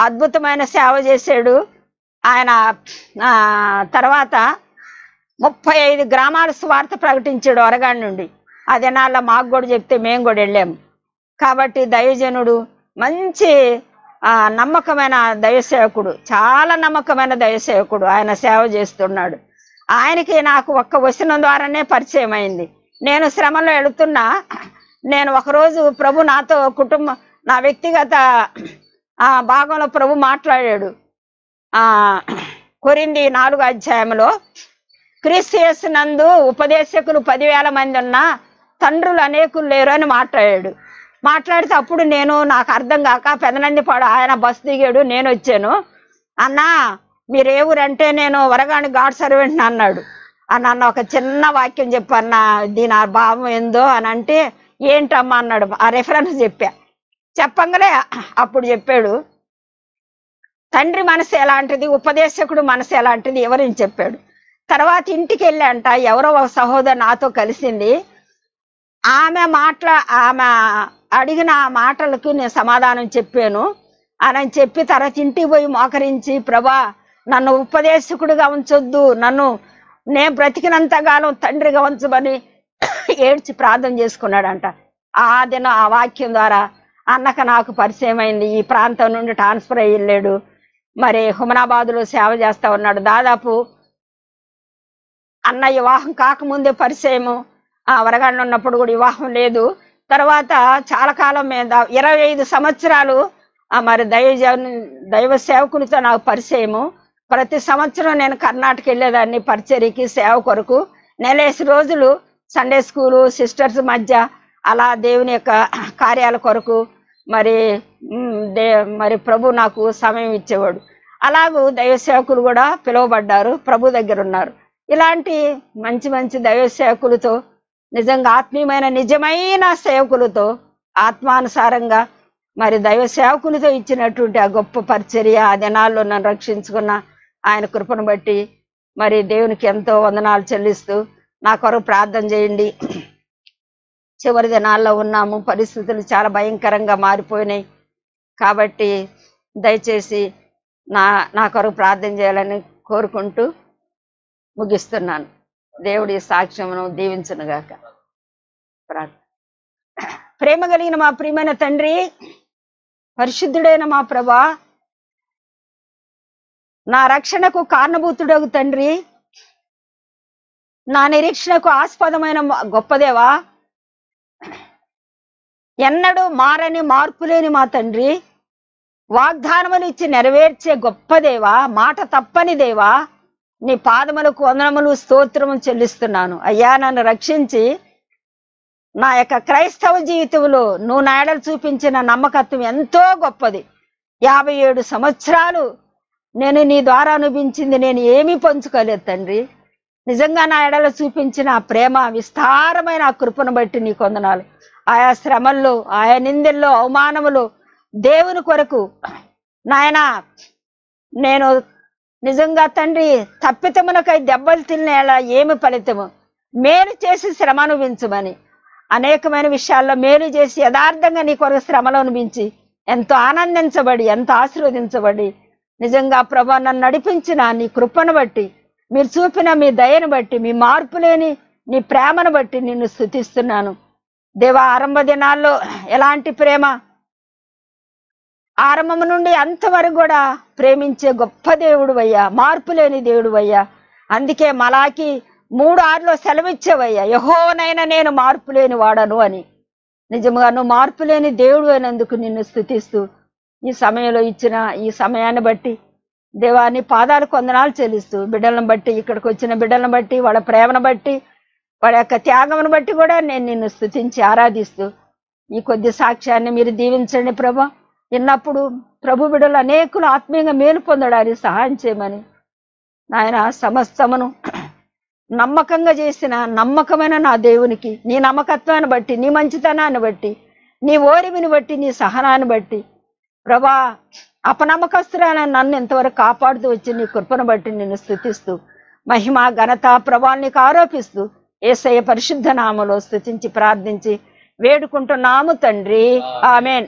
అద్భుతమైన సేవ చేశాడు. ఆయన తర్వాత ముప్పై ఐదు గ్రామాల స్వార్థ ప్రకటించాడు వరగాడి నుండి. ఆ దినాల్లో మాకు కూడా చెప్తే మేము కూడా వెళ్ళాము. కాబట్టి దైవజనుడు మంచి నమ్మకమైన దైవసేవకుడు. చాలా నమ్మకమైన దైవసేవకుడు. ఆయన సేవ చేస్తున్నాడు. ఆయనకి నాకు ఒక్క వచనం ద్వారానే పరిచయం అయింది. నేను శ్రమలో వెళుతున్నా నేను ఒకరోజు ప్రభు నాతో కుటుంబ నా వ్యక్తిగత భాగంలో ప్రభు మాట్లాడాడు. ఆ కొరింది నాలుగు అధ్యాయంలో క్రీస్తు నందు ఉపదేశకులు పదివేల మంది ఉన్నా తండ్రులు అనేకులు లేరు అని మాట్లాడాడు. మాట్లాడితే అప్పుడు నేను నాకు అర్థం కాక పెదనందిపాడు ఆయన బస్ దిగాడు నేను వచ్చాను. అన్నా మీరు ఏ ఊరంటే నేను వరగాని గాడ్ సర్వెంట్ అన్నాడు. అని అన్న ఒక చిన్న వాక్యం చెప్పన్న దీని ఆ భావం ఏందో అని అంటే ఏంటమ్మా అన్నాడు. ఆ రెఫరెన్స్ చెప్పా. చెప్పంగానే అప్పుడు చెప్పాడు తండ్రి మనసు ఎలాంటిది? ఉపదేశకుడు మనసు ఎలాంటిది? ఎవరిని చెప్పాడు. తర్వాత ఇంటికి వెళ్ళంట ఎవరో ఒక సహోదరు నాతో కలిసింది. ఆమె మాట్లా ఆమె అడిగిన ఆ మాటలకు నేను సమాధానం చెప్పాను. అని చెప్పి తర్వాత ఇంటికి పోయి మోకరించి ప్రభా నన్ను ఉపదేశకుడిగా ఉంచొద్దు. నన్ను నేను బ్రతికినంత కాలం తండ్రిగా ఉంచమని ఏడ్చి ప్రార్థన చేసుకున్నాడంట. ఆ దినం ఆ వాక్యం ద్వారా అన్నక నాకు పరిచయం అయింది. ఈ ప్రాంతం నుండి ట్రాన్స్ఫర్ అయ్యి వెళ్ళాడు. మరి హుమనాబాద్లో సేవ చేస్తా ఉన్నాడు. దాదాపు అన్న వివాహం కాకముందే పరిచయము. ఆ వరగాళ్ళు ఉన్నప్పుడు కూడా వివాహం లేదు. తర్వాత చాలా కాలం మీద ఇరవై ఐదు సంవత్సరాలు ఆ మరి దైవ దైవ సేవకునితో నాకు పరిచయము. ప్రతి సంవత్సరం నేను కర్ణాటక వెళ్ళేదాన్ని పరిచర్యకి సేవ కొరకు. నెలేసి రోజులు సండే స్కూలు సిస్టర్స్ మధ్య అలా దేవుని యొక్క కార్యాల కొరకు మరి దే మరి ప్రభు నాకు సమయం ఇచ్చేవాడు. అలాగూ దైవ సేవకులు కూడా పిలువబడ్డారు ప్రభు దగ్గర ఉన్నారు. ఇలాంటి మంచి మంచి దైవ సేవకులతో నిజంగా ఆత్మీయమైన నిజమైన సేవకులతో ఆత్మానుసారంగా మరి దైవ సేవకునితో ఇచ్చినటువంటి ఆ గొప్ప పరిచర్య ఆ దినాల్లో నన్ను రక్షించుకున్న ఆయన కృపను బట్టి మరి దేవునికి ఎంతో వందనాలు చెల్లిస్తూ నా కొరకు ప్రార్థన చేయండి. చివరి దినాల్లో ఉన్నాము. పరిస్థితులు చాలా భయంకరంగా మారిపోయినాయి. కాబట్టి దయచేసి నా నా కొరకు ప్రార్థన చేయాలని కోరుకుంటూ ముగిస్తున్నాను. దేవుడి సాక్ష్యమును దీవించునుగాక ప్రేమ కలిగిన మా ప్రియమైన తండ్రి పరిశుద్ధుడైన మా ప్రభా నా రక్షణకు కారణభూతుడగు తండ్రి నా నిరీక్షణకు ఆస్పదమైన గొప్పదేవా ఎన్నడూ మారని మార్పులేని మా తండ్రి వాగ్దానములు ఇచ్చి నెరవేర్చే గొప్ప దేవా మాట తప్పని దేవా నీ పాదములకు వందనములు స్తోత్రము చెల్లిస్తున్నాను. అయ్యా నన్ను రక్షించి నా యొక్క క్రైస్తవ జీవితంలో నువ్వు నాయడలు చూపించిన నమ్మకత్వం ఎంతో గొప్పది. యాభై ఏడు సంవత్సరాలు నేను నీ ద్వారా అనుభవించింది నేను ఏమీ పంచుకోలేదు తండ్రి. నిజంగా నా ఎడలో చూపించిన ఆ ప్రేమ విస్తారమైన ఆ కృపను బట్టి నీ కొందనాలు ఆయా శ్రమల్లో ఆయా నిందల్లో అవమానములు దేవుని కొరకు నాయనా నేను నిజంగా తండ్రి తప్పితమునకై దెబ్బలు తినేలా ఏమి ఫలితము? మేలు చేసి శ్రమ అనుభవించమని అనేకమైన విషయాల్లో మేలు చేసి యథార్థంగా నీ కొరకు శ్రమలు అనుభవించి ఎంతో ఆనందించబడి ఎంతో ఆశీర్వదించబడి నిజంగా ప్రభా నన్ను నడిపించిన నీ కృపను బట్టి మీరు చూపిన మీ దయను బట్టి మీ మార్పు లేని నీ ప్రేమను బట్టి నిన్ను స్థుతిస్తున్నాను. దేవ ఆరంభ దినాల్లో ఎలాంటి ప్రేమ ఆరంభం నుండి అంతవరకు కూడా ప్రేమించే గొప్ప దేవుడు అయ్యా మార్పు లేని దేవుడు అయ్యా అందుకే మలాకి మూడు ఆరులో సెలవిచ్చేవయ్యా యహోనైనా నేను మార్పు లేని వాడను అని. నిజముగా నువ్వు మార్పు లేని దేవుడు అయినందుకు నిన్ను స్థుతిస్తూ ఈ సమయంలో ఇచ్చిన ఈ సమయాన్ని బట్టి దేవాన్ని పాదాలు కొందనాలు చెల్లిస్తూ బిడ్డలను బట్టి ఇక్కడికి వచ్చిన బిడ్డలను బట్టి వాళ్ళ ప్రేమను బట్టి వాళ్ళ యొక్క త్యాగమును బట్టి కూడా నేను నిన్ను స్థుతించి ఆరాధిస్తూ ఈ కొద్ది సాక్ష్యాన్ని మీరు దీవించండి ప్రభా. విన్నప్పుడు ప్రభు బిడలు అనేకులు ఆత్మీయంగా మేలు పొందడానికి సహాయం చేయమని. నాయన సమస్తమును నమ్మకంగా చేసిన నమ్మకమైన నా దేవునికి నీ నమ్మకత్వాన్ని బట్టి నీ మంచితనాన్ని బట్టి నీ ఓరిమిని బట్టి నీ సహనాన్ని బట్టి. ప్రభా అపనమ్మకస్తురాల నన్ను ఎంతవరకు కాపాడుతూ వచ్చి నీ కృపను బట్టి నిన్ను స్థుతిస్తూ మహిమ ఘనత ప్రభావం ఆరోపిస్తూ ఏసయ్య పరిశుద్ధ నామలో స్థుతించి ప్రార్థించి వేడుకుంటున్నాము తండ్రి. ఆమెన్.